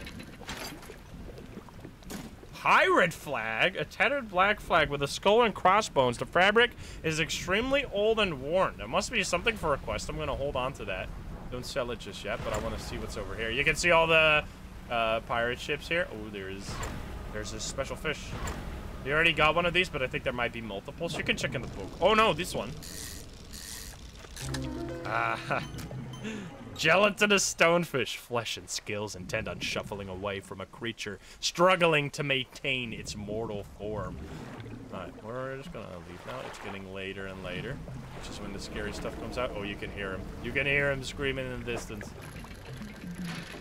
Pirate flag, a tattered black flag with a skull and crossbones. The fabric is extremely old and worn. There must be something for a quest. I'm gonna hold on to that. Don't sell it just yet, but I want to see what's over here. You can see all the uh, pirate ships here. Oh, there's there's a special fish. You already got one of these, but I think there might be multiples. You can check in the book. Oh no, this one. Ah, gelatinous stonefish, flesh and skills intent on shuffling away from a creature struggling to maintain its mortal form. Alright, we're just gonna leave now. It's getting later and later, which is when the scary stuff comes out. Oh, you can hear him. You can hear him screaming in the distance.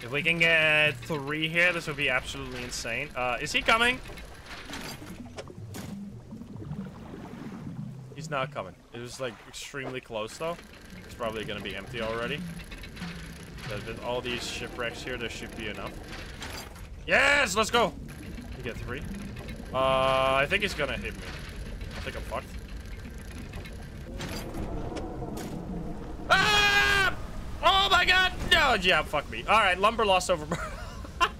If we can get three here, this would be absolutely insane. Uh, is he coming? He's not coming. It was like extremely close though. It's probably gonna be empty already. With all these shipwrecks here, there should be enough. Yes, let's go. We get three. Uh, I think he's gonna hit me. I think I'm fucked. Ah! Oh my god! No, yeah, fuck me. All right, lumber lost over.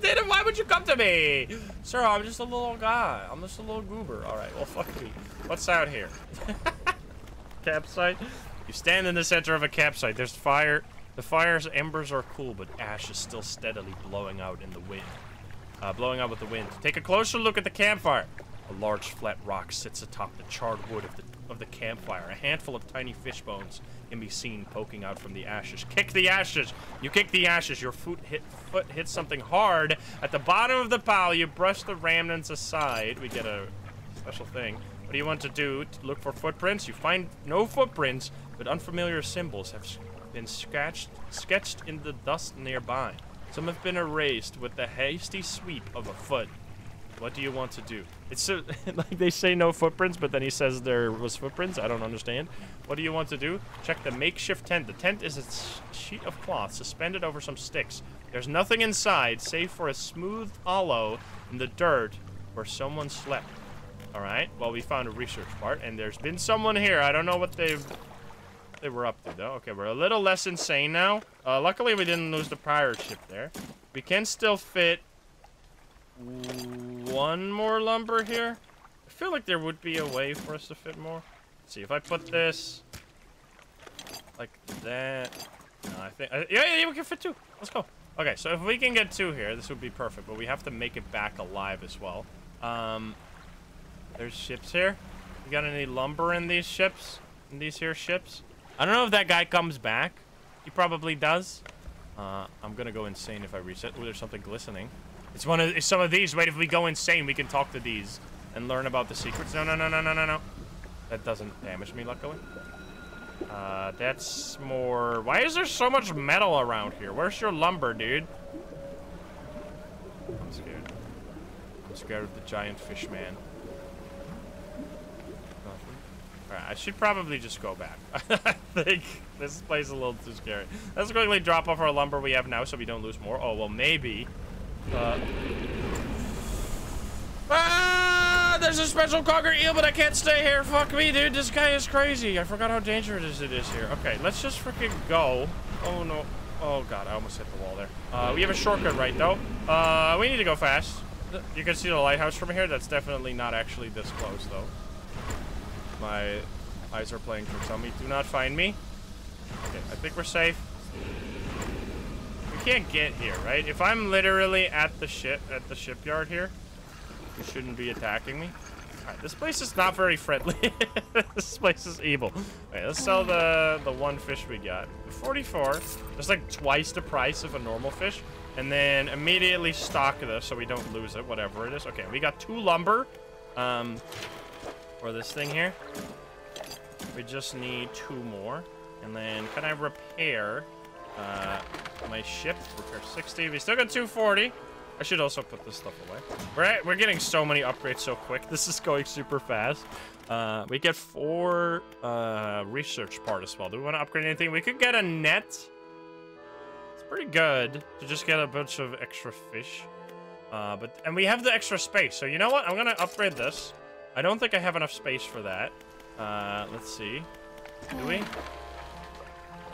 It? Why would you come to me? Sir, I'm just a little guy. I'm just a little goober. All right, well, fuck me. What's out here? campsite? You stand in the center of a campsite. There's fire. The fire's embers are cool, but ash is still steadily blowing out in the wind. Uh, blowing out with the wind. Take a closer look at the campfire. A large flat rock sits atop the charred wood of the of the campfire. A handful of tiny fish bones can be seen poking out from the ashes. Kick the ashes! You kick the ashes. Your foot hit foot hits something hard at the bottom of the pile. You brush the remnants aside. We get a special thing. What do you want to do? Look for footprints? You find no footprints, but unfamiliar symbols have been sketched sketched in the dust nearby. Some have been erased with the hasty sweep of a foot. What do you want to do? It's so, like they say no footprints, but then he says there was footprints. I don't understand. What do you want to do? Check the makeshift tent. The tent is a sheet of cloth suspended over some sticks. There's nothing inside, save for a smooth hollow in the dirt where someone slept. All right. Well, we found a research part, and there's been someone here. I don't know what they've they were up to, though. Okay, we're a little less insane now. Uh, luckily, we didn't lose the prior ship there. We can still fit one more lumber here. I feel like there would be a way for us to fit more. Let's see, if I put this like that. No, I think, uh, yeah, yeah, we can fit two. Let's go. Okay, so if we can get two here, this would be perfect, but we have to make it back alive as well. Um, there's ships here. You got any lumber in these ships? In these here ships? I don't know if that guy comes back. He probably does. Uh, I'm gonna go insane if I reset. Oh, there's something glistening. It's one of it's some of these. Wait, if we go insane, we can talk to these and learn about the secrets. No, no, no, no, no, no, no. That doesn't damage me, luckily. Uh, that's more... Why is there so much metal around here? Where's your lumber, dude? I'm scared. I'm scared of the giant fish man. I should probably just go back. I think this place is a little too scary. Let's quickly drop off our lumber we have now so we don't lose more. Oh, well, maybe uh, ah, there's a special conger eel, but I can't stay here. Fuck me, dude. This guy is crazy. I forgot how dangerous it is here. Okay, let's just freaking go. Oh, no. Oh, God. I almost hit the wall there. Uh, we have a shortcut right, though. Uh, we need to go fast. You can see the lighthouse from here. That's definitely not actually this close, though. My eyes are playing tricks on me. Do not find me. Okay, I think we're safe We can't get here, right? If I'm literally at the ship at the shipyard here, you shouldn't be attacking me. This place is not very friendly. this place is evil. Alright, let's sell the the one fish we got. 44. That's like twice the price of a normal fish. And then immediately stock this so we don't lose it, whatever it is. Okay, we got two lumber. Um for this thing here. We just need two more. And then can I repair Uh, my ship, repair 60. We still got 240. I should also put this stuff away. We're, at, we're getting so many upgrades so quick. This is going super fast. Uh, we get four uh, research part as well. Do we want to upgrade anything? We could get a net. It's pretty good to just get a bunch of extra fish. Uh, but And we have the extra space. So you know what? I'm going to upgrade this. I don't think I have enough space for that. Uh, let's see. Do we?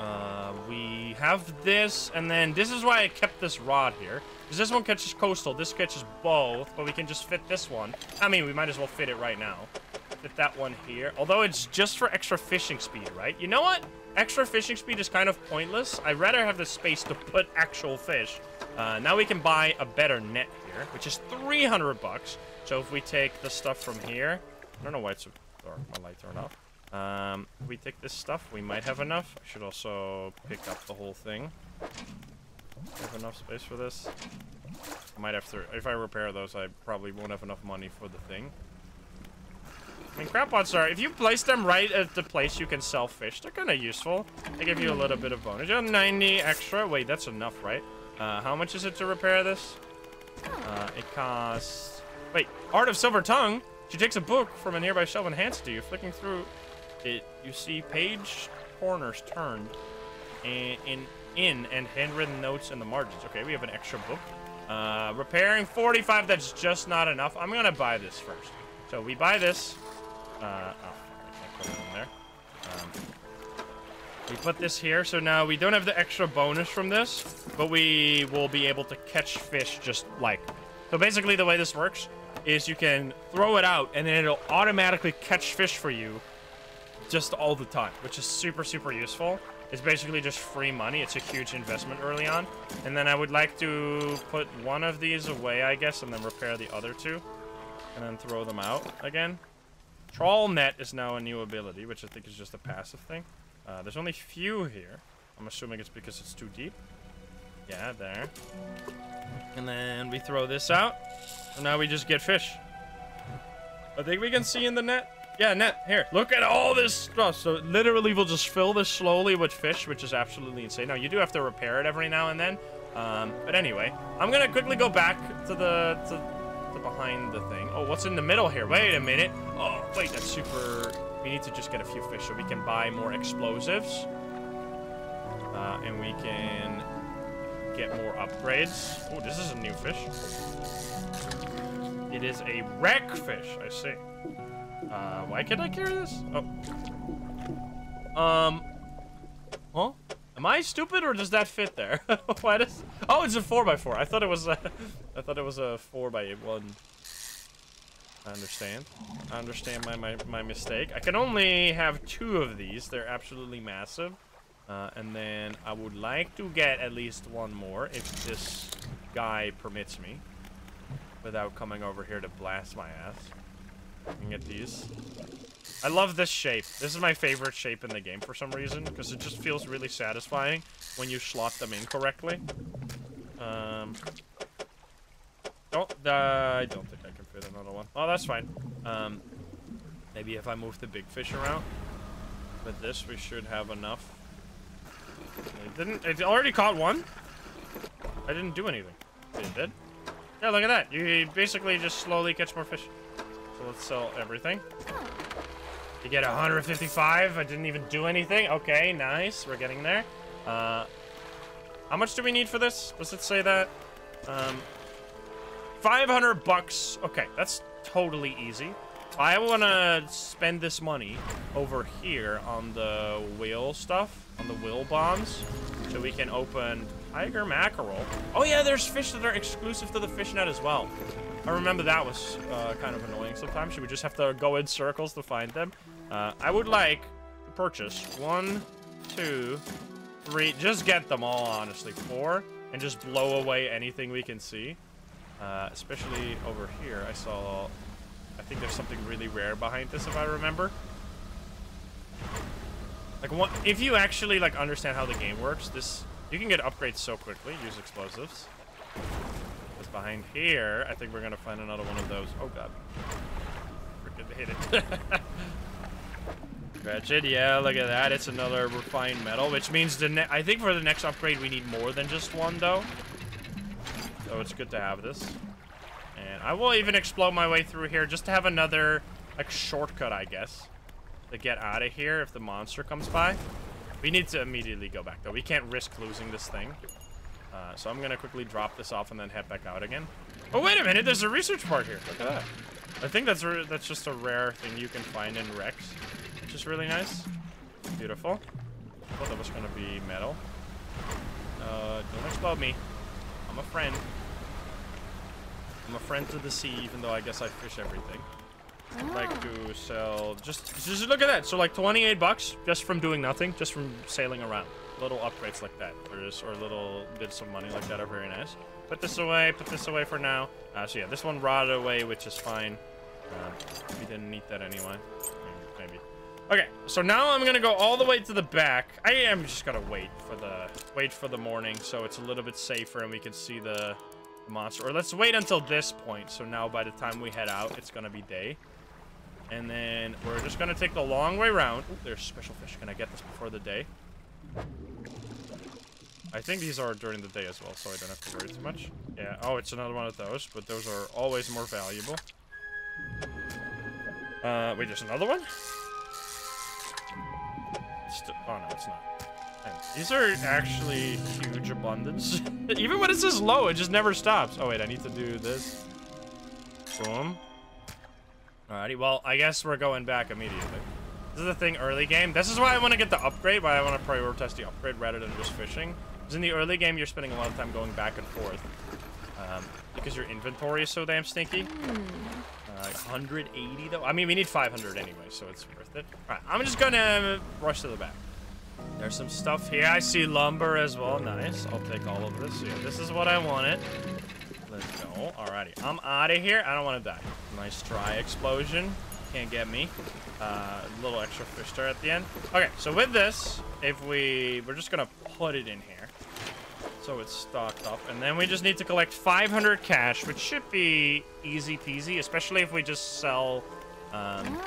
Uh, we have this, and then this is why I kept this rod here. Because this one catches coastal, this catches both, but we can just fit this one. I mean, we might as well fit it right now. Fit that one here. Although it's just for extra fishing speed, right? You know what? Extra fishing speed is kind of pointless. I'd rather have the space to put actual fish. Uh, now we can buy a better net here, which is 300 bucks. So if we take the stuff from here, I don't know why it's dark. My light turned off. Um, if we take this stuff, we might have enough. I should also pick up the whole thing. Have enough space for this. I might have to, if I repair those, I probably won't have enough money for the thing. I mean, crab pots are, if you place them right at the place you can sell fish, they're kind of useful. They give you a little bit of bonus. You have 90 extra. Wait, that's enough, right? Uh, how much is it to repair this? Uh, it costs... Wait, Art of Silver Tongue? She takes a book from a nearby shelf and hands it to you. Flicking through it, you see page corners turned in, in, in and handwritten notes in the margins. Okay, we have an extra book. Uh, repairing 45, that's just not enough. I'm gonna buy this first. So we buy this. Uh, oh, there. Um, we put this here, so now we don't have the extra bonus from this, but we will be able to catch fish just like. So basically the way this works is you can throw it out and then it'll automatically catch fish for you just all the time, which is super, super useful. It's basically just free money. It's a huge investment early on. And then I would like to put one of these away, I guess, and then repair the other two. And then throw them out again. Trawl net is now a new ability, which I think is just a passive thing. Uh, there's only few here. I'm assuming it's because it's too deep. Yeah, there. And then we throw this out. And now we just get fish. I think we can see in the net. Yeah, net. Here, look at all this stuff. So literally, we'll just fill this slowly with fish, which is absolutely insane. Now, you do have to repair it every now and then. Um, but anyway, I'm gonna quickly go back to the to, to behind the thing. Oh, what's in the middle here? Wait a minute. Oh, wait, that's super. We need to just get a few fish so we can buy more explosives. Uh, and we can get more upgrades. Oh, this is a new fish. It is a wreck fish, I see. Uh, why can't I carry this? Oh. Um. Huh? Am I stupid or does that fit there? why does? Oh, it's a four by four. I thought it was a. I thought it was a four by one. I understand. I understand my, my, my mistake. I can only have two of these. They're absolutely massive. Uh, and then I would like to get at least one more if this guy permits me. Without coming over here to blast my ass. I can get these. I love this shape. This is my favorite shape in the game for some reason, because it just feels really satisfying when you slot them in correctly. Um, don't, uh, I don't think I can fit another one. Oh, that's fine. Um, maybe if I move the big fish around. With this, we should have enough. It didn't, it already caught one? I didn't do anything. It did? Yeah, look at that. You basically just slowly catch more fish. So let's sell everything. You get 155. I didn't even do anything. Okay, nice. We're getting there. Uh, how much do we need for this? Does it say that? Um, 500 bucks. Okay, that's totally easy. I want to spend this money over here on the whale stuff, on the whale bombs, so we can open tiger mackerel. Oh yeah, there's fish that are exclusive to the fishnet as well. I remember that was uh, kind of annoying sometimes. You would just have to go in circles to find them. Uh, I would like to purchase one, two, three. Just get them all, honestly. Four. And just blow away anything we can see. Uh, especially over here, I saw... I think there's something really rare behind this, if I remember. Like, if you actually, like, understand how the game works, this... You can get upgrades so quickly. Use explosives Because behind here, I think we're gonna find another one of those. Oh god. Freaking hit it. It, yeah, look at that. It's another refined metal, which means the I think for the next upgrade we need more than just one, though. So it's good to have this. And I will even explode my way through here just to have another, like, shortcut, I guess. To get out of here if the monster comes by. We need to immediately go back, though. We can't risk losing this thing. Uh, so I'm going to quickly drop this off and then head back out again. Oh, wait a minute. There's a research part here. Look at that. I think that's that's just a rare thing you can find in wrecks, which is really nice. Beautiful. I thought that was going to be metal. Uh, don't explode me. I'm a friend. I'm a friend to the sea, even though I guess I fish everything. I'd like to sell just just look at that. So like 28 bucks just from doing nothing, just from sailing around. Little upgrades like that, or just or little bits of money like that are very nice. Put this away. Put this away for now. Uh, so yeah, this one rotted away, which is fine. Um, we didn't need that anyway. Maybe. Okay, so now I'm gonna go all the way to the back. I am just gonna wait for the wait for the morning, so it's a little bit safer and we can see the monster. Or let's wait until this point. So now by the time we head out, it's gonna be day. And then we're just gonna take the long way around. Ooh, there's special fish. Can I get this before the day? I think these are during the day as well, so I don't have to worry too much. Yeah, oh, it's another one of those, but those are always more valuable. Uh, wait, there's another one? St oh, no, it's not. These are actually huge abundance. Even when it says low, it just never stops. Oh, wait, I need to do this. Boom. Alrighty, well, I guess we're going back immediately. This is the thing early game. This is why I want to get the upgrade, why I want to prioritize the upgrade rather than just fishing. Because in the early game, you're spending a lot of time going back and forth. Um, because your inventory is so damn stinky. Uh, 180 though? I mean, we need 500 anyway, so it's worth it. Alright, I'm just gonna rush to the back. There's some stuff here. I see lumber as well. Nice. I'll take all of this. Yeah, this is what I wanted. Let's. Alrighty. I'm out of here. I don't want to die. Nice dry explosion. Can't get me. Uh, a little extra fish there at the end. Okay, so with this, if we... We're just going to put it in here. So it's stocked up. And then we just need to collect 500 cash, which should be easy peasy, especially if we just sell... Um,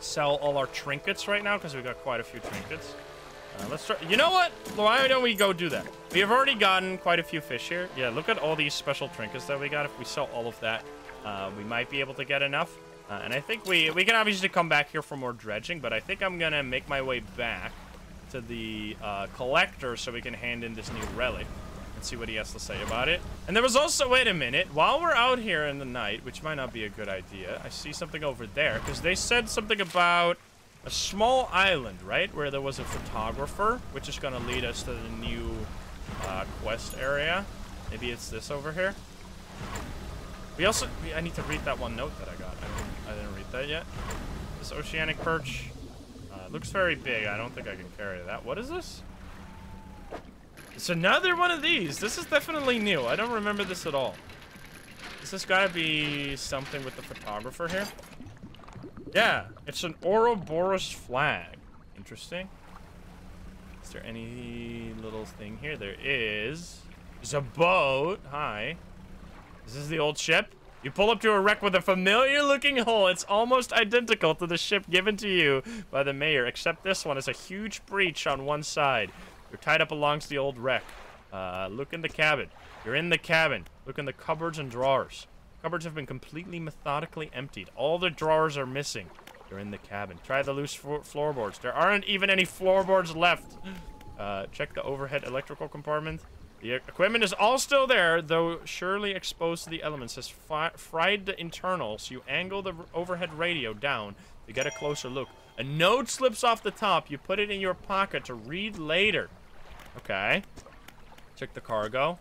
sell all our trinkets right now, because we got quite a few trinkets. Uh, let's try. You know what? Why don't we go do that? We have already gotten quite a few fish here. Yeah, look at all these special trinkets that we got. If we sell all of that, uh, we might be able to get enough. Uh, and I think we we can obviously come back here for more dredging, but I think I'm gonna make my way back to the uh, collector so we can hand in this new relic and see what he has to say about it. And there was also, wait a minute, while we're out here in the night, which might not be a good idea, I see something over there because they said something about a small island, right? Where there was a photographer, which is going to lead us to the new uh, quest area. Maybe it's this over here. We also, we, I need to read that one note that I got. I didn't, I didn't read that yet. This oceanic perch uh, looks very big. I don't think I can carry that. What is this? It's another one of these. This is definitely new. I don't remember this at all. This has got to be something with the photographer here. Yeah, it's an Ouroboros flag. Interesting. Is there any little thing here? There is. There's a boat. Hi. This is the old ship? You pull up to a wreck with a familiar looking hull. It's almost identical to the ship given to you by the mayor, except this one has a huge breach on one side. You're tied up alongst the old wreck. Uh, look in the cabin. You're in the cabin. Look in the cupboards and drawers. Cupboards have been completely methodically emptied. All the drawers are missing. You're in the cabin. Try the loose floorboards. There aren't even any floorboards left. Uh, check the overhead electrical compartment. The equipment is all still there, though surely exposed to the elements has fried the internals. You angle the overhead radio down to get a closer look. A note slips off the top. You put it in your pocket to read later. Okay. Check the cargo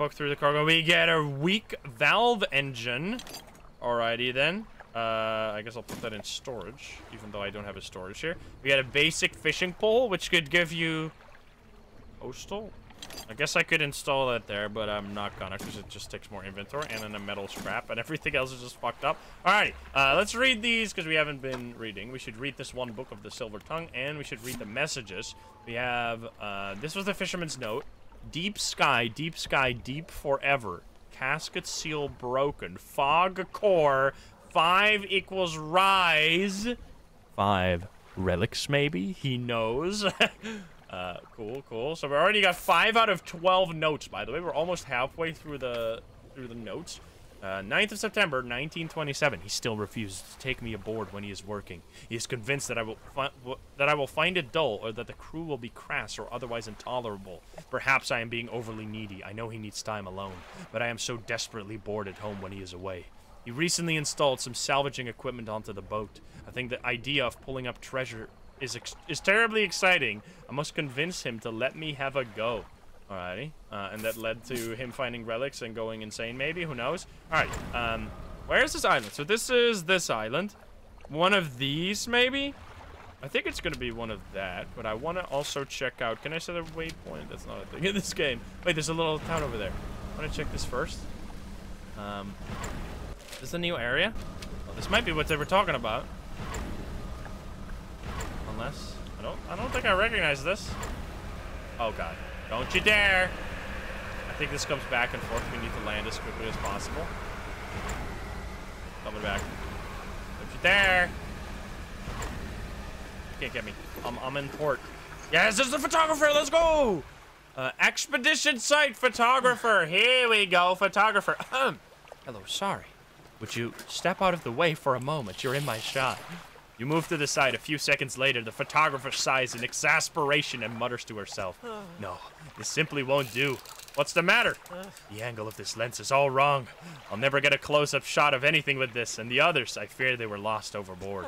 poke through the cargo. We get a weak valve engine. Alrighty then. Uh, I guess I'll put that in storage, even though I don't have a storage here. We got a basic fishing pole, which could give you... Postal? I guess I could install that there, but I'm not gonna, because it just takes more inventory, and then a metal scrap, and everything else is just fucked up. Alrighty, uh, let's read these, because we haven't been reading. We should read this one book of the Silver Tongue, and we should read the messages. We have, uh, this was the Fisherman's Note. Deep sky, deep sky, deep forever. Casket seal broken. Fog core. Five equals rise. five relics, maybe? He knows. uh, cool, cool. So we already got five out of 12 notes, by the way. We're almost halfway through the through the notes. Uh, 9th of September, 1927. He still refuses to take me aboard when he is working. He is convinced that I will that I will find it dull, or that the crew will be crass or otherwise intolerable. Perhaps I am being overly needy. I know he needs time alone, but I am so desperately bored at home when he is away. He recently installed some salvaging equipment onto the boat. I think the idea of pulling up treasure is is terribly exciting. I must convince him to let me have a go. Alrighty. Uh, and that led to him finding relics and going insane, maybe? Who knows? Alright. Um, where's this island? So this is this island. One of these, maybe? I think it's going to be one of that, but I want to also check out... Can I set a waypoint? That's not a thing in this game. Wait, there's a little town over there. I want to check this first. Um, is this a new area? Well, this might be what they were talking about. Unless... I don't, I don't think I recognize this. Oh, God. Don't you dare! I think this comes back and forth. We need to land as quickly as possible. Coming back. Don't you dare! You can't get me. I'm, I'm in port. Yes, there's the photographer! Let's go! Uh, expedition site photographer. Here we go, photographer. Hello, sorry. Would you step out of the way for a moment? You're in my shot. You move to the side. A few seconds later, the photographer sighs in exasperation and mutters to herself, No, this simply won't do. What's the matter? The angle of this lens is all wrong. I'll never get a close-up shot of anything with this, and the others, I fear they were lost overboard.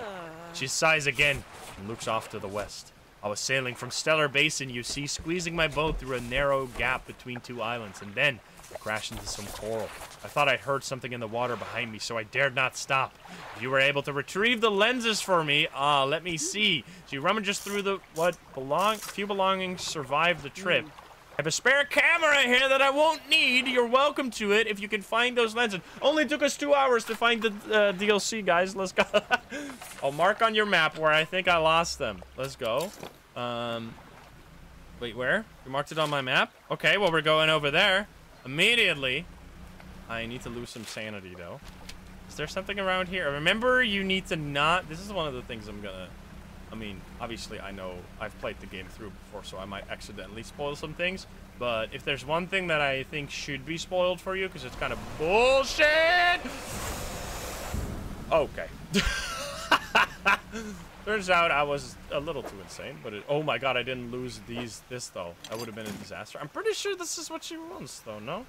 She sighs again and looks off to the west. I was sailing from Stellar Basin, you see, squeezing my boat through a narrow gap between two islands, and then crashed into some coral. I thought I heard something in the water behind me, so I dared not stop. You were able to retrieve the lenses for me, ah, uh, let me see. She rummages through the what belong few belongings survived the trip. I have a spare camera here that I won't need. You're welcome to it if you can find those lenses. Only took us two hours to find the uh, DLC, guys. Let's go. I'll mark on your map where I think I lost them. Let's go. Um, wait, where? You marked it on my map? Okay, well, we're going over there. Immediately. I need to lose some sanity, though. Is there something around here? Remember, you need to not... This is one of the things I'm gonna... I mean, obviously, I know I've played the game through before, so I might accidentally spoil some things. But if there's one thing that I think should be spoiled for you, because it's kind of bullshit... Okay. Turns out I was a little too insane, but it, oh my god, I didn't lose these this though. That would have been a disaster. I'm pretty sure this is what she wants though, no?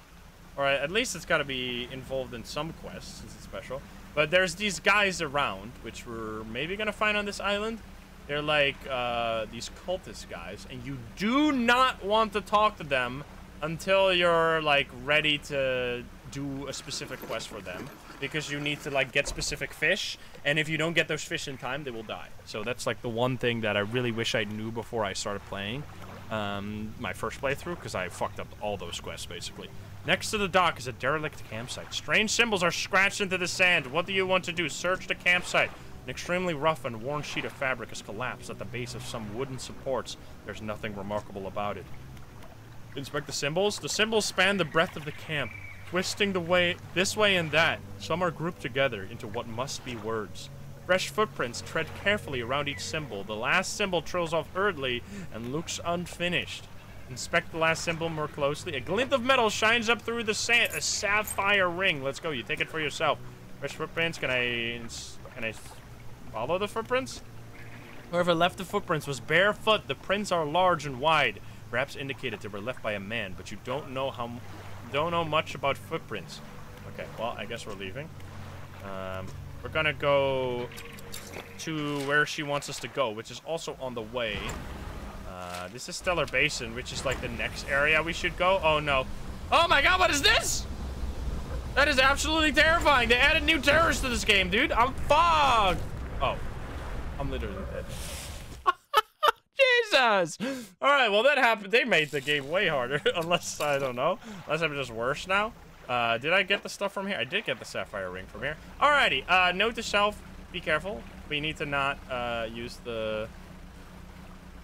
Alright, at least it's got to be involved in some quest since it's special. But there's these guys around, which we're maybe to find on this island. They're like uh, these cultist guys, and you do not want to talk to them until you're like ready to do a specific quest for them because you need to like get specific fish and if you don't get those fish in time they will die. So that's like the one thing that i really wish i knew before i started playing um, my first playthrough because i fucked up all those quests basically. Next to the dock is a derelict campsite. Strange symbols are scratched into the sand. What do you want to do? Search the campsite. An extremely rough and worn sheet of fabric has collapsed at the base of some wooden supports. There's nothing remarkable about it. Inspect the symbols. The symbols span the breadth of the camp twisting the way this way and that. Some are grouped together into what must be words. Fresh footprints tread carefully around each symbol. The last symbol trails off hurriedly and looks unfinished. Inspect the last symbol more closely. A glint of metal shines up through the sand. A sapphire ring. Let's go. You take it for yourself. Fresh footprints. Can I... Can I follow the footprints? Whoever left the footprints was barefoot. The prints are large and wide. Perhaps indicated they were left by a man, but you don't know how don't know much about footprints. Okay, well, I guess we're leaving. Um, we're gonna go to where she wants us to go, which is also on the way. Uh, this is Stellar Basin, which is like the next area we should go. Oh, no. Oh, my God, what is this? That is absolutely terrifying. They added new terrorists to this game, dude. I'm fogged. Oh, I'm literally. Jesus! Alright, well that happened. They made the game way harder. Unless, I don't know. Unless I'm just worse now. Uh, did I get the stuff from here? I did get the sapphire ring from here. Alrighty, uh, note to self, be careful. We need to not, uh, use the,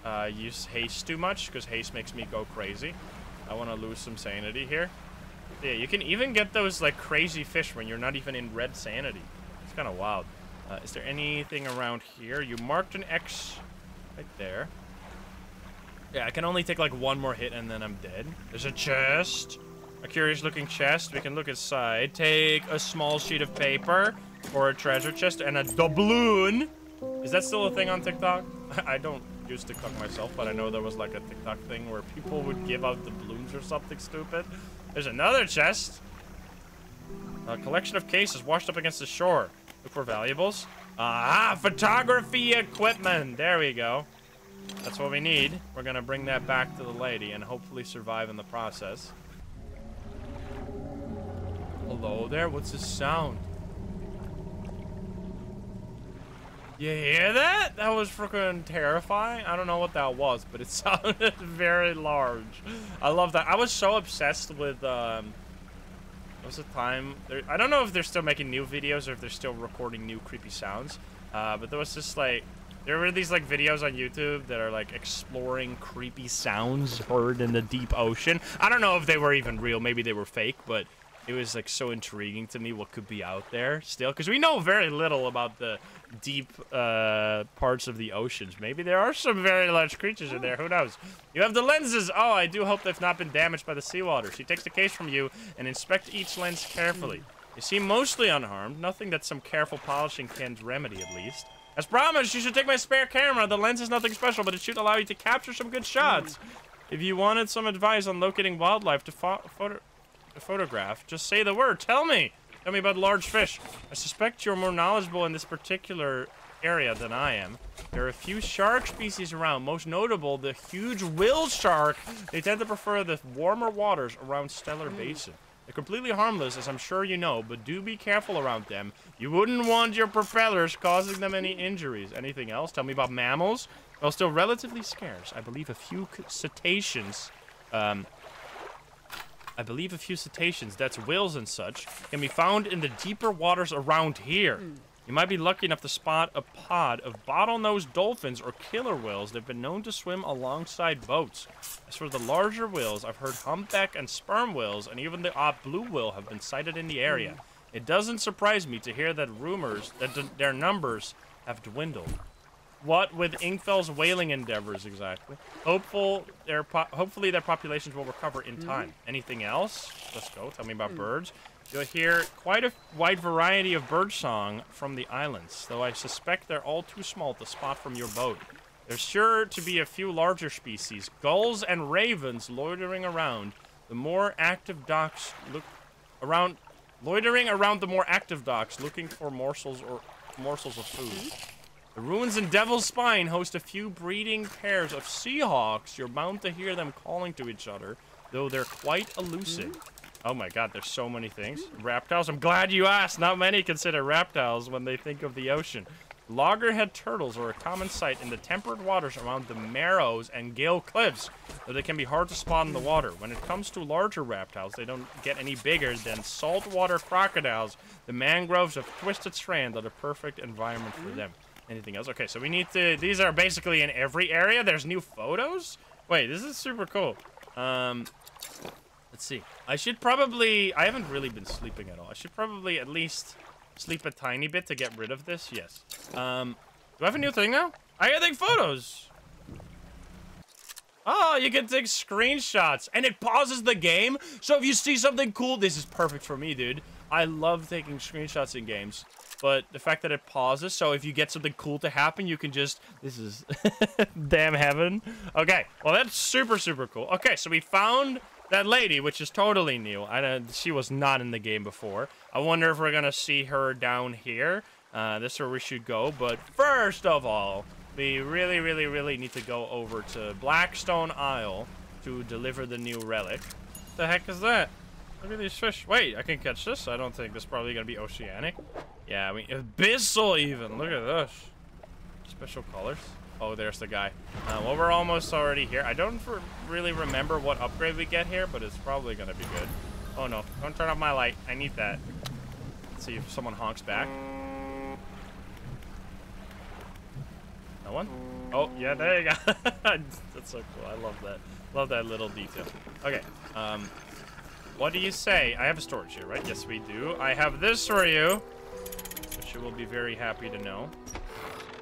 uh, use haste too much, because haste makes me go crazy. I want to lose some sanity here. Yeah, you can even get those, like, crazy fish when you're not even in red sanity. It's kind of wild. Uh, is there anything around here? You marked an X right there. Yeah, I can only take like one more hit and then I'm dead. There's a chest. A curious looking chest. We can look inside. Take a small sheet of paper or a treasure chest and a doubloon. Is that still a thing on TikTok? I don't use TikTok myself, but I know there was like a TikTok thing where people would give out doubloons or something stupid. There's another chest. A collection of cases washed up against the shore. Look for valuables. Ah, photography equipment. There we go. That's what we need. We're gonna bring that back to the lady and hopefully survive in the process. Hello there, what's this sound? You hear that? That was freaking terrifying. I don't know what that was, but it sounded very large. I love that. I was so obsessed with, um, was the time? I don't know if they're still making new videos or if they're still recording new creepy sounds. Uh, but there was just like, there were these like videos on YouTube that are like exploring creepy sounds heard in the deep ocean. I don't know if they were even real. Maybe they were fake, but it was like so intriguing to me what could be out there still. Because we know very little about the deep uh, parts of the oceans. Maybe there are some very large creatures in there. Who knows? You have the lenses. Oh i do hope they've not been damaged by the seawater. She takes the case from you and inspect each lens carefully. You seem mostly unharmed. Nothing that some careful polishing can't remedy at least as promised you should take my spare camera the lens is nothing special but it should allow you to capture some good shots if you wanted some advice on locating wildlife to photo a photograph. Just say the word. Tell me. Tell me about large fish. I suspect you're more knowledgeable in this particular area than I am. There are a few shark species around, most notable the huge whale shark. They tend to prefer the warmer waters around Stellar mm. Basin. They're completely harmless, as I'm sure you know, but do be careful around them. You wouldn't want your propellers causing them any injuries. Anything else? Tell me about mammals. Well, still relatively scarce. I believe a few cetaceans um, I believe a few cetaceans, that's whales and such, can be found in the deeper waters around here. Mm. You might be lucky enough to spot a pod of bottlenose dolphins or killer whales that have been known to swim alongside boats. As for the larger whales, I've heard humpback and sperm whales and even the odd blue whale have been sighted in the area. Mm. It doesn't surprise me to hear that rumors that their numbers have dwindled. What with Ingfell's whaling endeavors exactly? Hopeful their hopefully their populations will recover in mm-hmm. time. Mm -hmm. Anything else? Let's go. Tell me about mm. birds. You'll hear quite a wide variety of bird song from the islands, though I suspect they're all too small to spot from your boat. There's sure to be a few larger species, gulls and ravens loitering around. The more active docks look around loitering around the more active docks looking for morsels or morsels of food. The ruins in Devil's Spine host a few breeding pairs of seahawks. You're bound to hear them calling to each other, though they're quite elusive. Oh my god, there's so many things. Reptiles, I'm glad you asked. Not many consider reptiles when they think of the ocean. Loggerhead turtles are a common sight in the temperate waters around the Marrows and Gale Cliffs, though they can be hard to spot in the water. When it comes to larger reptiles, they don't get any bigger than saltwater crocodiles. The mangroves of Twisted Strand are the perfect environment for them. Anything else? Okay, so we need to... These are basically in every area. There's new photos? Wait, this is super cool. Um, let's see. I should probably... I haven't really been sleeping at all. I should probably at least sleep a tiny bit to get rid of this. Yes. Um, do I have a new thing now? I can take photos. Oh, you can take screenshots. And it pauses the game. So if you see something cool... This is perfect for me, dude. I love taking screenshots in games but the fact that it pauses, so if you get something cool to happen, you can just, this is damn heaven. Okay, well that's super, super cool. Okay, so we found that lady, which is totally new. I uh, She was not in the game before. I wonder if we're gonna see her down here. Uh, this is where we should go, but first of all, we really, really, really need to go over to Blackstone Isle to deliver the new relic. The heck is that? Look at these fish. Wait, I can catch this? I don't think this is probably going to be oceanic. Yeah, I mean, abyssal even. Look at this. Special colors. Oh, there's the guy. Uh, well, we're almost already here. I don't really remember what upgrade we get here, but it's probably going to be good. Oh, no. Don't turn off my light. I need that. Let's see if someone honks back. No one? Oh, yeah, there you go. That's so cool. I love that. Love that little detail. Okay. Um, what do you say? I have a storage here, right? Yes, we do. I have this for you. Switch you will be very happy to know.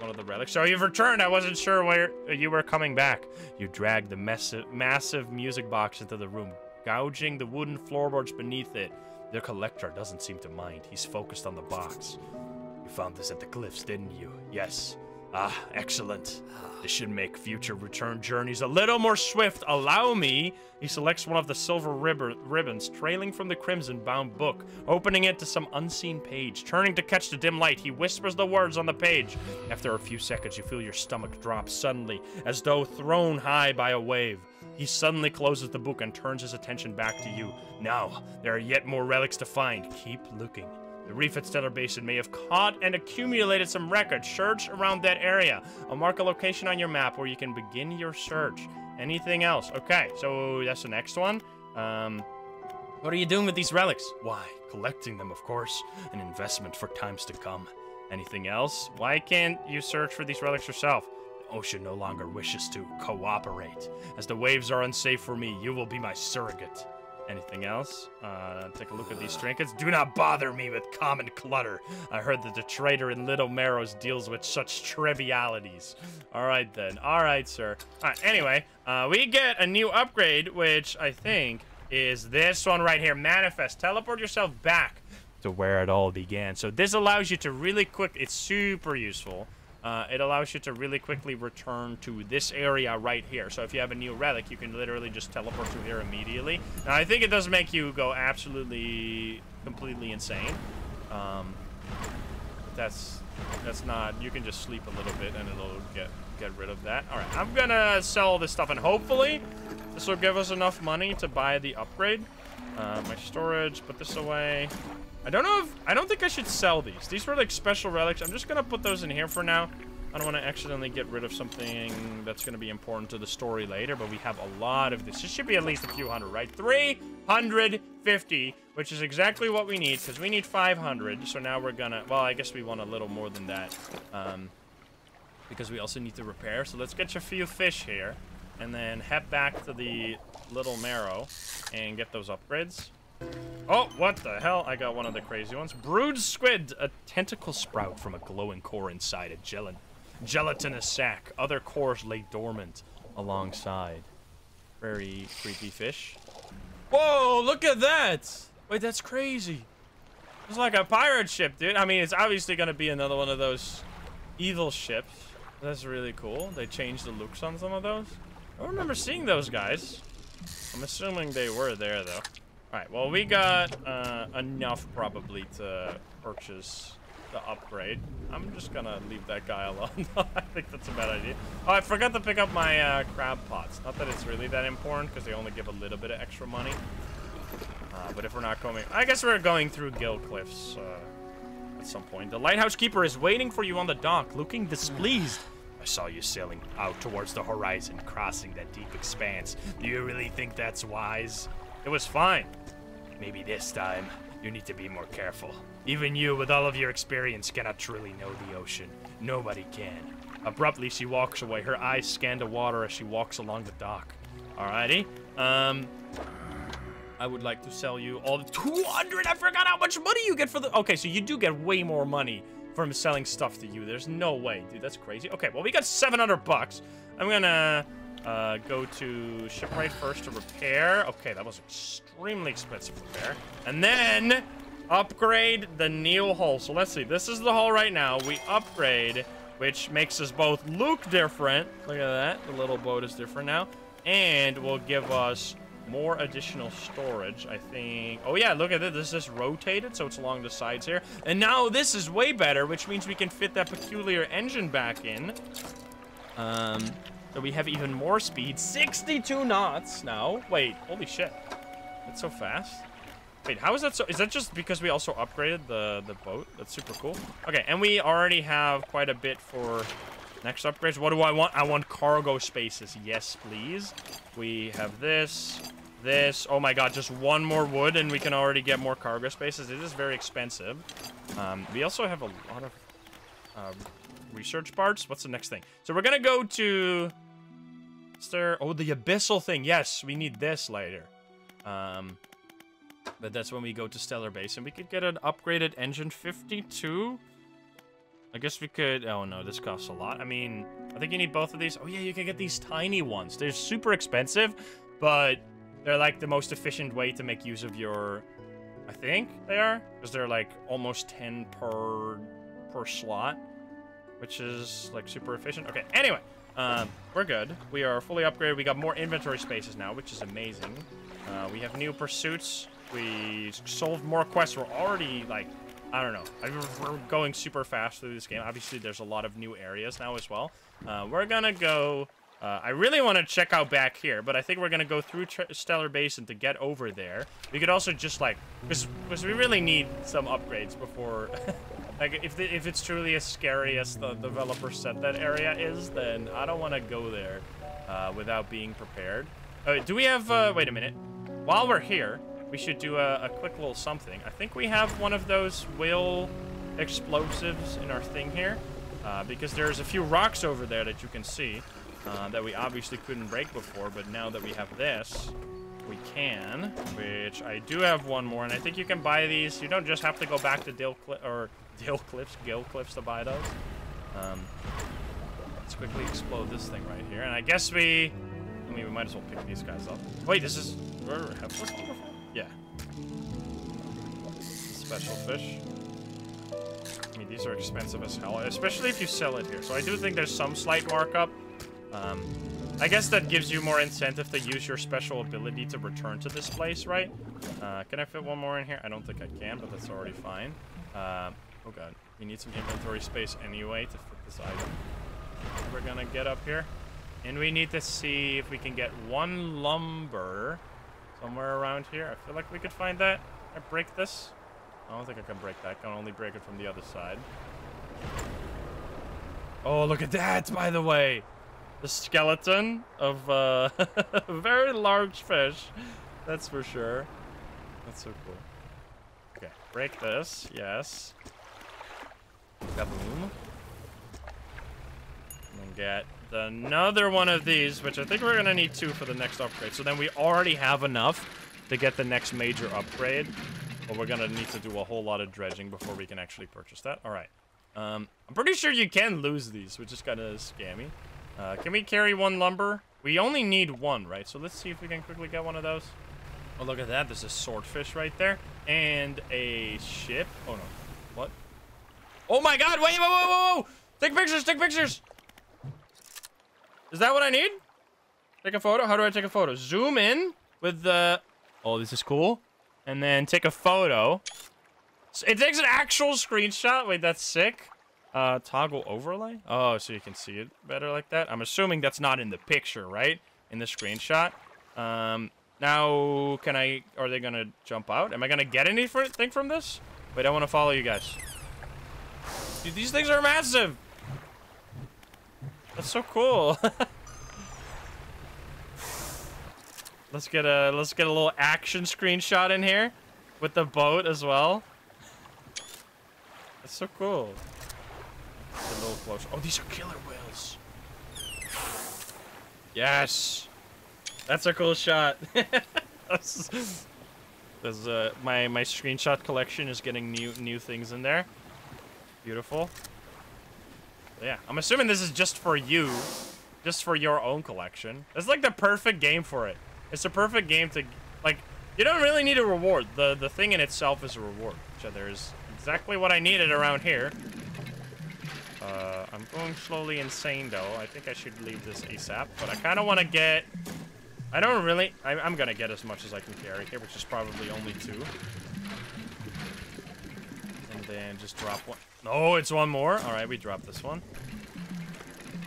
One of the relics. So you've returned. I wasn't sure where you were coming back. You dragged the massive, massive music box into the room, gouging the wooden floorboards beneath it. The collector doesn't seem to mind. He's focused on the box. You found this at the cliffs, didn't you? Yes. Ah, excellent. This should make future return journeys a little more swift. Allow me. He selects one of the silver rib- ribbons trailing from the crimson bound book, opening it to some unseen page. Turning to catch the dim light, he whispers the words on the page. After a few seconds, you feel your stomach drop suddenly, as though thrown high by a wave. He suddenly closes the book and turns his attention back to you. Now, there are yet more relics to find. Keep looking. The reef at Stellar Basin may have caught and accumulated some records. Search around that area. I'll mark a location on your map where you can begin your search. Anything else? Okay, so that's the next one. Um, what are you doing with these relics? Why, collecting them, of course. An investment for times to come. Anything else? Why can't you search for these relics yourself? The ocean no longer wishes to cooperate. As the waves are unsafe for me, you will be my surrogate. Anything else? Uh, take a look at these trinkets. Do not bother me with common clutter. I heard that the trader in Little Marrows deals with such trivialities. All right, then. All right, sir. All right, anyway, uh, we get a new upgrade, which I think is this one right here. Manifest. Teleport yourself back to where it all began. So this allows you to really quick... It's super useful. Uh, it allows you to really quickly return to this area right here. So if you have a new relic, you can literally just teleport to here immediately. Now, I think it does make you go absolutely, completely insane. Um, that's, that's not, you can just sleep a little bit and it'll get, get rid of that. All right, I'm gonna sell all this stuff and hopefully this will give us enough money to buy the upgrade. Uh, my storage, put this away. I don't know if... I don't think I should sell these. These were like special relics. I'm just to put those in here for now. I don't want to accidentally get rid of something that's going to be important to the story later, but we have a lot of this. This should be at least a few hundred, right? 350, which is exactly what we need, because we need 500. So now we're going to... Well, I guess we want a little more than that, um, because we also need to repair. So let's get a few fish here, and then head back to the Little Marrow and get those upgrades. Oh, what the hell? I got one of the crazy ones. Brood squid, a tentacle sprout from a glowing core inside a gel gelatinous sac. Other cores lay dormant alongside. Very creepy fish. Whoa, look at that! Wait, that's crazy. It's like a pirate ship, dude. I mean, it's obviously going to be another one of those evil ships. That's really cool. They changed the looks on some of those. I remember seeing those guys. I'm assuming they were there, though. Alright, well, we got uh, enough probably to purchase the upgrade. I'm just gonna leave that guy alone. I think that's a bad idea. Oh, I forgot to pick up my uh, crab pots. Not that it's really that important, because they only give a little bit of extra money. Uh, but if we're not going... I guess we're going through Gale Cliffs uh, at some point. The lighthouse keeper is waiting for you on the dock, looking displeased. I saw you sailing out towards the horizon, crossing that deep expanse. Do you really think that's wise? It was fine. Maybe this time, you need to be more careful. Even you, with all of your experience, cannot truly know the ocean. Nobody can. Abruptly, she walks away. Her eyes scan the water as she walks along the dock. Alrighty. Um, I would like to sell you all the 200. I forgot how much money you get for the. Okay, so you do get way more money from selling stuff to you. There's no way, dude. That's crazy. Okay, well we got 700 bucks. I'm gonna uh, go to shipwright first to repair. Okay, that was extremely expensive repair. And then upgrade the Neil hull. So let's see. This is the hull right now. We upgrade, which makes us both look different. Look at that. The little boat is different now. And will give us more additional storage, I think. Oh, yeah, look at this. This is rotated, so it's along the sides here. And now this is way better, which means we can fit that peculiar engine back in. Um, so we have even more speed. 62 knots now. Wait, holy shit. That's so fast. Wait, how is that so? Is that just because we also upgraded the, the boat? That's super cool. Okay, and we already have quite a bit for next upgrades. What do I want? I want cargo spaces. Yes, please. We have this, this. Oh my god, just one more wood and we can already get more cargo spaces. It is very expensive. Um, we also have a lot of uh, research parts. What's the next thing? So we're gonna go to... Is there... Oh, the abyssal thing. Yes, we need this later. Um, but that's when we go to Stellar Base. And we could get an upgraded engine 52. I guess we could... Oh, no, this costs a lot. I mean, I think you need both of these. Oh, yeah, you can get these tiny ones. They're super expensive, but they're, like, the most efficient way to make use of your... I think they are, because they're, like, almost 10 per, per slot, which is, like, super efficient. Okay, anyway, um, we're good. We are fully upgraded. We got more inventory spaces now, which is amazing. Uh, we have new pursuits. We solved more quests. We're already, like, I don't know. I we're going super fast through this game. Obviously, there's a lot of new areas now as well. Uh, we're gonna go... Uh, I really want to check out back here, but I think we're gonna go through Stellar Basin to get over there. We could also just, like... Because we really need some upgrades before... like, if, the, if it's truly as scary as the developer said that area is, then I don't want to go there uh, without being prepared. Uh, do we have... Uh, wait a minute. While we're here, we should do a, a, quick little something. I think we have one of those will explosives in our thing here. Uh, because there's a few rocks over there that you can see uh, that we obviously couldn't break before. But now that we have this, we can. Which I do have one more. And I think you can buy these. You don't just have to go back to Dale Cli or Dale Cliffs, Gale Cliffs to buy those. Um, let's quickly explode this thing right here. And I guess we... I mean, we might as well pick these guys up. Wait, this is... Where have before? Yeah. Special fish. I mean, these are expensive as hell, especially if you sell it here. So I do think there's some slight markup. Um, I guess that gives you more incentive to use your special ability to return to this place, right? Uh, can I fit one more in here? I don't think I can, but that's already fine. Uh, oh god, we need some inventory space anyway to fit this item. We're gonna get up here. And we need to see if we can get one lumber Somewhere around here. I feel like we could find that. I break this? I don't think I can break that. I can only break it from the other side. Oh, look at that, by the way. The skeleton of uh, a very large fish. That's for sure. That's so cool. Okay, break this. Yes. Kaboom. And get another one of these, which I think we're to need two for the next upgrade. So then we already have enough to get the next major upgrade. But we're to need to do a whole lot of dredging before we can actually purchase that. All right. Um, I'm pretty sure you can lose these, which is kind of scammy. Uh, can we carry one lumber? We only need one, right? So let's see if we can quickly get one of those. Oh, look at that. There's a swordfish right there. And a ship. Oh, no. What? Oh, my God. Wait, whoa, whoa, whoa. Take pictures. Take pictures. Is that what I need? Take a photo? How do I take a photo? Zoom in with the... Oh, this is cool. And then take a photo. It takes an actual screenshot. Wait, that's sick. Uh, toggle overlay? Oh, so you can see it better like that. I'm assuming that's not in the picture, right? In the screenshot. Um, now, can I... Are they gonna jump out? Am I gonna get anything from this? Wait, I want to follow you guys. Dude, these things are massive! That's so cool. let's get a let's get a little action screenshot in here with the boat as well. That's so cool. Oh, these are killer whales. Yes. That's a cool shot. that's, that's uh, my my screenshot collection is getting new new things in there. Beautiful. Yeah, I'm assuming this is just for you. Just for your own collection. It's like the perfect game for it. It's a perfect game to, like, you don't really need a reward. The the thing in itself is a reward. So there's exactly what I needed around here. Uh, I'm going slowly insane, though. I think I should leave this ASAP. But I kind of want to get... I don't really... I, I'm going to get as much as I can carry here, which is probably only two. And then just drop one. Oh, it's one more. All right, we dropped this one.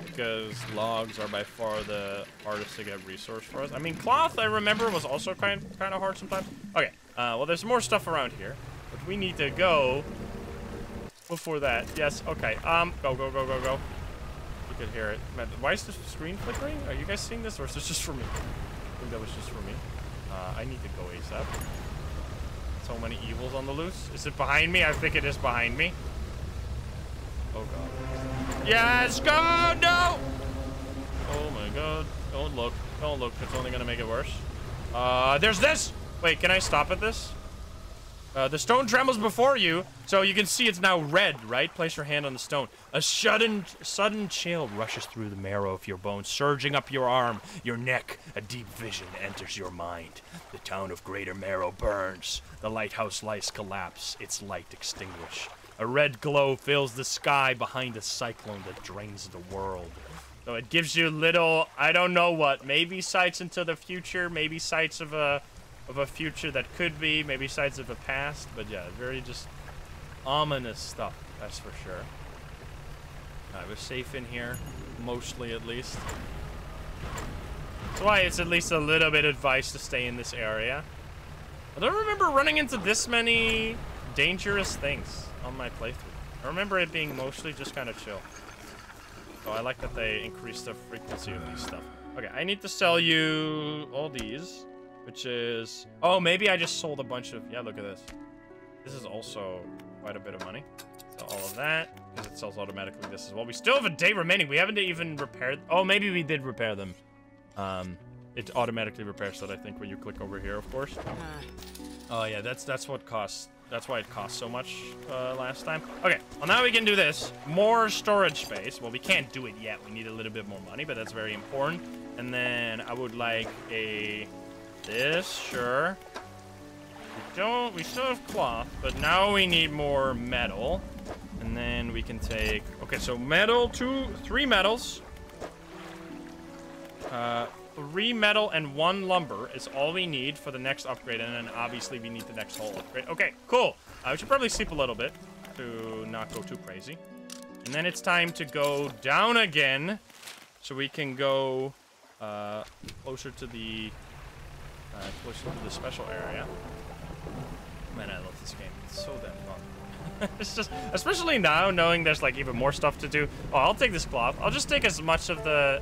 Because logs are by far the hardest to get resource for us. I mean, cloth, I remember, was also kind, kind of hard sometimes. Okay, uh, well, there's more stuff around here. But we need to go before that. Yes, okay. Um, go, go, go, go, go. You could hear it. Why is the screen flickering? Are you guys seeing this, or is this just for me? I think that was just for me. Uh, I need to go ASAP. So many evils on the loose. Is it behind me? I think it is behind me. Oh god. Yes, go! No! Oh my god. Don't look. Don't look. It's only gonna make it worse. Uh, there's this! Wait, can I stop at this? Uh, the stone trembles before you, so you can see it's now red, right? Place your hand on the stone. A sudden, sudden chill rushes through the marrow of your bones, surging up your arm, your neck. A deep vision enters your mind. The town of Greater Marrow burns. The lighthouse lights collapse, its light extinguish. A red glow fills the sky behind a cyclone that drains the world. So it gives you little, I don't know what, maybe sights into the future, maybe sights of a of a future that could be, maybe sights of a past, but yeah, very just ominous stuff, that's for sure. I we're safe in here, mostly at least. That's why it's at least a little bit advice to stay in this area. I don't remember running into this many dangerous things on my playthrough. I remember it being mostly just kind of chill. So I like that they increased the frequency of these stuff. Okay, I need to sell you all these. Which is... Oh, maybe I just sold a bunch of... Yeah, look at this. This is also quite a bit of money. So all of that, because it sells automatically this as well. We still have a day remaining. We haven't even repaired... Oh, maybe we did repair them. Um, it automatically repairs that, I think, when you click over here, of course. Oh, yeah, that's that's what costs... That's why it cost so much uh, last time. Okay, well now we can do this. More storage space. Well, we can't do it yet. We need a little bit more money, but that's very important. And then I would like a this, sure. We don't, we still have cloth, but now we need more metal. And then we can take, okay, so metal, two, three metals. Uh, three metal and one lumber is all we need for the next upgrade. And then obviously we need the next whole upgrade. Okay, cool. Uh, we should probably sleep a little bit to not go too crazy. And then it's time to go down again. So we can go uh, closer to the uh, closer to the special area. Man, I love this game. It's so damn fun. it's just, especially now, knowing there's like even more stuff to do. Oh, I'll take this cloth. I'll just take as much of the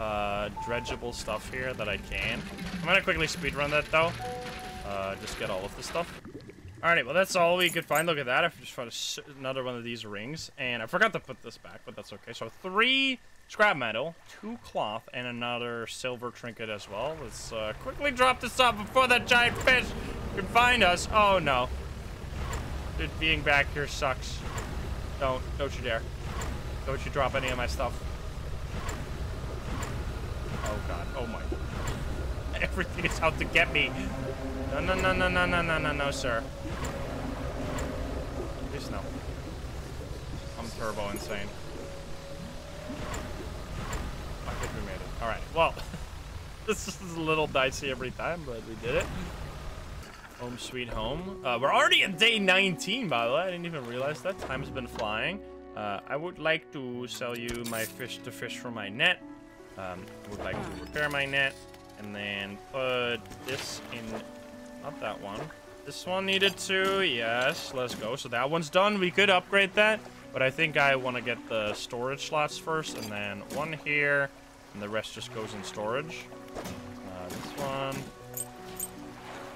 uh, dredgeable stuff here that I can. I'm gonna quickly speedrun that though. Uh, just get all of the stuff. Alrighty, well that's all we could find. Look at that. I just found another one of these rings. And I forgot to put this back, but that's okay. So three scrap metal, two cloth, and another silver trinket as well. Let's uh, quickly drop this off before that giant fish can find us. Oh no. Dude, being back here sucks. Don't, don't you dare. Don't you drop any of my stuff. Oh god, oh my. Everything is out to get me. No, no, no, no, no, no, no, no, no, sir. Please no. I'm turbo insane. I think we made it. Alright, well, this is a little dicey every time, but we did it. Home sweet home. Uh, we're already at day 19, by the way. I didn't even realize that. Time's been flying. Uh, I would like to sell you my fish to fish from my net. Um, would like to repair my net. And then put this in... Not that one. This one needed to. Yes, let's go. So that one's done. We could upgrade that. But I think I want to get the storage slots first. And then one here and the rest just goes in storage. Uh, this one,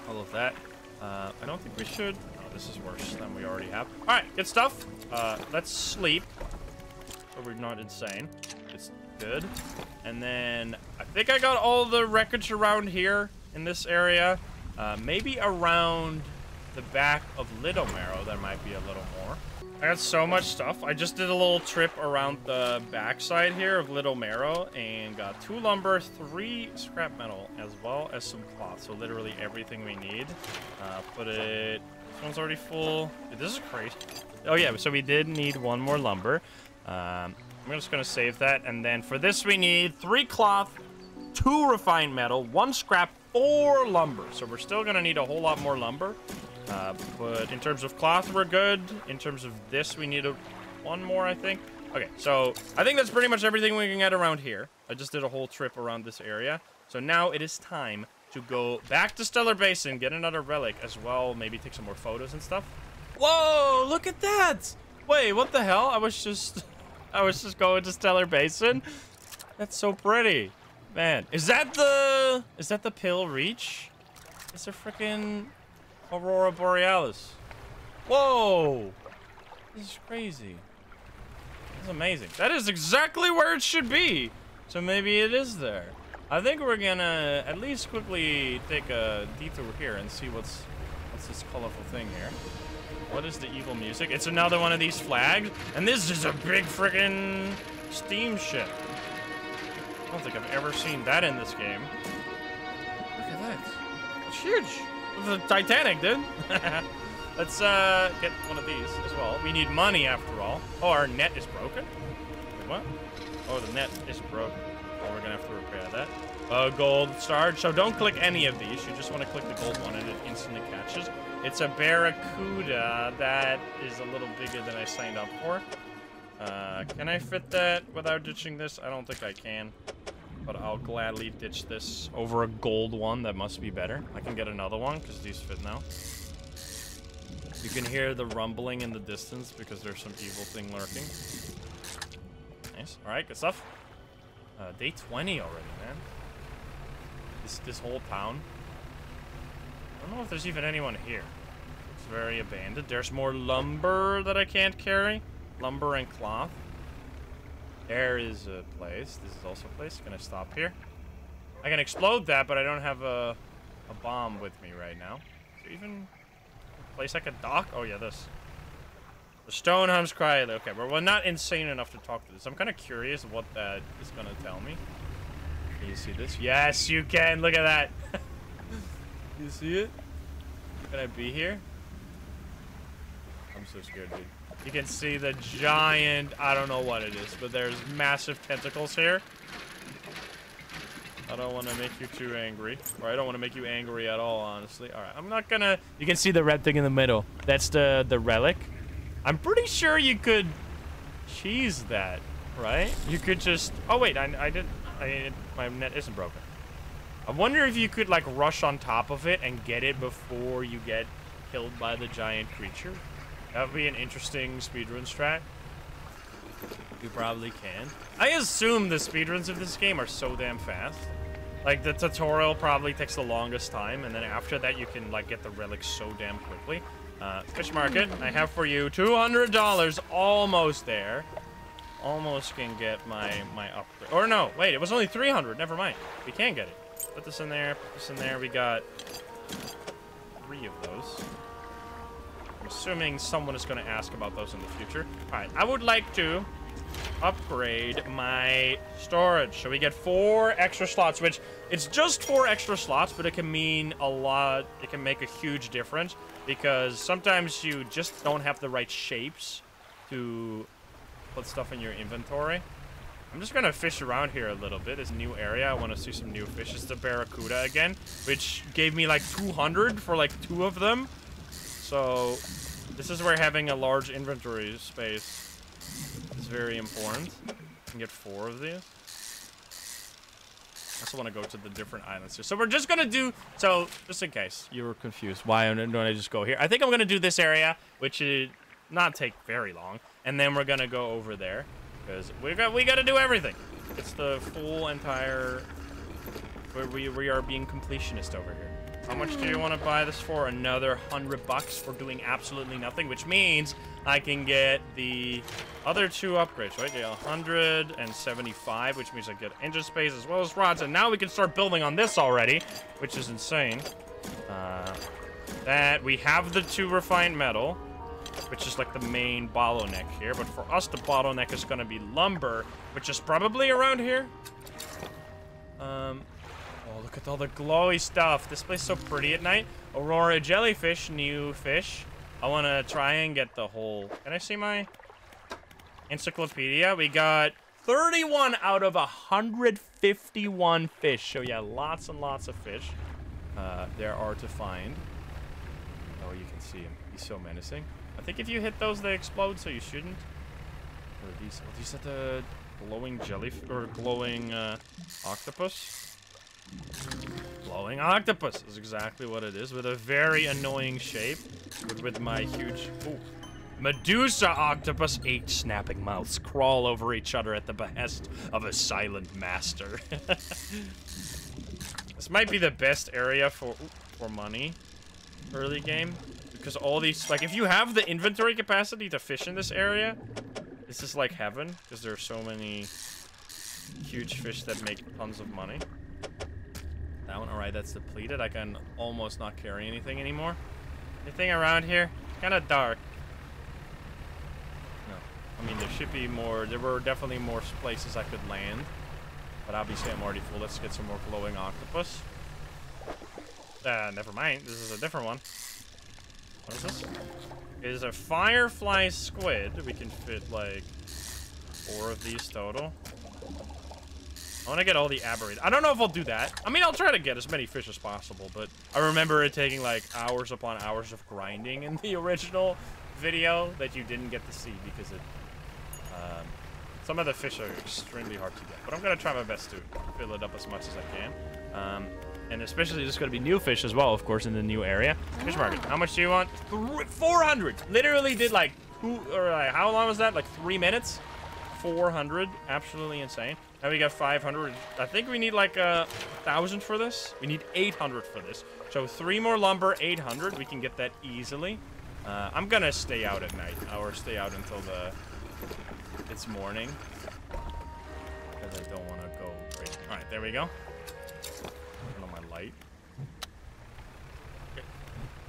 all of that. Uh, I don't think we should. Oh, this is worse than we already have. All right, good stuff. Uh, let's sleep, so we're not insane. It's good. And then I think I got all the wreckage around here in this area. Uh, maybe around the back of Little Marrow, there might be a little more. I got so much stuff. I just did a little trip around the backside here of Little Marrow and got two lumber, three scrap metal, as well as some cloth. So literally everything we need. Uh, put it... This one's already full. Dude, this is crazy. Oh yeah, so we did need one more lumber. Um, I'm just to save that. And then for this we need three cloth, two refined metal, one scrap, four lumber. So we're still to need a whole lot more lumber. Uh, but in terms of cloth, we're good. In terms of this, we need a, one more, I think. Okay, so I think that's pretty much everything we can get around here. I just did a whole trip around this area. So now it is time to go back to Stellar Basin, get another relic as well, maybe take some more photos and stuff. Whoa, look at that! Wait, what the hell? I was just... I was just going to Stellar Basin? That's so pretty. Man, is that the... Is that the Pale Reach? Is there freaking Aurora Borealis. Whoa! This is crazy. This is amazing. That is exactly where it should be. So maybe it is there. I think we're gonna at least quickly take a detour here and see what's What's this colorful thing here? What is the evil music? It's another one of these flags, and this is a big freaking steamship. I don't think I've ever seen that in this game. Look at that. It's huge. It's the Titanic, dude. Let's uh, get one of these as well. We need money after all. Oh, our net is broken? What? Oh, the net is broken. Oh, we're gonna have to repair that. A gold star. So don't click any of these. You just want to click the gold one and it instantly catches. It's a Barracuda that is a little bigger than I signed up for. Uh, can I fit that without ditching this? I don't think I can. But I'll gladly ditch this over a gold one. That must be better. I can get another one because these fit now. You can hear the rumbling in the distance because there's some evil thing lurking. Nice. Alright, good stuff. Uh, day 20 already, man. This, this whole town. I don't know if there's even anyone here. It's very abandoned. There's more lumber that I can't carry. Lumber and cloth. There is a place. This is also a place. I stop here? I can explode that, but I don't have a, a bomb with me right now. Even a place I could dock? Oh, yeah, this. The Stonehounds cry. Okay, but we're not insane enough to talk to this. I'm kind of curious what that is going to tell me. Can you see this? Yes, you can. Look at that. you see it? Can I be here? I'm so scared, dude. You can see the giant, I don't know what it is, but there's massive tentacles here. I don't want to make you too angry. Or I don't want to make you angry at all, honestly. Alright, I'm not gonna... You can see the red thing in the middle. That's the, the relic. I'm pretty sure you could cheese that, right? You could just... Oh, wait, I, I did... I, my net isn't broken. I wonder if you could, like, rush on top of it and get it before you get killed by the giant creature. That would be an interesting speedrun strat. You probably can. I assume the speedruns of this game are so damn fast. Like, the tutorial probably takes the longest time, and then after that you can, like, get the relic so damn quickly. Uh, fish market, I have for you $200, almost there. Almost can get my, my upgrade. Or no, wait, it was only 300, never mind. We can get it. Put this in there, put this in there, we got three of those. I'm assuming someone is going to ask about those in the future. All right, I would like to upgrade my storage. So we get four extra slots, which it's just four extra slots, but it can mean a lot. It can make a huge difference because sometimes you just don't have the right shapes to put stuff in your inventory. I'm just gonna fish around here a little bit. This new area, I want to see some new fish. It's the Barracuda again, which gave me like 200 for like two of them. So this is where having a large inventory space is very important. You can get four of these. I also want to go to the different islands here. So we're just gonna do, so just in case you were confused, why don't I just go here? I think I'm gonna do this area, which should not take very long. And then we're gonna go over there. Because we got we gotta do everything. It's the full entire where we we are being completionist over here. How much do you want to buy this for? Another hundred bucks for doing absolutely nothing, which means I can get the other two upgrades, right? Yeah, 175, which means I get engine space as well as rods, and now we can start building on this already, which is insane. Uh, that we have the two refined metal, which is like the main bottleneck here. But for us, the bottleneck is going to be lumber, which is probably around here. Um, oh, look at all the glowy stuff. This place is so pretty at night. Aurora jellyfish, new fish. I want to try and get the whole... Can I see my encyclopedia? We got 31 out of 151 fish. So yeah, lots and lots of fish uh, there are to find. Oh, you can see him. He's so menacing. I think if you hit those, they explode, so you shouldn't. Or these, oh, these are the glowing jelly or glowing uh, octopus. Glowing octopus is exactly what it is, with a very annoying shape. With, with my huge ooh, Medusa octopus, eight snapping mouths crawl over each other at the behest of a silent master. this might be the best area for for money early game because all these, like, if you have the inventory capacity to fish in this area, this is like heaven, because there are so many huge fish that make tons of money. That one, alright, that's depleted. I can almost not carry anything anymore. Anything around here? Kind of dark. No. I mean, there should be more. There were definitely more places I could land. But obviously, I'm already full. Let's get some more glowing octopus. Uh, never mind. This is a different one. What is this? It is a firefly squid. We can fit, like, four of these total. I want to get all the aberrate. I don't know if I'll do that. I mean, I'll try to get as many fish as possible, but I remember it taking like hours upon hours of grinding in the original video that you didn't get to see because it, um, some of the fish are extremely hard to get. But I'm going to try my best to fill it up as much as I can. Um, and especially there's going to be new fish as well, of course, in the new area. Fish market. How much do you want? 400. Literally did like, who, or like, how long was that? Like three minutes? 400. Absolutely insane. Now we got 500. I think we need like a thousand for this. We need 800 for this. So three more lumber, 800. We can get that easily. Uh, I'm gonna stay out at night, or stay out until the it's morning, because I don't want to go crazy. All right, there we go.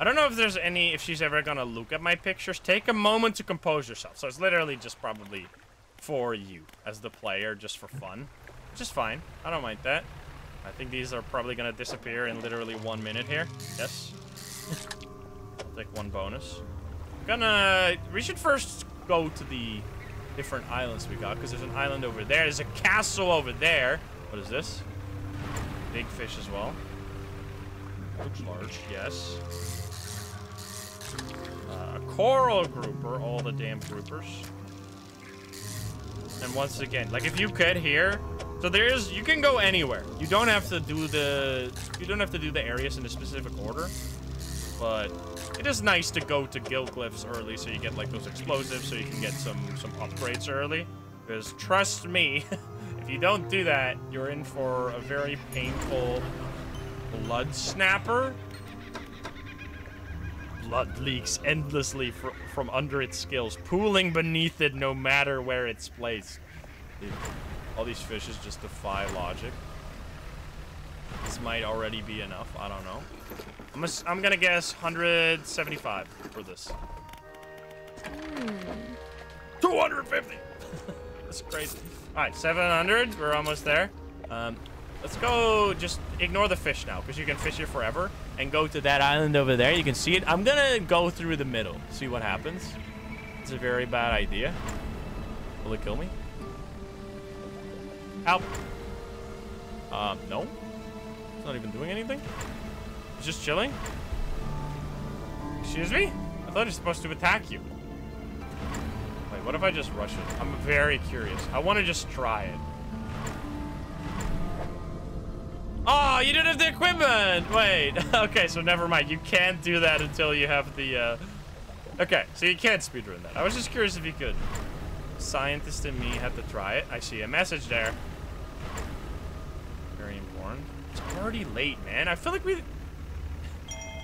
I don't know if there's any, if she's ever gonna look at my pictures. Take a moment to compose yourself. So it's literally just probably for you as the player, just for fun. Which is fine. I don't mind that. I think these are probably to disappear in literally one minute here. Yes. Take one bonus. Gonna... We should first go to the different islands we got, because there's an island over there. There's a castle over there. What is this? Big fish as well. Looks large, yes. Uh, a coral grouper, all the damn groupers. And once again, like if you could here, so there is, you can go anywhere. You don't have to do the, you don't have to do the areas in a specific order. But it is nice to go to Gale Cliffs early so you get like those explosives so you can get some, some upgrades early. Because trust me, if you don't do that, you're in for a very painful blood snapper. Blood leaks endlessly fr from under its scales, pooling beneath it no matter where it's placed. All these fishes just defy logic. This might already be enough. I don't know. I'm, I'm gonna guess 175 for this. Hmm. 250! That's crazy. Alright, 700. We're almost there. Um, let's go just ignore the fish now, because you can fish it forever. And go to that island over there. You can see it. I'm gonna go through the middle. See what happens. It's a very bad idea. Will it kill me? Help. Um, no. It's not even doing anything. It's just chilling. Excuse me? I thought it's supposed to attack you. Wait, what if I just rush it? I'm very curious. I want to just try it. Oh, you didn't have the equipment! Wait, okay, so never mind. You can't do that until you have the, uh... Okay, so you can't speedrun that. I was just curious if you could. Scientist and me had to try it. I see a message there. Very important. It's already late, man. I feel like we...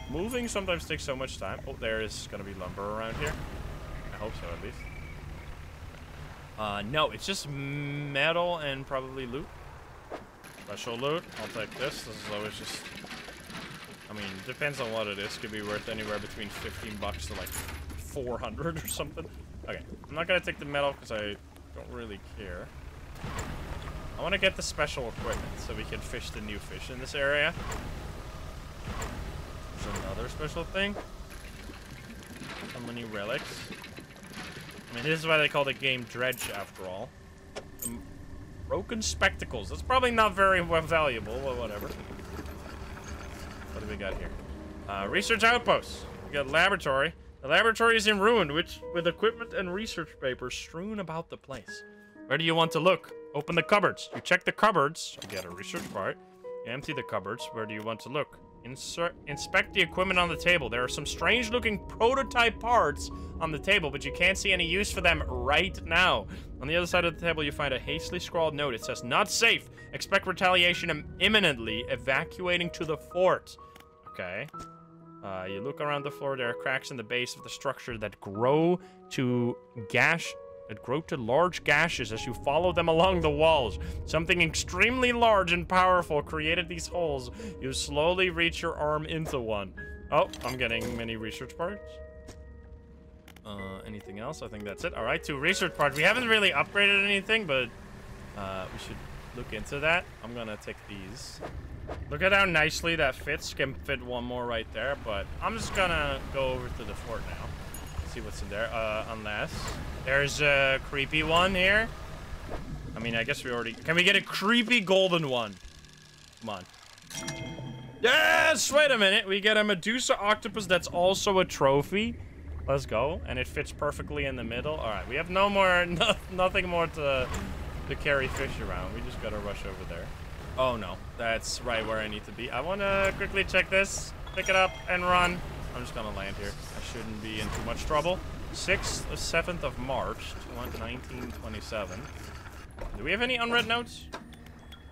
Moving sometimes takes so much time. Oh, there is gonna be lumber around here. I hope so, at least. Uh, no, it's just metal and probably loot. Special loot. I'll take this. This is always just... I mean, depends on what it is. Could be worth anywhere between 15 bucks to like 400 or something. Okay, I'm not gonna take the metal because I don't really care. I want to get the special equipment so we can fish the new fish in this area. There's another special thing. So many relics. I mean, this is why they call the game Dredge, after all. Um, Broken spectacles. That's probably not very valuable, but whatever. What do we got here? Uh, research outpost. We got laboratory. The laboratory is in ruin, which with equipment and research papers strewn about the place. Where do you want to look? Open the cupboards. You check the cupboards. You get a research part. You empty the cupboards. Where do you want to look? Insert, inspect the equipment on the table. There are some strange-looking prototype parts on the table, but you can't see any use for them right now. On the other side of the table, you find a hastily scrawled note. It says, not safe. Expect retaliation Im imminently. Evacuating to the fort. Okay. Uh, you look around the floor. There are cracks in the base of the structure that grow to gash that grow to large gashes as you follow them along the walls. Something extremely large and powerful created these holes. You slowly reach your arm into one. Oh, I'm getting many research parts. Uh, anything else? I think that's it. All right, two research parts. We haven't really upgraded anything, but uh, we should look into that. I'm gonna take these. Look at how nicely that fits. Can fit one more right there, but I'm just gonna go over to the fort now. See what's in there. Uh, unless there's a creepy one here. I mean, I guess we already... Can we get a creepy golden one? Come on. Yes! Wait a minute. We get a Medusa octopus that's also a trophy. Let's go. And it fits perfectly in the middle. All right. We have no more... No, nothing more to, to carry fish around. We just got to rush over there. Oh, no. That's right where I need to be. I want to quickly check this. Pick it up and run. I'm just to land here. I shouldn't be in too much trouble. 6th, 7th of March, 1927. Do we have any unread notes?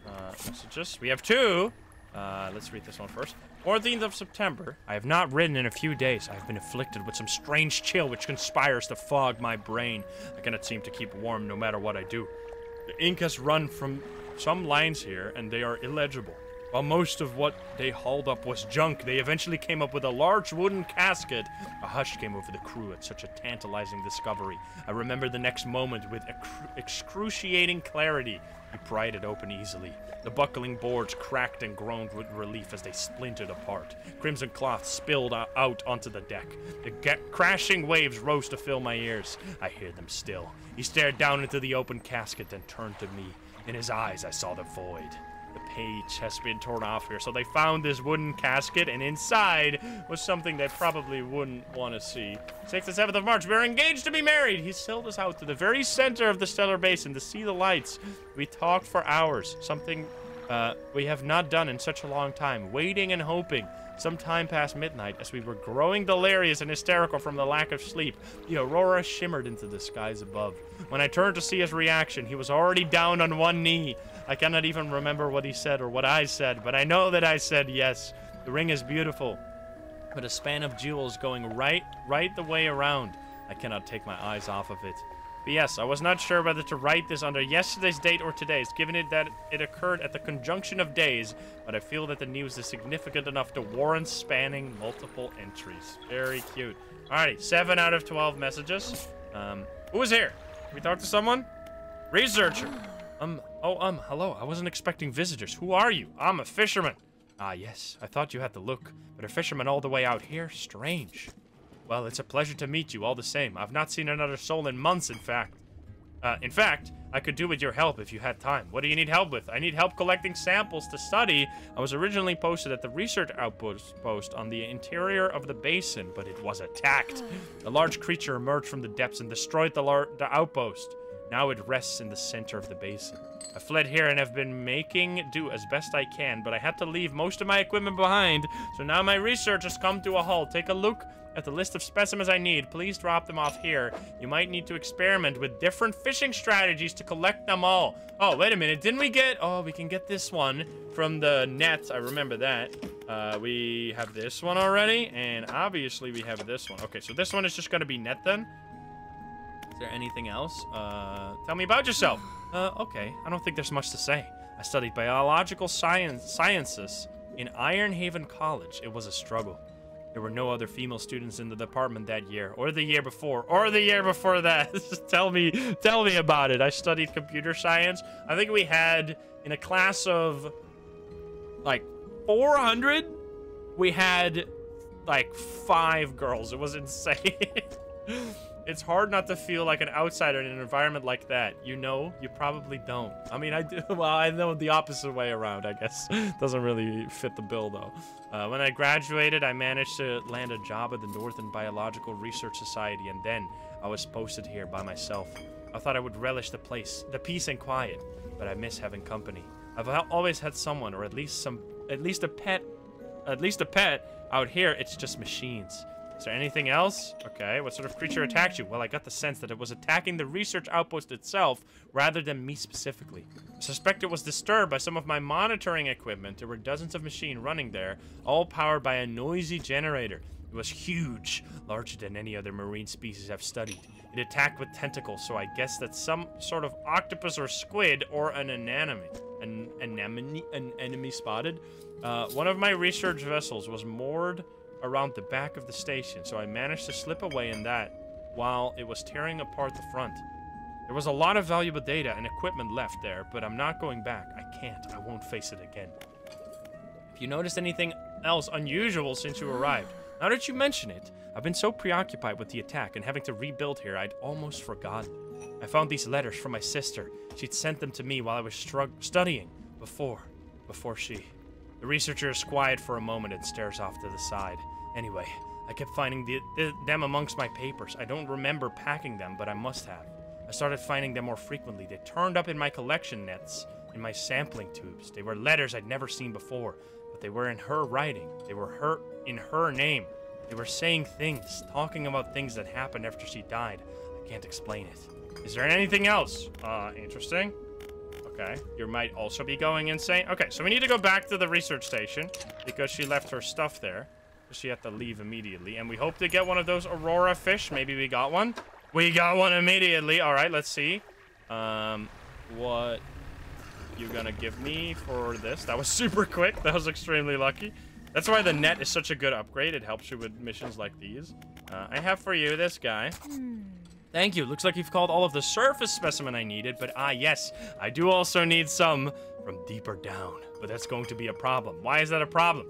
Uh, messages. We have two. Uh, let's read this one first. 14th of September. I have not written in a few days. I have been afflicted with some strange chill which conspires to fog my brain. I cannot seem to keep warm no matter what I do. The ink has run from some lines here, and they are illegible. While most of what they hauled up was junk, they eventually came up with a large wooden casket. A hush came over the crew at such a tantalizing discovery. I remember the next moment with excruciating clarity. We pried it open easily. The buckling boards cracked and groaned with relief as they splintered apart. Crimson cloth spilled out onto the deck. The crashing waves rose to fill my ears. I hear them still. He stared down into the open casket, then turned to me. In his eyes, I saw the void the page has been torn off here. So they found this wooden casket, and inside was something they probably wouldn't want to see. 6th and 7th of March, we are engaged to be married. He sailed us out to the very center of the stellar basin to see the lights. We talked for hours, something uh, we have not done in such a long time, waiting and hoping. Some time past midnight, as we were growing delirious and hysterical from the lack of sleep, the aurora shimmered into the skies above. When I turned to see his reaction, he was already down on one knee. I cannot even remember what he said or what I said, but I know that I said yes. The ring is beautiful, but a span of jewels going right, right the way around. I cannot take my eyes off of it. But yes, I was not sure whether to write this under yesterday's date or today's, given it that it occurred at the conjunction of days, but I feel that the news is significant enough to warrant spanning multiple entries. Very cute. Alrighty, 7 out of 12 messages. Um, who is here? Can we talk to someone? Researcher. Um, oh, um, hello. I wasn't expecting visitors. Who are you? I'm a fisherman. Ah, yes. I thought you had the look, but a fisherman all the way out here? Strange. Well, it's a pleasure to meet you all the same. I've not seen another soul in months, in fact. Uh, in fact, I could do with your help if you had time. What do you need help with? I need help collecting samples to study. I was originally posted at the research outpost on the interior of the basin, but it was attacked. A large creature emerged from the depths and destroyed the, the outpost. Now it rests in the center of the basin. I fled here and have been making do as best I can, but I had to leave most of my equipment behind, so now my research has come to a halt. Take a look at the list of specimens I need. Please drop them off here. You might need to experiment with different fishing strategies to collect them all. Oh, wait a minute. Didn't we get... Oh, we can get this one from the net. I remember that. Uh, we have this one already, and obviously we have this one. Okay, so this one is just going to be net then. Is there anything else? Uh, tell me about yourself. Uh, okay. I don't think there's much to say. I studied biological science sciences in Iron Haven College. It was a struggle. There were no other female students in the department that year, or the year before, or the year before that. tell me, tell me about it. I studied computer science. I think we had in a class of like 400, we had like five girls. It was insane. It's hard not to feel like an outsider in an environment like that. You know, you probably don't. I mean, I do. Well, I know the opposite way around, I guess. Doesn't really fit the bill, though. Uh, when I graduated, I managed to land a job at the Northern Biological Research Society, and then I was posted here by myself. I thought I would relish the place, the peace and quiet, but I miss having company. I've always had someone, or at least some, at least a pet, at least a pet. Out here, it's just machines. Is there anything else? Okay, what sort of creature attacked you? Well, I got the sense that it was attacking the research outpost itself rather than me specifically. I suspect it was disturbed by some of my monitoring equipment. There were dozens of machines running there, all powered by a noisy generator. It was huge, larger than any other marine species I've studied. It attacked with tentacles, so I guess that's some sort of octopus or squid or an anemone. An anemone? An enemy spotted? Uh, one of my research vessels was moored around the back of the station, so I managed to slip away in that while it was tearing apart the front. There was a lot of valuable data and equipment left there, but I'm not going back. I can't. I won't face it again. If you noticed anything else unusual since you arrived, now that you mention it, I've been so preoccupied with the attack and having to rebuild here, I'd almost forgotten. I found these letters from my sister. She'd sent them to me while I was studying before, before she. The researcher is quiet for a moment and stares off to the side. Anyway, I kept finding the, the, them amongst my papers. I don't remember packing them, but I must have. I started finding them more frequently. They turned up in my collection nets, in my sampling tubes. They were letters I'd never seen before, but they were in her writing. They were her in her name. They were saying things, talking about things that happened after she died. I can't explain it. Is there anything else? Uh, interesting. Okay. You might also be going insane. Okay, so we need to go back to the research station because she left her stuff there. She had to leave immediately. And we hope to get one of those Aurora fish. Maybe we got one. We got one immediately. All right, let's see. Um, what you gonna give me for this? That was super quick. That was extremely lucky. That's why the net is such a good upgrade. It helps you with missions like these. Uh, I have for you this guy. Thank you. Looks like you've called all of the surface specimen I needed, but ah, yes, I do also need some from deeper down. But that's going to be a problem. Why is that a problem?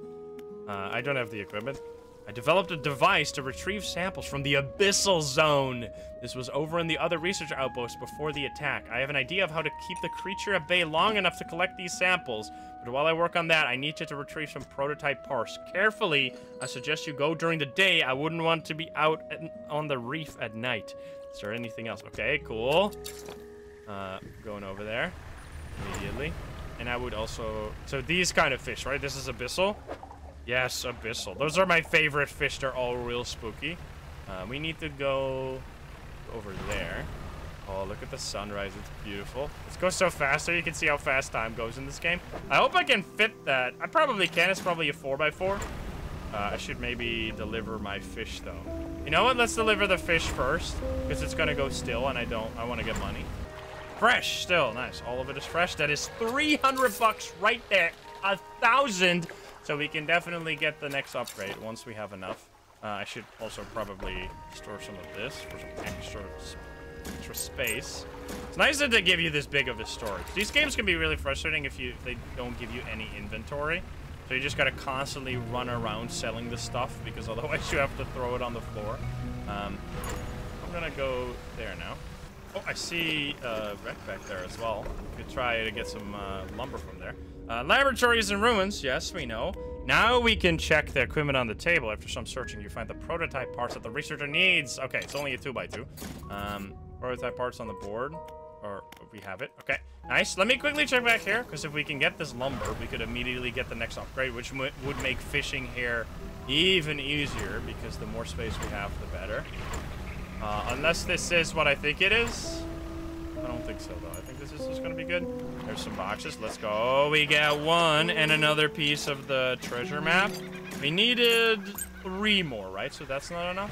Uh, I don't have the equipment. I developed a device to retrieve samples from the Abyssal Zone. This was over in the other research outpost before the attack. I have an idea of how to keep the creature at bay long enough to collect these samples, but while I work on that, I need you to retrieve some prototype parts. Carefully, I suggest you go during the day. I wouldn't want to be out on the reef at night. Is there anything else? Okay, cool. Uh, going over there immediately. And I would also... So these kind of fish, right? This is Abyssal. Yes, Abyssal. Those are my favorite fish. They're all real spooky. Uh, we need to go over there. Oh, look at the sunrise. It's beautiful. Let's go so fast so you can see how fast time goes in this game. I hope I can fit that. I probably can. It's probably a 4x4. Uh, I should maybe deliver my fish, though. You know what? Let's deliver the fish first, because it's going to go still, and I don't... I want to get money. Fresh, still. Nice. All of it is fresh. That is 300 bucks right there. A thousand so we can definitely get the next upgrade once we have enough. Uh, I should also probably store some of this for some extra, extra space. It's nice that they give you this big of a storage. These games can be really frustrating if you if they don't give you any inventory. So you just gotta constantly run around selling the stuff because otherwise you have to throw it on the floor. Um, I'm gonna go there now. Oh, I see uh, wreck back there as well. We could try to get some uh, lumber from there. Uh, laboratories and ruins, yes, we know. Now we can check the equipment on the table. After some searching, you find the prototype parts that the researcher needs. Okay, it's only a 2x2. Um, prototype parts on the board. Or we have it. Okay, nice. Let me quickly check back here, because if we can get this lumber, we could immediately get the next upgrade, which would make fishing here even easier, because the more space we have, the better. Uh, unless this is what I think it is. I don't think so, though. I think this is just going to be good. There's some boxes. Let's go. We got one and another piece of the treasure map. We needed three more, right? So that's not enough.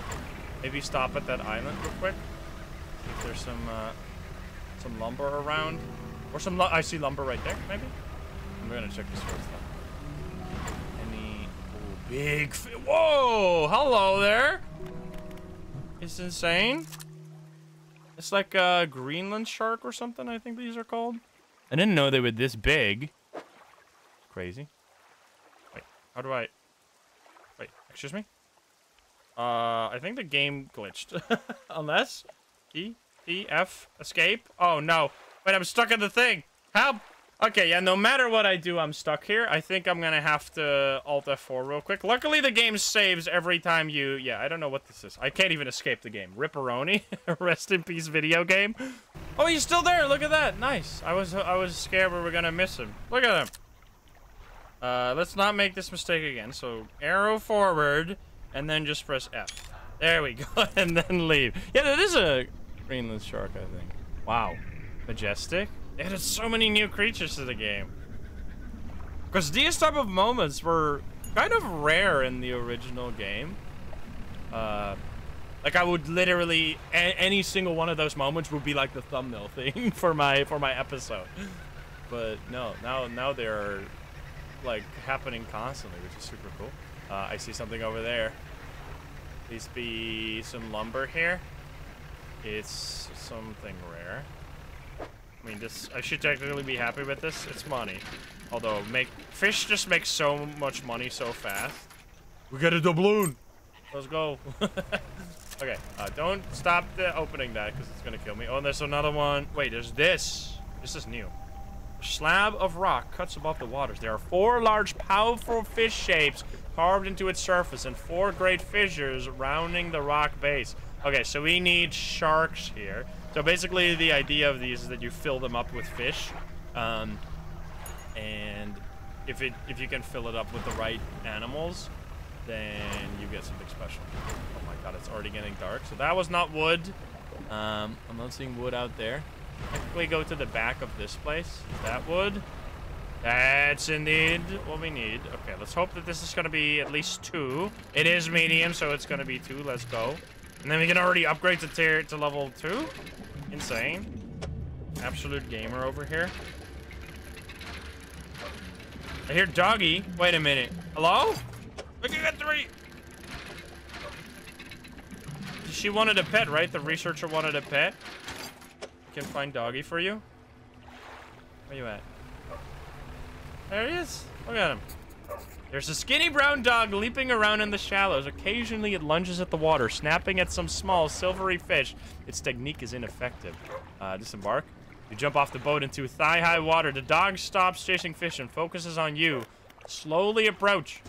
Maybe stop at that island real quick. See if there's some uh, some lumber around. Or some... I see lumber right there, maybe? I'm to check this first, though. Any... Ooh, big... Whoa! Hello there! It's insane. It's like a Greenland shark or something, I think these are called. I didn't know they were this big. Crazy. Wait, how do I... Wait, excuse me? Uh, I think the game glitched. Unless... E? E? F? Escape? Oh, no. Wait, I'm stuck in the thing. Help! Okay, yeah, no matter what I do, I'm stuck here. I think I'm gonna have to Alt F4 real quick. Luckily, the game saves every time you... Yeah, I don't know what this is. I can't even escape the game. Ripperoni. Rest in peace video game. Oh, he's still there. Look at that. Nice. I was I was scared we were gonna miss him. Look at him. Uh, let's not make this mistake again. So, arrow forward, and then just press F. There we go, and then leave. Yeah, that is a Greenland shark, I think. Wow. Majestic. They added so many new creatures to the game. Because these type of moments were kind of rare in the original game. Uh, like I would literally any single one of those moments would be like the thumbnail thing for my for my episode. But no, now now they're like happening constantly, which is super cool. Uh, I see something over there. Please be some lumber here. It's something rare. I mean, this I should technically be happy with this. It's money. Although, make fish just make so much money so fast. We got a doubloon. Let's go. okay, uh, don't stop the opening that because it's gonna kill me. Oh, and there's another one. Wait, there's this. This is new. A slab of rock cuts above the waters. There are four large, powerful fish shapes carved into its surface and four great fissures rounding the rock base. Okay, so we need sharks here. So basically, the idea of these is that you fill them up with fish, um, and if it if you can fill it up with the right animals, then you get something special. Oh my god, it's already getting dark. So that was not wood. Um, I'm not seeing wood out there. We go to the back of this place, is that wood? That's indeed what we need. Okay, let's hope that this is going to be at least two. It is medium, so it's going to be two. Let's go. And then we can already upgrade to tier to level two. Insane. Absolute gamer over here. I hear doggy. Wait a minute. Hello? Look at three. She wanted a pet, right? The researcher wanted a pet. Can find doggy for you. Where you at? There he is. Look at him. There's a skinny brown dog leaping around in the shallows. Occasionally it lunges at the water, snapping at some small silvery fish. Its technique is ineffective. Uh, disembark. You jump off the boat into thigh-high water. The dog stops chasing fish and focuses on you. Slowly approach.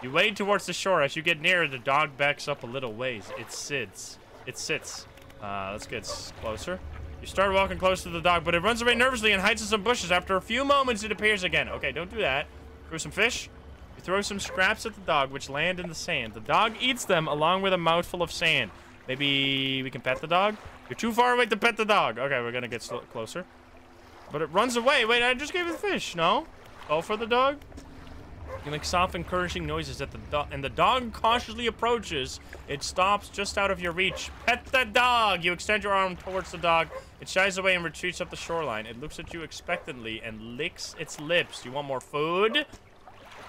You wade towards the shore. As you get nearer, the dog backs up a little ways. It sits. It sits. Uh, let's get closer. You start walking close to the dog, but it runs away nervously and hides in some bushes. After a few moments, it appears again. Okay, don't do that. Throw some fish. You throw some scraps at the dog, which land in the sand. The dog eats them along with a mouthful of sand. Maybe we can pet the dog? You're too far away to pet the dog. Okay, we're gonna get closer. But it runs away. Wait, I just gave it the fish. No? Go for the dog? You make soft, encouraging noises at the dog, and the dog cautiously approaches. It stops just out of your reach. Pet the dog! You extend your arm towards the dog. It shies away and retreats up the shoreline. It looks at you expectantly and licks its lips. You want more food?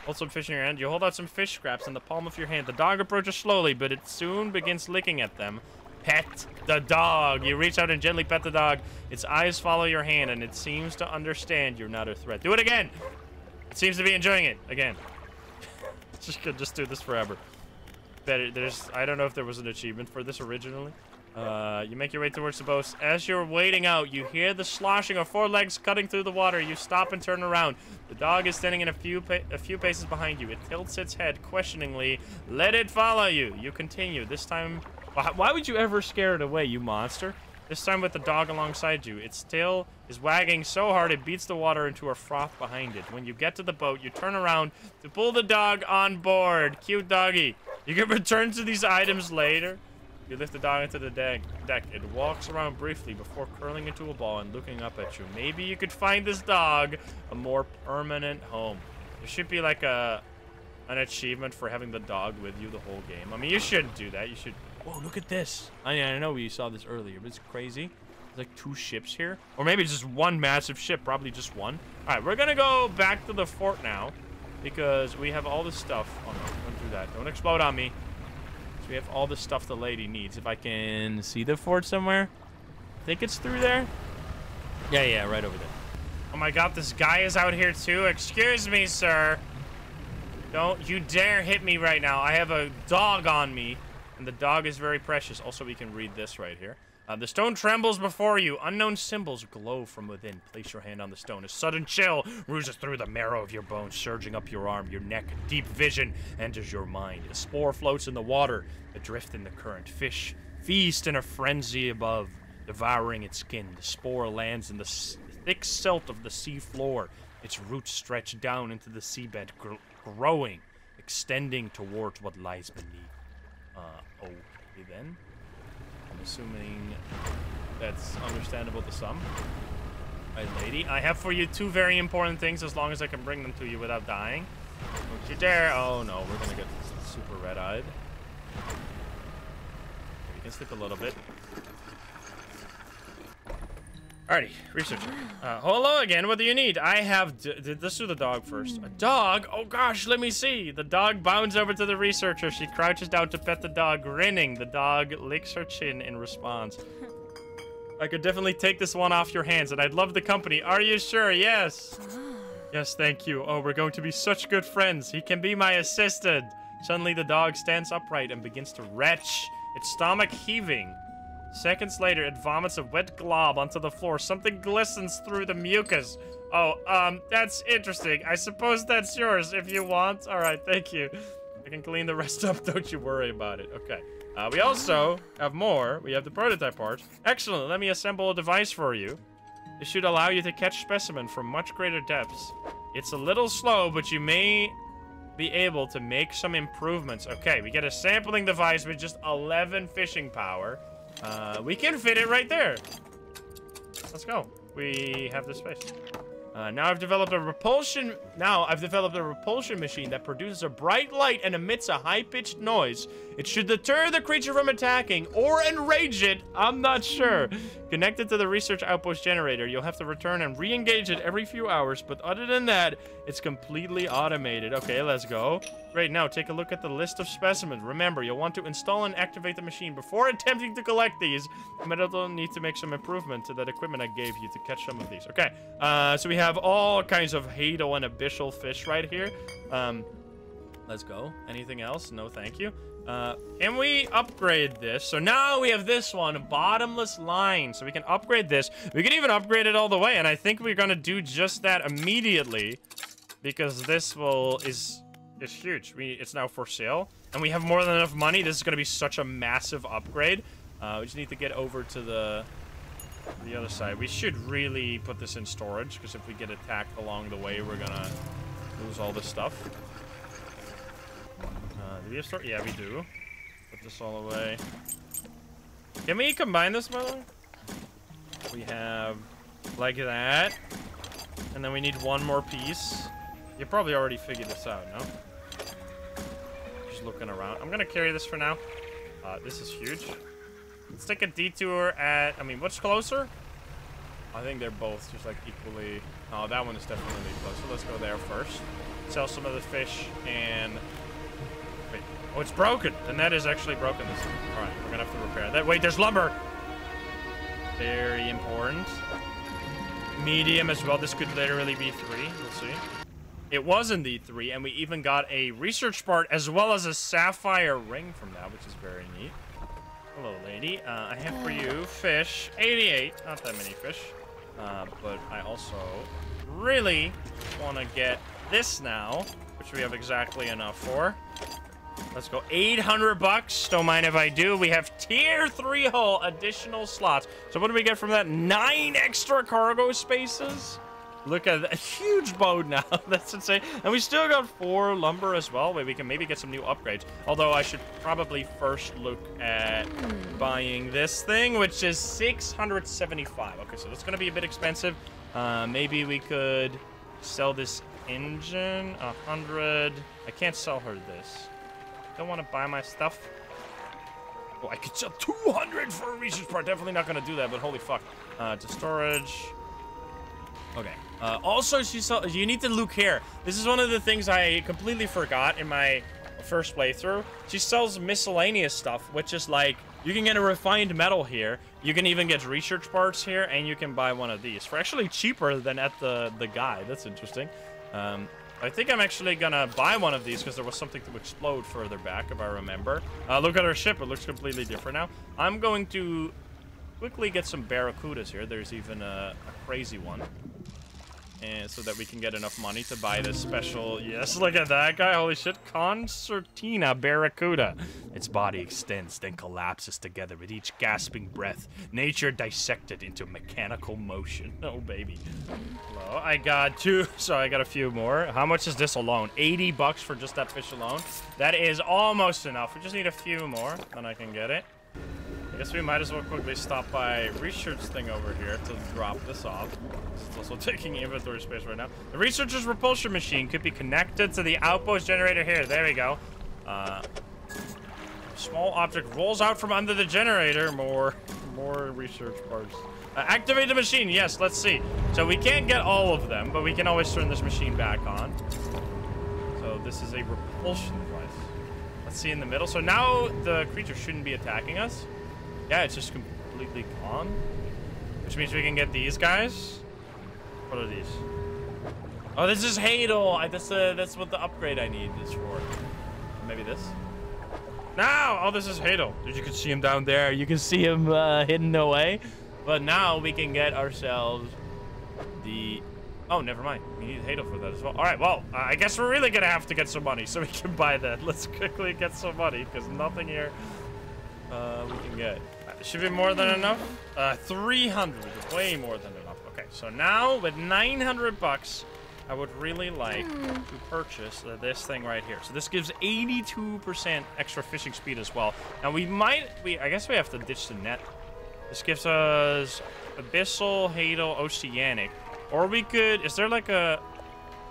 Hold some fish in your hand. You hold out some fish scraps in the palm of your hand. The dog approaches slowly, but it soon begins licking at them. Pet the dog. You reach out and gently pet the dog. Its eyes follow your hand, and it seems to understand you're not a threat. Do it again! It seems to be enjoying it again. just just do this forever. Better. There's. I don't know if there was an achievement for this originally. Uh, you make your way towards the boat. As you're wading out, you hear the sloshing of four legs cutting through the water. You stop and turn around. The dog is standing in a few a few paces behind you. It tilts its head questioningly. Let it follow you. You continue. This time, why would you ever scare it away, you monster? This time with the dog alongside you. Its tail is wagging so hard it beats the water into a froth behind it. When you get to the boat, you turn around to pull the dog on board. Cute doggy. You can return to these items later. You lift the dog into the deck. deck. It walks around briefly before curling into a ball and looking up at you. Maybe you could find this dog a more permanent home. There should be like a an achievement for having the dog with you the whole game. I mean, you shouldn't do that. You should Whoa, look at this. I, I know we saw this earlier, but it's crazy. There's like two ships here. Or maybe just one massive ship. Probably just one. All right, we're going to go back to the fort now because we have all this stuff. Oh, no, don't do that. Don't explode on me. So we have all the stuff the lady needs. If I can see the fort somewhere. I think it's through there. Yeah, yeah, right over there. Oh my god, this guy is out here too. Excuse me, sir. Don't you dare hit me right now. I have a dog on me. And the dog is very precious. Also, we can read this right here. Uh, the stone trembles before you. Unknown symbols glow from within. Place your hand on the stone. A sudden chill ruses through the marrow of your bones, surging up your arm, your neck. Deep vision enters your mind. A spore floats in the water, adrift in the current. Fish feast in a frenzy above, devouring its skin. The spore lands in the thick silt of the sea floor. Its roots stretch down into the seabed, gr growing, extending towards what lies beneath. Uh, okay then. Assuming that's understandable to some. Right, lady. I have for you two very important things as long as I can bring them to you without dying. Don't you dare. Oh no, we're gonna get super red-eyed. We can sleep a little bit. Alrighty, researcher. Uh, hello again. What do you need? I have. let's do the dog first. A dog? Oh gosh, let me see. The dog bounds over to the researcher. She crouches down to pet the dog, grinning. The dog licks her chin in response. I could definitely take this one off your hands, and I'd love the company. Are you sure? Yes. Yes, thank you. Oh, we're going to be such good friends. He can be my assistant. Suddenly, the dog stands upright and begins to retch, its stomach heaving. Seconds later, it vomits a wet glob onto the floor. Something glistens through the mucus. Oh, um, that's interesting. I suppose that's yours if you want. All right, thank you. I can clean the rest up. Don't you worry about it. Okay. Uh, we also have more. We have the prototype part. Excellent. Let me assemble a device for you. This should allow you to catch specimen from much greater depths. It's a little slow, but you may be able to make some improvements. Okay, we get a sampling device with just 11 fishing power. Uh, we can fit it right there. Let's go. We have the space. Uh, now I've developed a repulsion. Now I've developed a repulsion machine that produces a bright light and emits a high-pitched noise. It should deter the creature from attacking or enrage it. I'm not sure. Connected to the research outpost generator, you'll have to return and re-engage it every few hours. But other than that, it's completely automated. Okay, let's go. Great. Now take a look at the list of specimens. Remember, you'll want to install and activate the machine before attempting to collect these. Also need to make some improvement to that equipment I gave you to catch some of these. Okay. Uh, so we have all kinds of hadal and abyssal fish right here. Um, let's go. Anything else? No, thank you. Uh, can we upgrade this? So now we have this one, bottomless line. So we can upgrade this. We can even upgrade it all the way. And I think we're going to do just that immediately. Because this will is is huge. We It's now for sale. And we have more than enough money. This is going to be such a massive upgrade. Uh, we just need to get over to the the other side. We should really put this in storage, because if we get attacked along the way, we're gonna lose all this stuff. Uh, do we have store? Yeah, we do. Put this all away. Can we combine this, by the way? We have like that. And then we need one more piece. You probably already figured this out, no? Just looking around. I'm gonna carry this for now. Uh, this is huge. Let's take a detour at... I mean, what's closer? I think they're both just, like, equally... Oh, that one is definitely closer. So let's go there first. Sell some of the fish and... Oh, it's broken. And that is actually broken. This Alright, we're gonna have to repair that. Wait, there's lumber! Very important. Medium as well. This could literally be three. We'll see. It was indeed three, and we even got a research part as well as a sapphire ring from that, which is very neat. Hello, lady. Uh, I have for you fish. 88. Not that many fish. Uh, but I also really want to get this now, which we have exactly enough for. Let's go. 800 bucks. Don't mind if I do. We have tier 3 hull additional slots. So what do we get from that? Nine extra cargo spaces? Look at that huge boat now. That's insane. And we still got four lumber as well, where we can maybe get some new upgrades. Although I should probably first look at buying this thing, which is 675. Okay, so that's going to be a bit expensive. Uh, maybe we could sell this engine. 100. I can't sell her this. Don't want to buy my stuff. Oh, I could sell 200 for a research part. Definitely not going to do that, but holy fuck. Uh, to storage. Okay. Uh, also, she saw, you need to look here. This is one of the things I completely forgot in my first playthrough. She sells miscellaneous stuff, which is like, you can get a refined metal here. You can even get research parts here, and you can buy one of these for actually cheaper than at the, the guy. That's interesting. Um, I think I'm actually gonna buy one of these because there was something to explode further back, if I remember. Uh, look at our ship. It looks completely different now. I'm going to quickly get some barracudas here. There's even a, a crazy one and so that we can get enough money to buy this special. Yes, look at that guy. Holy shit. Concertina Barracuda. Its body extends, then collapses together with each gasping breath. Nature dissected into mechanical motion. Oh, baby. Hello. I got two. So I got a few more. How much is this alone? 80 bucks for just that fish alone. That is almost enough. We just need a few more, then I can get it. I guess we might as well quickly stop by research thing over here to drop this off. It's also taking inventory space right now. The researcher's repulsion machine could be connected to the outpost generator here. There we go. Uh, small object rolls out from under the generator. More, more research parts. Uh, activate the machine. Yes, let's see. So we can't get all of them, but we can always turn this machine back on. So this is a repulsion device. Let's see in the middle. So now the creature shouldn't be attacking us. Yeah, it's just completely gone. Which means we can get these guys. What are these? Oh, this is Hadal. I, that's, uh, that's what the upgrade I need is for. Maybe this? Now! Oh, this is Hadal. Dude, you can see him down there. You can see him uh, hidden away. But now we can get ourselves the... Oh, never mind. We need Hadal for that as well. All right, well, uh, I guess we're really going to have to get some money so we can buy that. Let's quickly get some money because nothing here uh, we can get. Should be more than enough. Uh, 300. Way more than enough. Okay, so now with 900 bucks, I would really like to purchase uh, this thing right here. So this gives 82% extra fishing speed as well. Now we might, we I guess we have to ditch the net. This gives us Abyssal, Hadal, Oceanic. Or we could, is there like a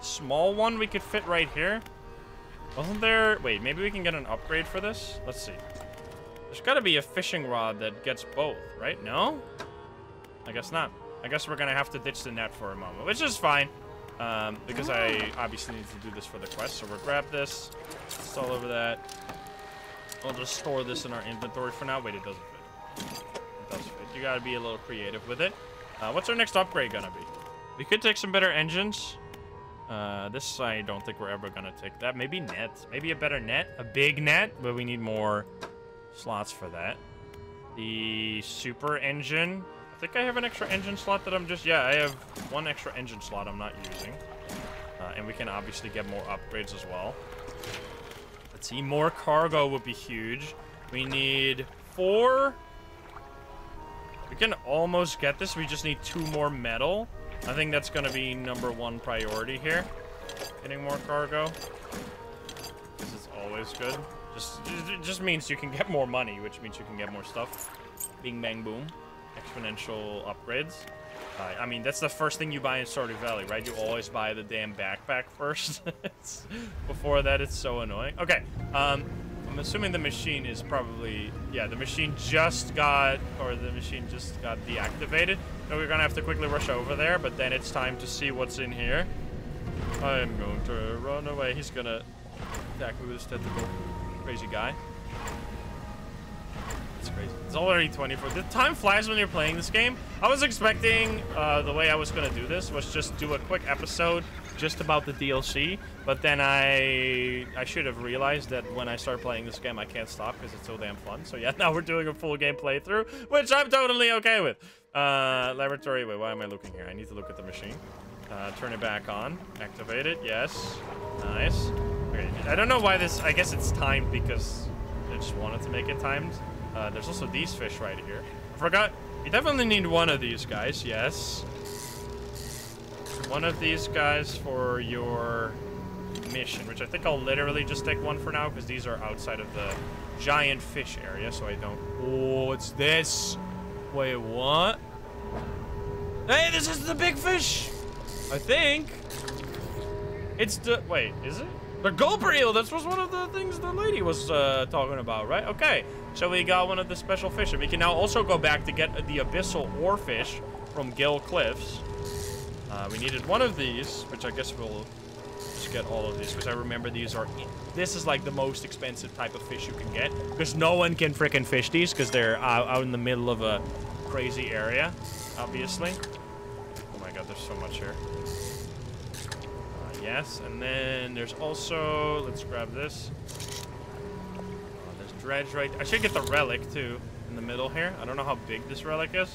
small one we could fit right here? Wasn't there, wait, maybe we can get an upgrade for this? Let's see. There's gotta be a fishing rod that gets both, right? No? I guess not. I guess we're gonna have to ditch the net for a moment, which is fine. Um, because I obviously need to do this for the quest. So we'll grab this, install over that. I'll just store this in our inventory for now. Wait, it doesn't fit. It does fit. You gotta be a little creative with it. Uh, what's our next upgrade gonna be? We could take some better engines. Uh, this, I don't think we're ever gonna take that. Maybe net. Maybe a better net. A big net, but we need more slots for that. The super engine I think I have an extra engine slot that I'm just... Yeah, I have one extra engine slot I'm not using. Uh, and we can obviously get more upgrades as well. Let's see. More cargo would be huge. We need four... We can almost get this. We just need two more metal. I think that's going to be number one priority here. Getting more cargo. This is always good. Just, it just means you can get more money, which means you can get more stuff. Bing, bang, boom exponential upgrades. Uh, I mean, that's the first thing you buy in Stardew Valley, right? You always buy the damn backpack first. Before that, it's so annoying. Okay, um, I'm assuming the machine is probably... Yeah, the machine just got... Or the machine just got deactivated. So we're gonna have to quickly rush over there, but then it's time to see what's in here. I am going to run away. He's gonna attack me with his tentacle. Crazy guy. It's crazy. It's already 24. The time flies when you're playing this game. I was expecting uh, the way I was going to do this was just do a quick episode just about the DLC, but then I I should have realized that when I start playing this game, I can't stop because it's so damn fun. So yeah, now we're doing a full game playthrough, which I'm totally okay with. Uh, laboratory, wait, why am I looking here? I need to look at the machine. Uh, turn it back on. Activate it, yes. Nice. I don't know why this, I guess it's timed because I just wanted to make it timed. Uh, there's also these fish right here. I forgot. You definitely need one of these guys, yes. One of these guys for your mission, which I think I'll literally just take one for now because these are outside of the giant fish area, so I don't... Oh, it's this. Wait, what? Hey, this is the big fish! I think. It's the... Wait, is it? The gulper eel! That was one of the things the lady was uh, talking about, right? Okay. So we got one of the special fish. And we can now also go back to get the abyssal oarfish from Gale Cliffs. Uh, we needed one of these, which I guess we'll just get all of these because I remember these are... This is like the most expensive type of fish you can get because no one can freaking fish these because they're out in the middle of a crazy area, obviously. Oh my god, there's so much here. Yes, and then there's also... Let's grab this oh, There's dredge right... I should get the relic, too, in the middle here. I don't know how big this relic is.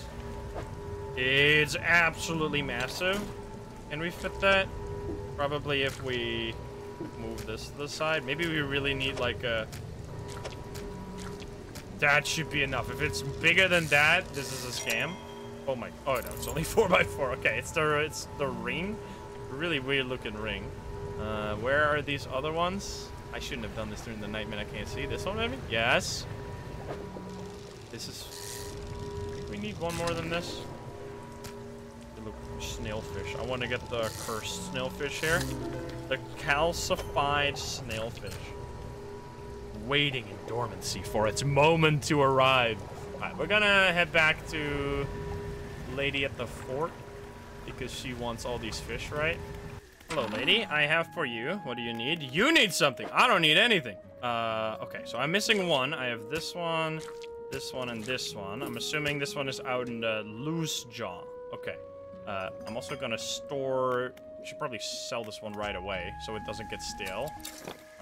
It's absolutely massive. Can we fit that? Probably if we move this to the side. Maybe we really need, like, a... That should be enough. If it's bigger than that, this is a scam. Oh my... Oh, no, it's only 4x4. Okay, it's the, it's the ring. Really weird-looking ring. Uh, where are these other ones? I shouldn't have done this during the night, man. I can't see. This one, maybe? Yes. This is... we need one more than this. Look, snailfish. I want to get the cursed snailfish here. The calcified snailfish. Waiting in dormancy for its moment to arrive. Alright, we're gonna head back to lady at the fort because she wants all these fish, right? Hello, lady. I have for you. What do you need? You need something. I don't need anything. Uh, okay, so I'm missing one. I have this one, this one, and this one. I'm assuming this one is out in the loose jaw. Okay. Uh, I'm also gonna store... Should probably sell this one right away so it doesn't get stale.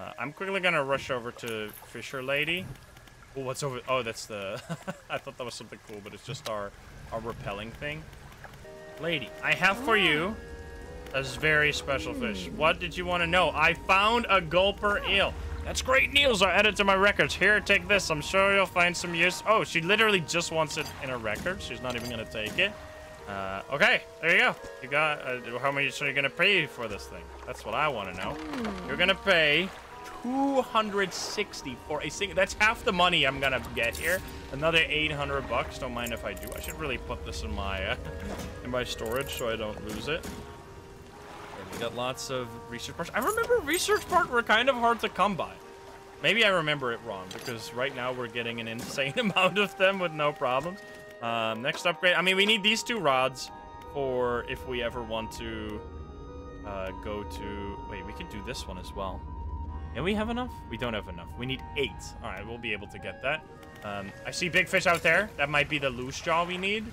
Uh, I'm quickly gonna rush over to Fisher Lady. Oh, what's over? Oh, that's the... I thought that was something cool, but it's just our, our repelling thing. Lady, I have for you a very special fish. What did you want to know? I found a gulper eel. That's great news. I added to my records. Here, take this. I'm sure you'll find some use. Oh, she literally just wants it in her records. She's not even going to take it. Uh, okay, there you go. You got, uh, how much are you going to pay for this thing? That's what I want to know. You're going to pay 260 for a single. That's half the money I'm gonna get here. Another 800 bucks. Don't mind if I do. I should really put this in my uh, in my storage so I don't lose it. We got lots of research parts. I remember research parts were kind of hard to come by. Maybe I remember it wrong because right now we're getting an insane amount of them with no problems. Um, next upgrade. I mean, we need these two rods for if we ever want to uh, go to. Wait, we could do this one as well. And we have enough? We don't have enough. We need eight. All right, we'll be able to get that. Um, I see big fish out there. That might be the loose jaw we need.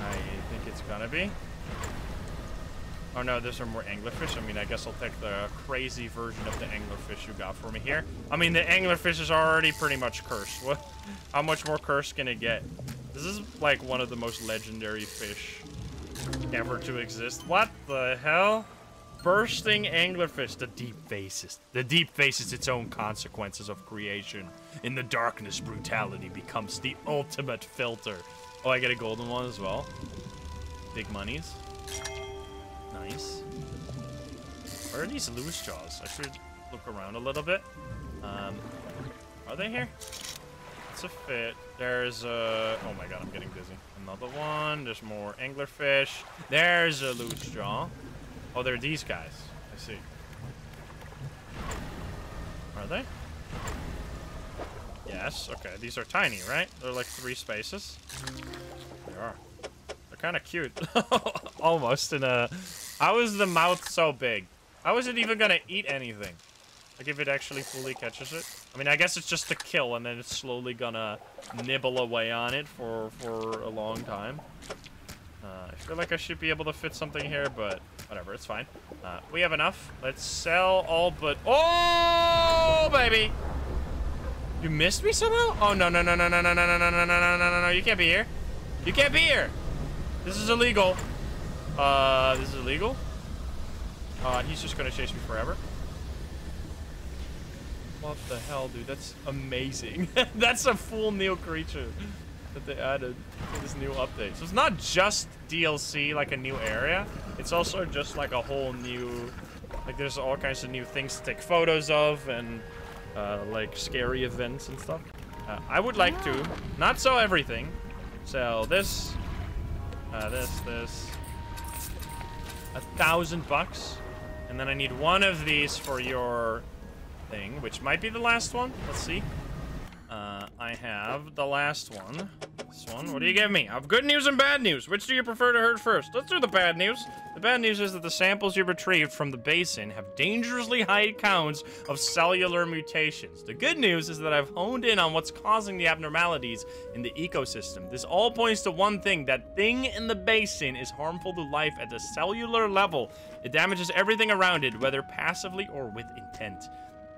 I think it's gonna be. Oh no, those are more anglerfish. I mean, I guess I'll take the crazy version of the anglerfish you got for me here. I mean, the anglerfish is already pretty much cursed. What? How much more cursed can it get? This is like one of the most legendary fish ever to exist. What the hell? Bursting anglerfish. The deep faces. The deep faces its own consequences of creation. In the darkness, brutality becomes the ultimate filter. Oh, I get a golden one as well. Big monies. Nice. Where are these loose jaws? I should look around a little bit. Um, are they here? It's a fit. There's a... Oh my god, I'm getting dizzy. Another one. There's more anglerfish. There's a loose jaw. Oh, they're these guys. I see. Are they? Yes. Okay, these are tiny, right? They're like three spaces. They are. They're kind of cute. Almost in a... How is the mouth so big? How is it even gonna eat anything? Like if it actually fully catches it? I mean, I guess it's just a kill, and then it's slowly gonna nibble away on it for, for a long time. Uh, I feel like I should be able to fit something here, but whatever, it's fine. Uh, we have enough. Let's sell all but... Oh, baby! You missed me somehow? Oh, no, no, no, no, no, no, no, no, no, no, no, no, no, no, you can't be here. You can't be here! This is illegal. Uh, this is illegal? Uh, he's just gonna chase me forever. What the hell, dude? That's amazing. That's a full new creature that they added to this new update. So it's not just DLC, like a new area. It's also just like a whole new... Like there's all kinds of new things to take photos of and uh, like scary events and stuff. Uh, I would like to, not sell everything, sell this, uh, this, this, a thousand bucks. And then I need one of these for your thing, which might be the last one. Let's see. I have the last one. This one. What do you give me? I have good news and bad news. Which do you prefer to hear first? Let's do the bad news. The bad news is that the samples you retrieved from the basin have dangerously high counts of cellular mutations. The good news is that I've honed in on what's causing the abnormalities in the ecosystem. This all points to one thing. That thing in the basin is harmful to life at the cellular level. It damages everything around it, whether passively or with intent.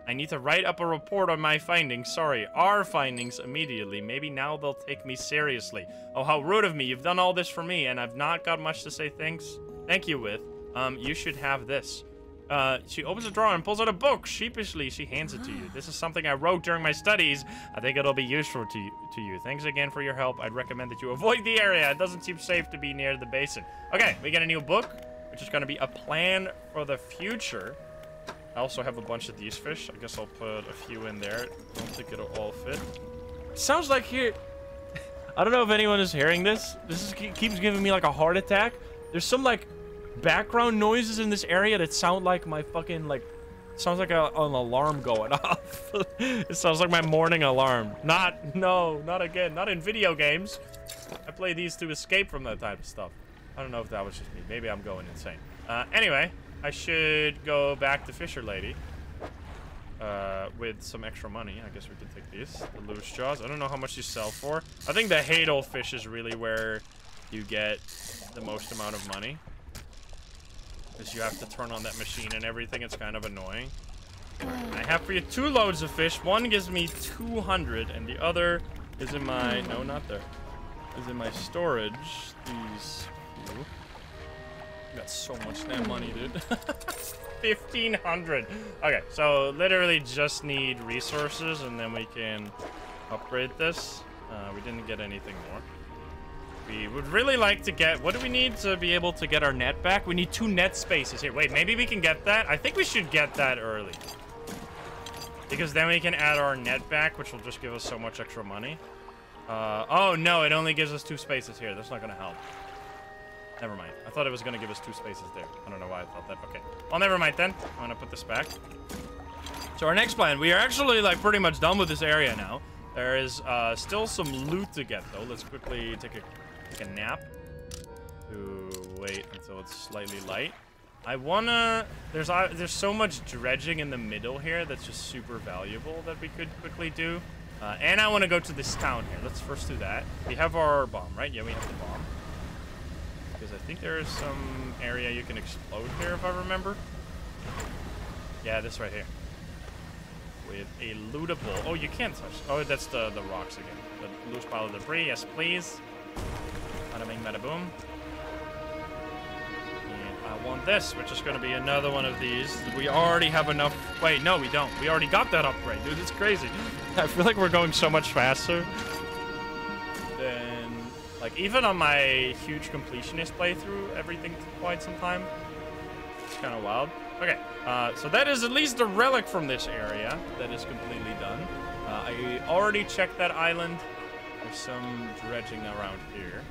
I need to write up a report on my findings. Sorry, our findings immediately. Maybe now they'll take me seriously. Oh, how rude of me. You've done all this for me, and I've not got much to say thanks. Thank you with. Um, you should have this. Uh, she opens a drawer and pulls out a book. Sheepishly, she hands it to you. This is something I wrote during my studies. I think it'll be useful to you, to you. Thanks again for your help. I'd recommend that you avoid the area. It doesn't seem safe to be near the basin. Okay, we get a new book, which is going to be a plan for the future. I also have a bunch of these fish. I guess I'll put a few in there. I don't think it'll all fit. Sounds like here... I don't know if anyone is hearing this. This is, keeps giving me like a heart attack. There's some like background noises in this area that sound like my fucking like... Sounds like a, an alarm going off. it sounds like my morning alarm. Not, no, not again. Not in video games. I play these to escape from that type of stuff. I don't know if that was just me. Maybe I'm going insane. Uh, anyway, I should go back to Fisher Lady. Uh, with some extra money. I guess we could take these. The loose jaws. I don't know how much you sell for. I think the Hadal fish is really where you get the most amount of money. Because you have to turn on that machine and everything. It's kind of annoying. I have for you two loads of fish. One gives me 200 and the other is in my... No, not there. Is in my storage. These... Ooh. Got so much damn money, dude. 1500 Okay, so literally just need resources and then we can upgrade this. Uh, we didn't get anything more. We would really like to get... What do we need to be able to get our net back? We need two net spaces here. Wait, maybe we can get that? I think we should get that early. Because then we can add our net back, which will just give us so much extra money. Uh, oh, no, it only gives us two spaces here. That's not going to help. Never mind. I thought it was going to give us two spaces there. I don't know why I thought that. Okay. Well, never mind then. I'm going to put this back. So our next plan, we are actually like pretty much done with this area now. There is uh, still some loot to get though. Let's quickly take a, take a nap to wait until it's slightly light. I wanna, there's uh, there's so much dredging in the middle here that's just super valuable that we could quickly do. Uh, and I want to go to this town here. Let's first do that. We have our bomb, right? Yeah, we have the bomb. Because I think there is some area you can explode here, if I remember. Yeah, this right here. With a lootable. Oh, you can't touch. Oh, that's the, the rocks again. The loose pile of debris. Yes, please. Bada bing, bada boom. And I want this, which is going to be another one of these. We already have enough. Wait, no, we don't. We already got that upgrade, dude. It's crazy. I feel like we're going so much faster like even on my huge completionist playthrough, everything took quite some time. It's kind of wild. Okay, uh, so that is at least a relic from this area that is completely done. Uh, I already checked that island. There's some dredging around here.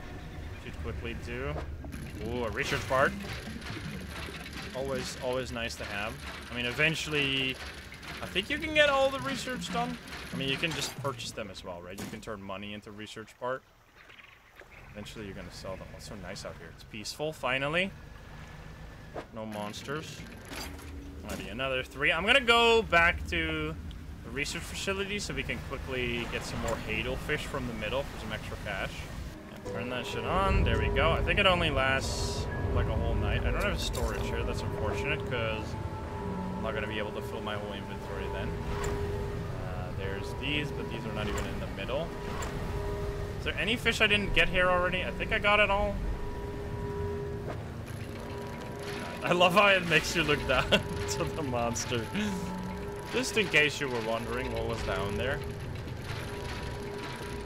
Should quickly do. Ooh, a research part. Always, always nice to have. I mean, eventually, I think you can get all the research done. I mean, you can just purchase them as well, right? You can turn money into research part. Eventually, you're gonna sell them. What's so nice out here? It's peaceful, finally. No monsters. Might be another three. I'm gonna go back to the research facility so we can quickly get some more Hadal fish from the middle for some extra cash. And turn that shit on. There we go. I think it only lasts like a whole night. I don't have storage here. That's unfortunate because I'm not gonna be able to fill my whole inventory then. Uh, there's these, but these are not even in the middle. Is there any fish I didn't get here already? I think I got it all. I love how it makes you look down to the monster. Just in case you were wondering what was down there.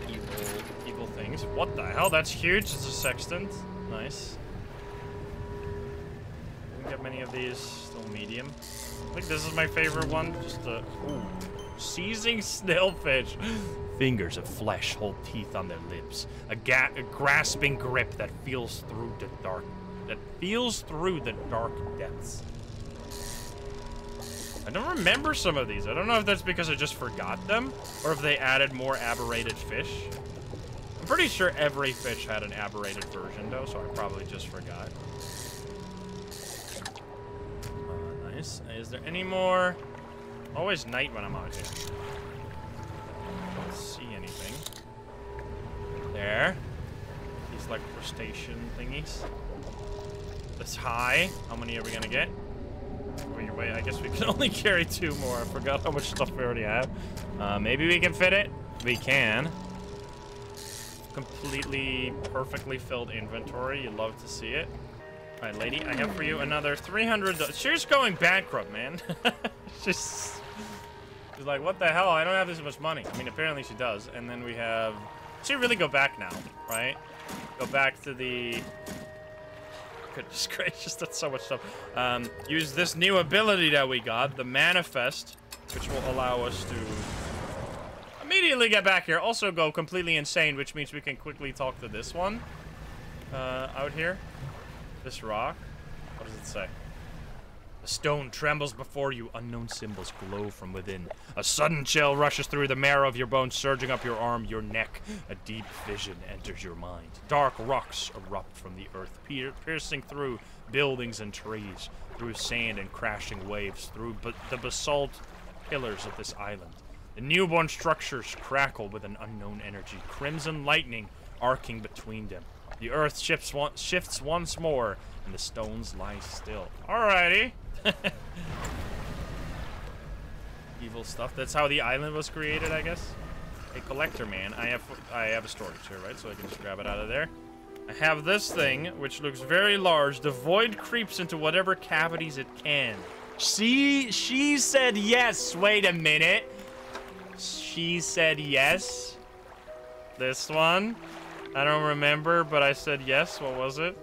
Evil, evil things. What the hell? That's huge. It's a sextant. Nice. Didn't get many of these. Still medium. I think this is my favorite one. Just a... Ooh. Seizing snailfish. Fingers of flesh hold teeth on their lips. A, ga a grasping grip that feels through the dark that feels through the dark depths. I don't remember some of these. I don't know if that's because I just forgot them or if they added more aberrated fish. I'm pretty sure every fish had an aberrated version though, so I probably just forgot. Uh, nice. Is there any more? Always night when I'm out here. See anything. There. These like crustacean thingies. This high. How many are we gonna get? Wait, wait, I guess we can only carry two more. I forgot how much stuff we already have. Uh, maybe we can fit it. We can. Completely, perfectly filled inventory. You'd love to see it. All right, lady, I have for you another 300. She's going bankrupt, man. she's, she's like, what the hell? I don't have this much money. I mean, apparently she does. And then we have... She really go back now, right? Go back to the goodness gracious, that's so much stuff. Um, use this new ability that we got, the Manifest, which will allow us to immediately get back here. Also go completely insane, which means we can quickly talk to this one uh, out here. This rock. What does it say? The stone trembles before you. Unknown symbols glow from within. A sudden chill rushes through the marrow of your bones, surging up your arm, your neck. A deep vision enters your mind. Dark rocks erupt from the earth, piercing through buildings and trees, through sand and crashing waves, through the basalt pillars of this island. The newborn structures crackle with an unknown energy, crimson lightning arcing between them. The earth shifts once more, and the stones lie still. Alrighty. Evil stuff. That's how the island was created, I guess. A collector, man. I have I have a storage here, right? So I can just grab it out of there. I have this thing, which looks very large. The void creeps into whatever cavities it can. She she said yes. Wait a minute. She said yes. This one? I don't remember, but I said yes. What was it?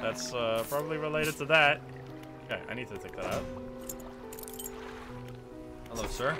That's uh, probably related to that. Okay, I need to take that out. Hello, sir.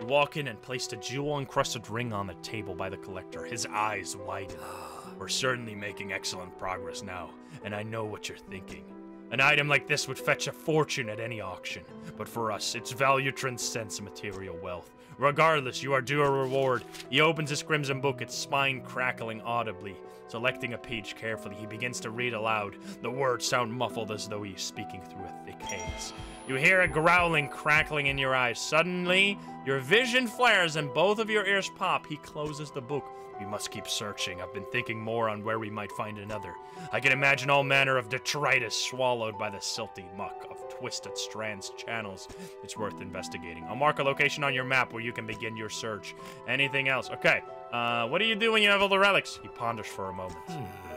You walk in and placed a jewel-encrusted ring on the table by the collector. His eyes widen. We're certainly making excellent progress now, and I know what you're thinking. An item like this would fetch a fortune at any auction, but for us, its value transcends material wealth. Regardless, you are due a reward. He opens his crimson book, its spine crackling audibly. Selecting a page carefully, he begins to read aloud. The words sound muffled as though he is speaking through a thick haze. You hear a growling crackling in your eyes. Suddenly, your vision flares and both of your ears pop. He closes the book. We must keep searching. I've been thinking more on where we might find another. I can imagine all manner of detritus swallowed by the silty muck of Twisted Strand's channels. It's worth investigating. I'll mark a location on your map where you can begin your search. Anything else? Okay. Uh, what do you do when you have all the relics? He ponders for a moment.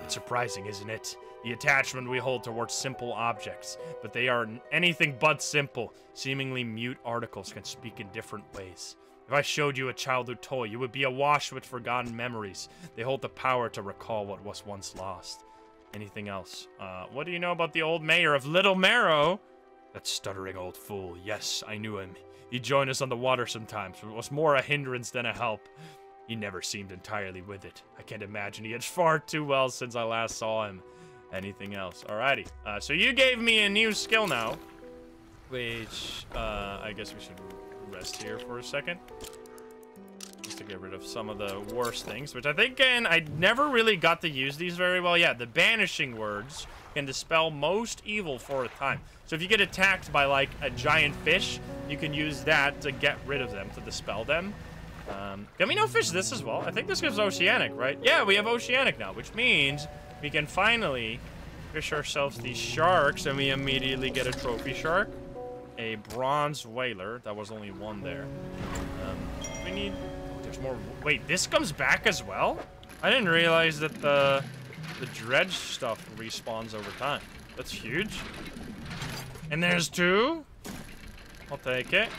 It's surprising, isn't it? The attachment we hold towards simple objects, but they are anything but simple. Seemingly mute articles can speak in different ways. If I showed you a childhood toy, you would be awash with forgotten memories. They hold the power to recall what was once lost. Anything else? Uh, what do you know about the old mayor of Little Marrow? That stuttering old fool. Yes, I knew him. He'd join us on the water sometimes, but it was more a hindrance than a help. He never seemed entirely with it. I can't imagine he had far too well since I last saw him. Anything else? Alrighty. Uh, so you gave me a new skill now. Which, uh, I guess we should rest here for a second. Just to get rid of some of the worst things. Which I think, and I never really got to use these very well. Yeah, the banishing words can dispel most evil for a time. So if you get attacked by, like, a giant fish, you can use that to get rid of them, to dispel them. Um, can we now fish this as well? I think this gives oceanic, right? Yeah, we have oceanic now, which means we can finally fish ourselves these sharks, and we immediately get a trophy shark. A bronze whaler. That was only one there. Um, we need... There's more... Wait, this comes back as well? I didn't realize that the, the dredge stuff respawns over time. That's huge. And there's two. I'll take it.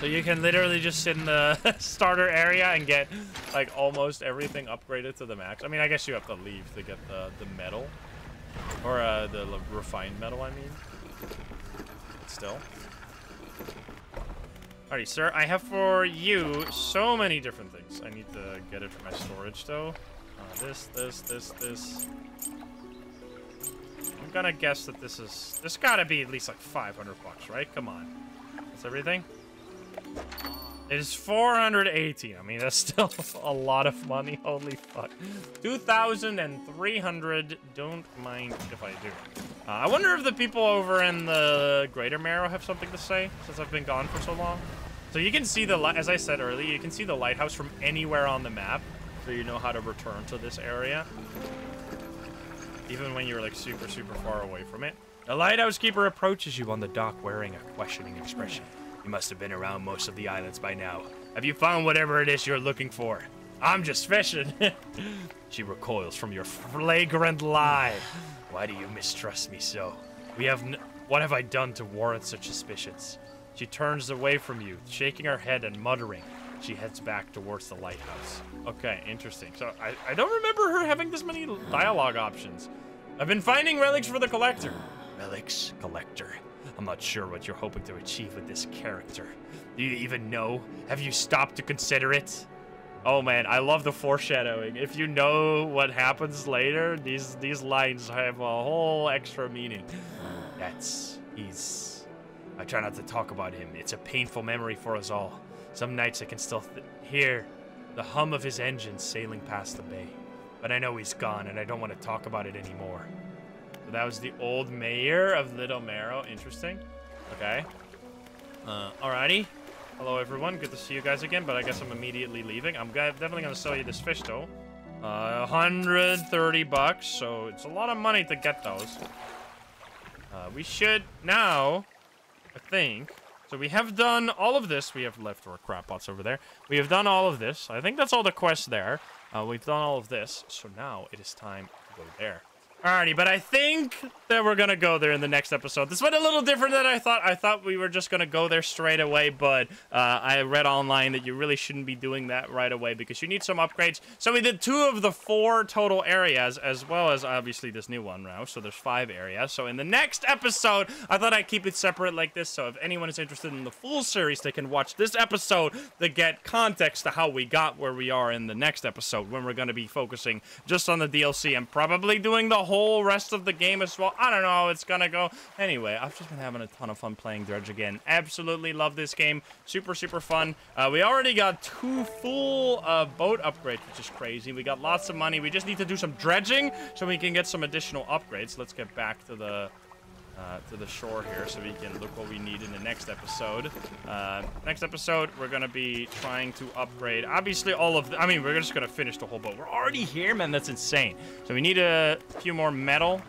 So you can literally just sit in the starter area and get like almost everything upgraded to the max. I mean, I guess you have to leave to get the, the metal. Or uh, the refined metal, I mean. Still. Alrighty, sir. I have for you so many different things. I need to get it for my storage, though. Uh, this, this, this, this. I'm gonna guess that this is... This gotta be at least like 500 bucks, right? Come on. That's everything? It is 418. I mean, that's still a lot of money. Holy fuck. 2,300. Don't mind if I do. Uh, I wonder if the people over in the Greater Marrow have something to say since I've been gone for so long. So you can see the, as I said earlier, you can see the lighthouse from anywhere on the map. So you know how to return to this area. Even when you're like super, super far away from it. The lighthouse keeper approaches you on the dock wearing a questioning expression. You must have been around most of the islands by now. Have you found whatever it is you're looking for? I'm just fishing. she recoils from your flagrant lie. Why do you mistrust me so? We have what have I done to warrant such suspicions? She turns away from you, shaking her head and muttering. She heads back towards the lighthouse. Okay, interesting. So I, I don't remember her having this many dialogue options. I've been finding relics for the collector. Relics, collector. I'm not sure what you're hoping to achieve with this character. Do you even know? Have you stopped to consider it? Oh man, I love the foreshadowing. If you know what happens later, these these lines have a whole extra meaning. That's he's. I try not to talk about him. It's a painful memory for us all. Some nights I can still hear the hum of his engines sailing past the bay. But I know he's gone, and I don't want to talk about it anymore. That was the old mayor of Little Marrow. Interesting. Okay. Uh, alrighty. Hello, everyone. Good to see you guys again, but I guess I'm immediately leaving. I'm definitely going to sell you this fish, though. Uh, 130 bucks, so it's a lot of money to get those. Uh, we should now, I think... So we have done all of this. We have leftover crab pots over there. We have done all of this. I think that's all the quests there. Uh, we've done all of this. So now it is time to go there. Alrighty, but I think that we're gonna go there in the next episode. This went a little different than I thought. I thought we were just gonna go there straight away, but uh, I read online that you really shouldn't be doing that right away because you need some upgrades. So we did two of the four total areas, as well as obviously this new one now. So there's five areas. So in the next episode, I thought I'd keep it separate like this. So if anyone is interested in the full series, they can watch this episode to get context to how we got where we are in the next episode when we're gonna be focusing just on the DLC and probably doing the whole whole rest of the game as well. I don't know how it's gonna go. Anyway, I've just been having a ton of fun playing Dredge again. Absolutely love this game. Super, super fun. Uh, we already got two full uh, boat upgrades, which is crazy. We got lots of money. We just need to do some dredging so we can get some additional upgrades. Let's get back to the uh, to the shore here so we can look what we need in the next episode. Uh, next episode, we're going to be trying to upgrade, obviously, all of the, I mean, we're just going to finish the whole boat. We're already here, man. That's insane. So we need a few more metal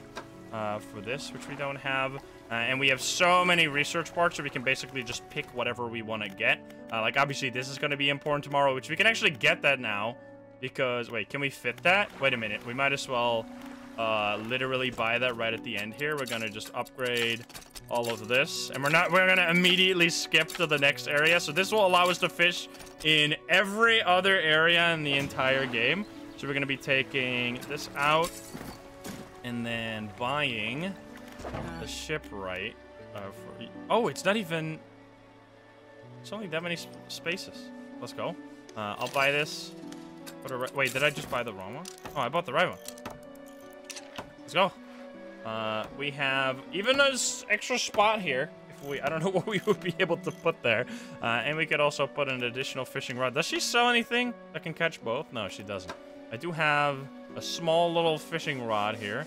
uh, for this, which we don't have. Uh, and we have so many research parts, so we can basically just pick whatever we want to get. Uh, like, obviously, this is going to be important tomorrow, which we can actually get that now. Because, wait, can we fit that? Wait a minute. We might as well uh, literally buy that right at the end here. We're gonna just upgrade all of this. And we're not, we're gonna immediately skip to the next area. So this will allow us to fish in every other area in the entire game. So we're gonna be taking this out and then buying the shipwright. Uh, for, oh, it's not even, it's only that many sp spaces. Let's go. Uh, I'll buy this. Wait, did I just buy the wrong one? Oh, I bought the right one. Let's go. Uh, we have even an extra spot here. If we, I don't know what we would be able to put there. Uh, and we could also put an additional fishing rod. Does she sell anything that can catch both? No, she doesn't. I do have a small little fishing rod here.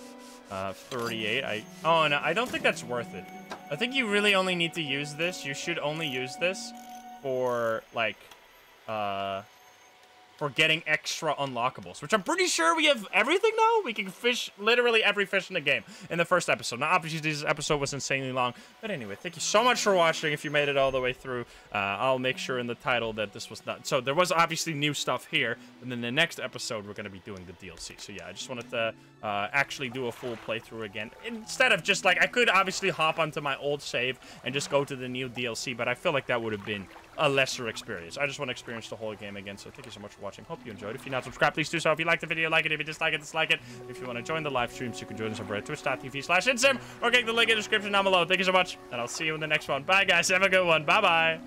Uh, 38. I Oh, no, I don't think that's worth it. I think you really only need to use this. You should only use this for, like, uh, for getting extra unlockables, which I'm pretty sure we have everything now. We can fish literally every fish in the game in the first episode. Now, obviously, this episode was insanely long, but anyway, thank you so much for watching. If you made it all the way through, uh, I'll make sure in the title that this was not. So there was obviously new stuff here, and then the next episode we're going to be doing the DLC. So yeah, I just wanted to uh, actually do a full playthrough again instead of just like I could obviously hop onto my old save and just go to the new DLC, but I feel like that would have been a lesser experience. I just want to experience the whole game again, so thank you so much for watching. Hope you enjoyed. If you're not subscribed, please do so. If you like the video, like it. If you dislike it, dislike it. If you want to join the live streams, you can join us over at twitch.tv slash insym or click the link in the description down below. Thank you so much, and I'll see you in the next one. Bye, guys. Have a good one. Bye-bye.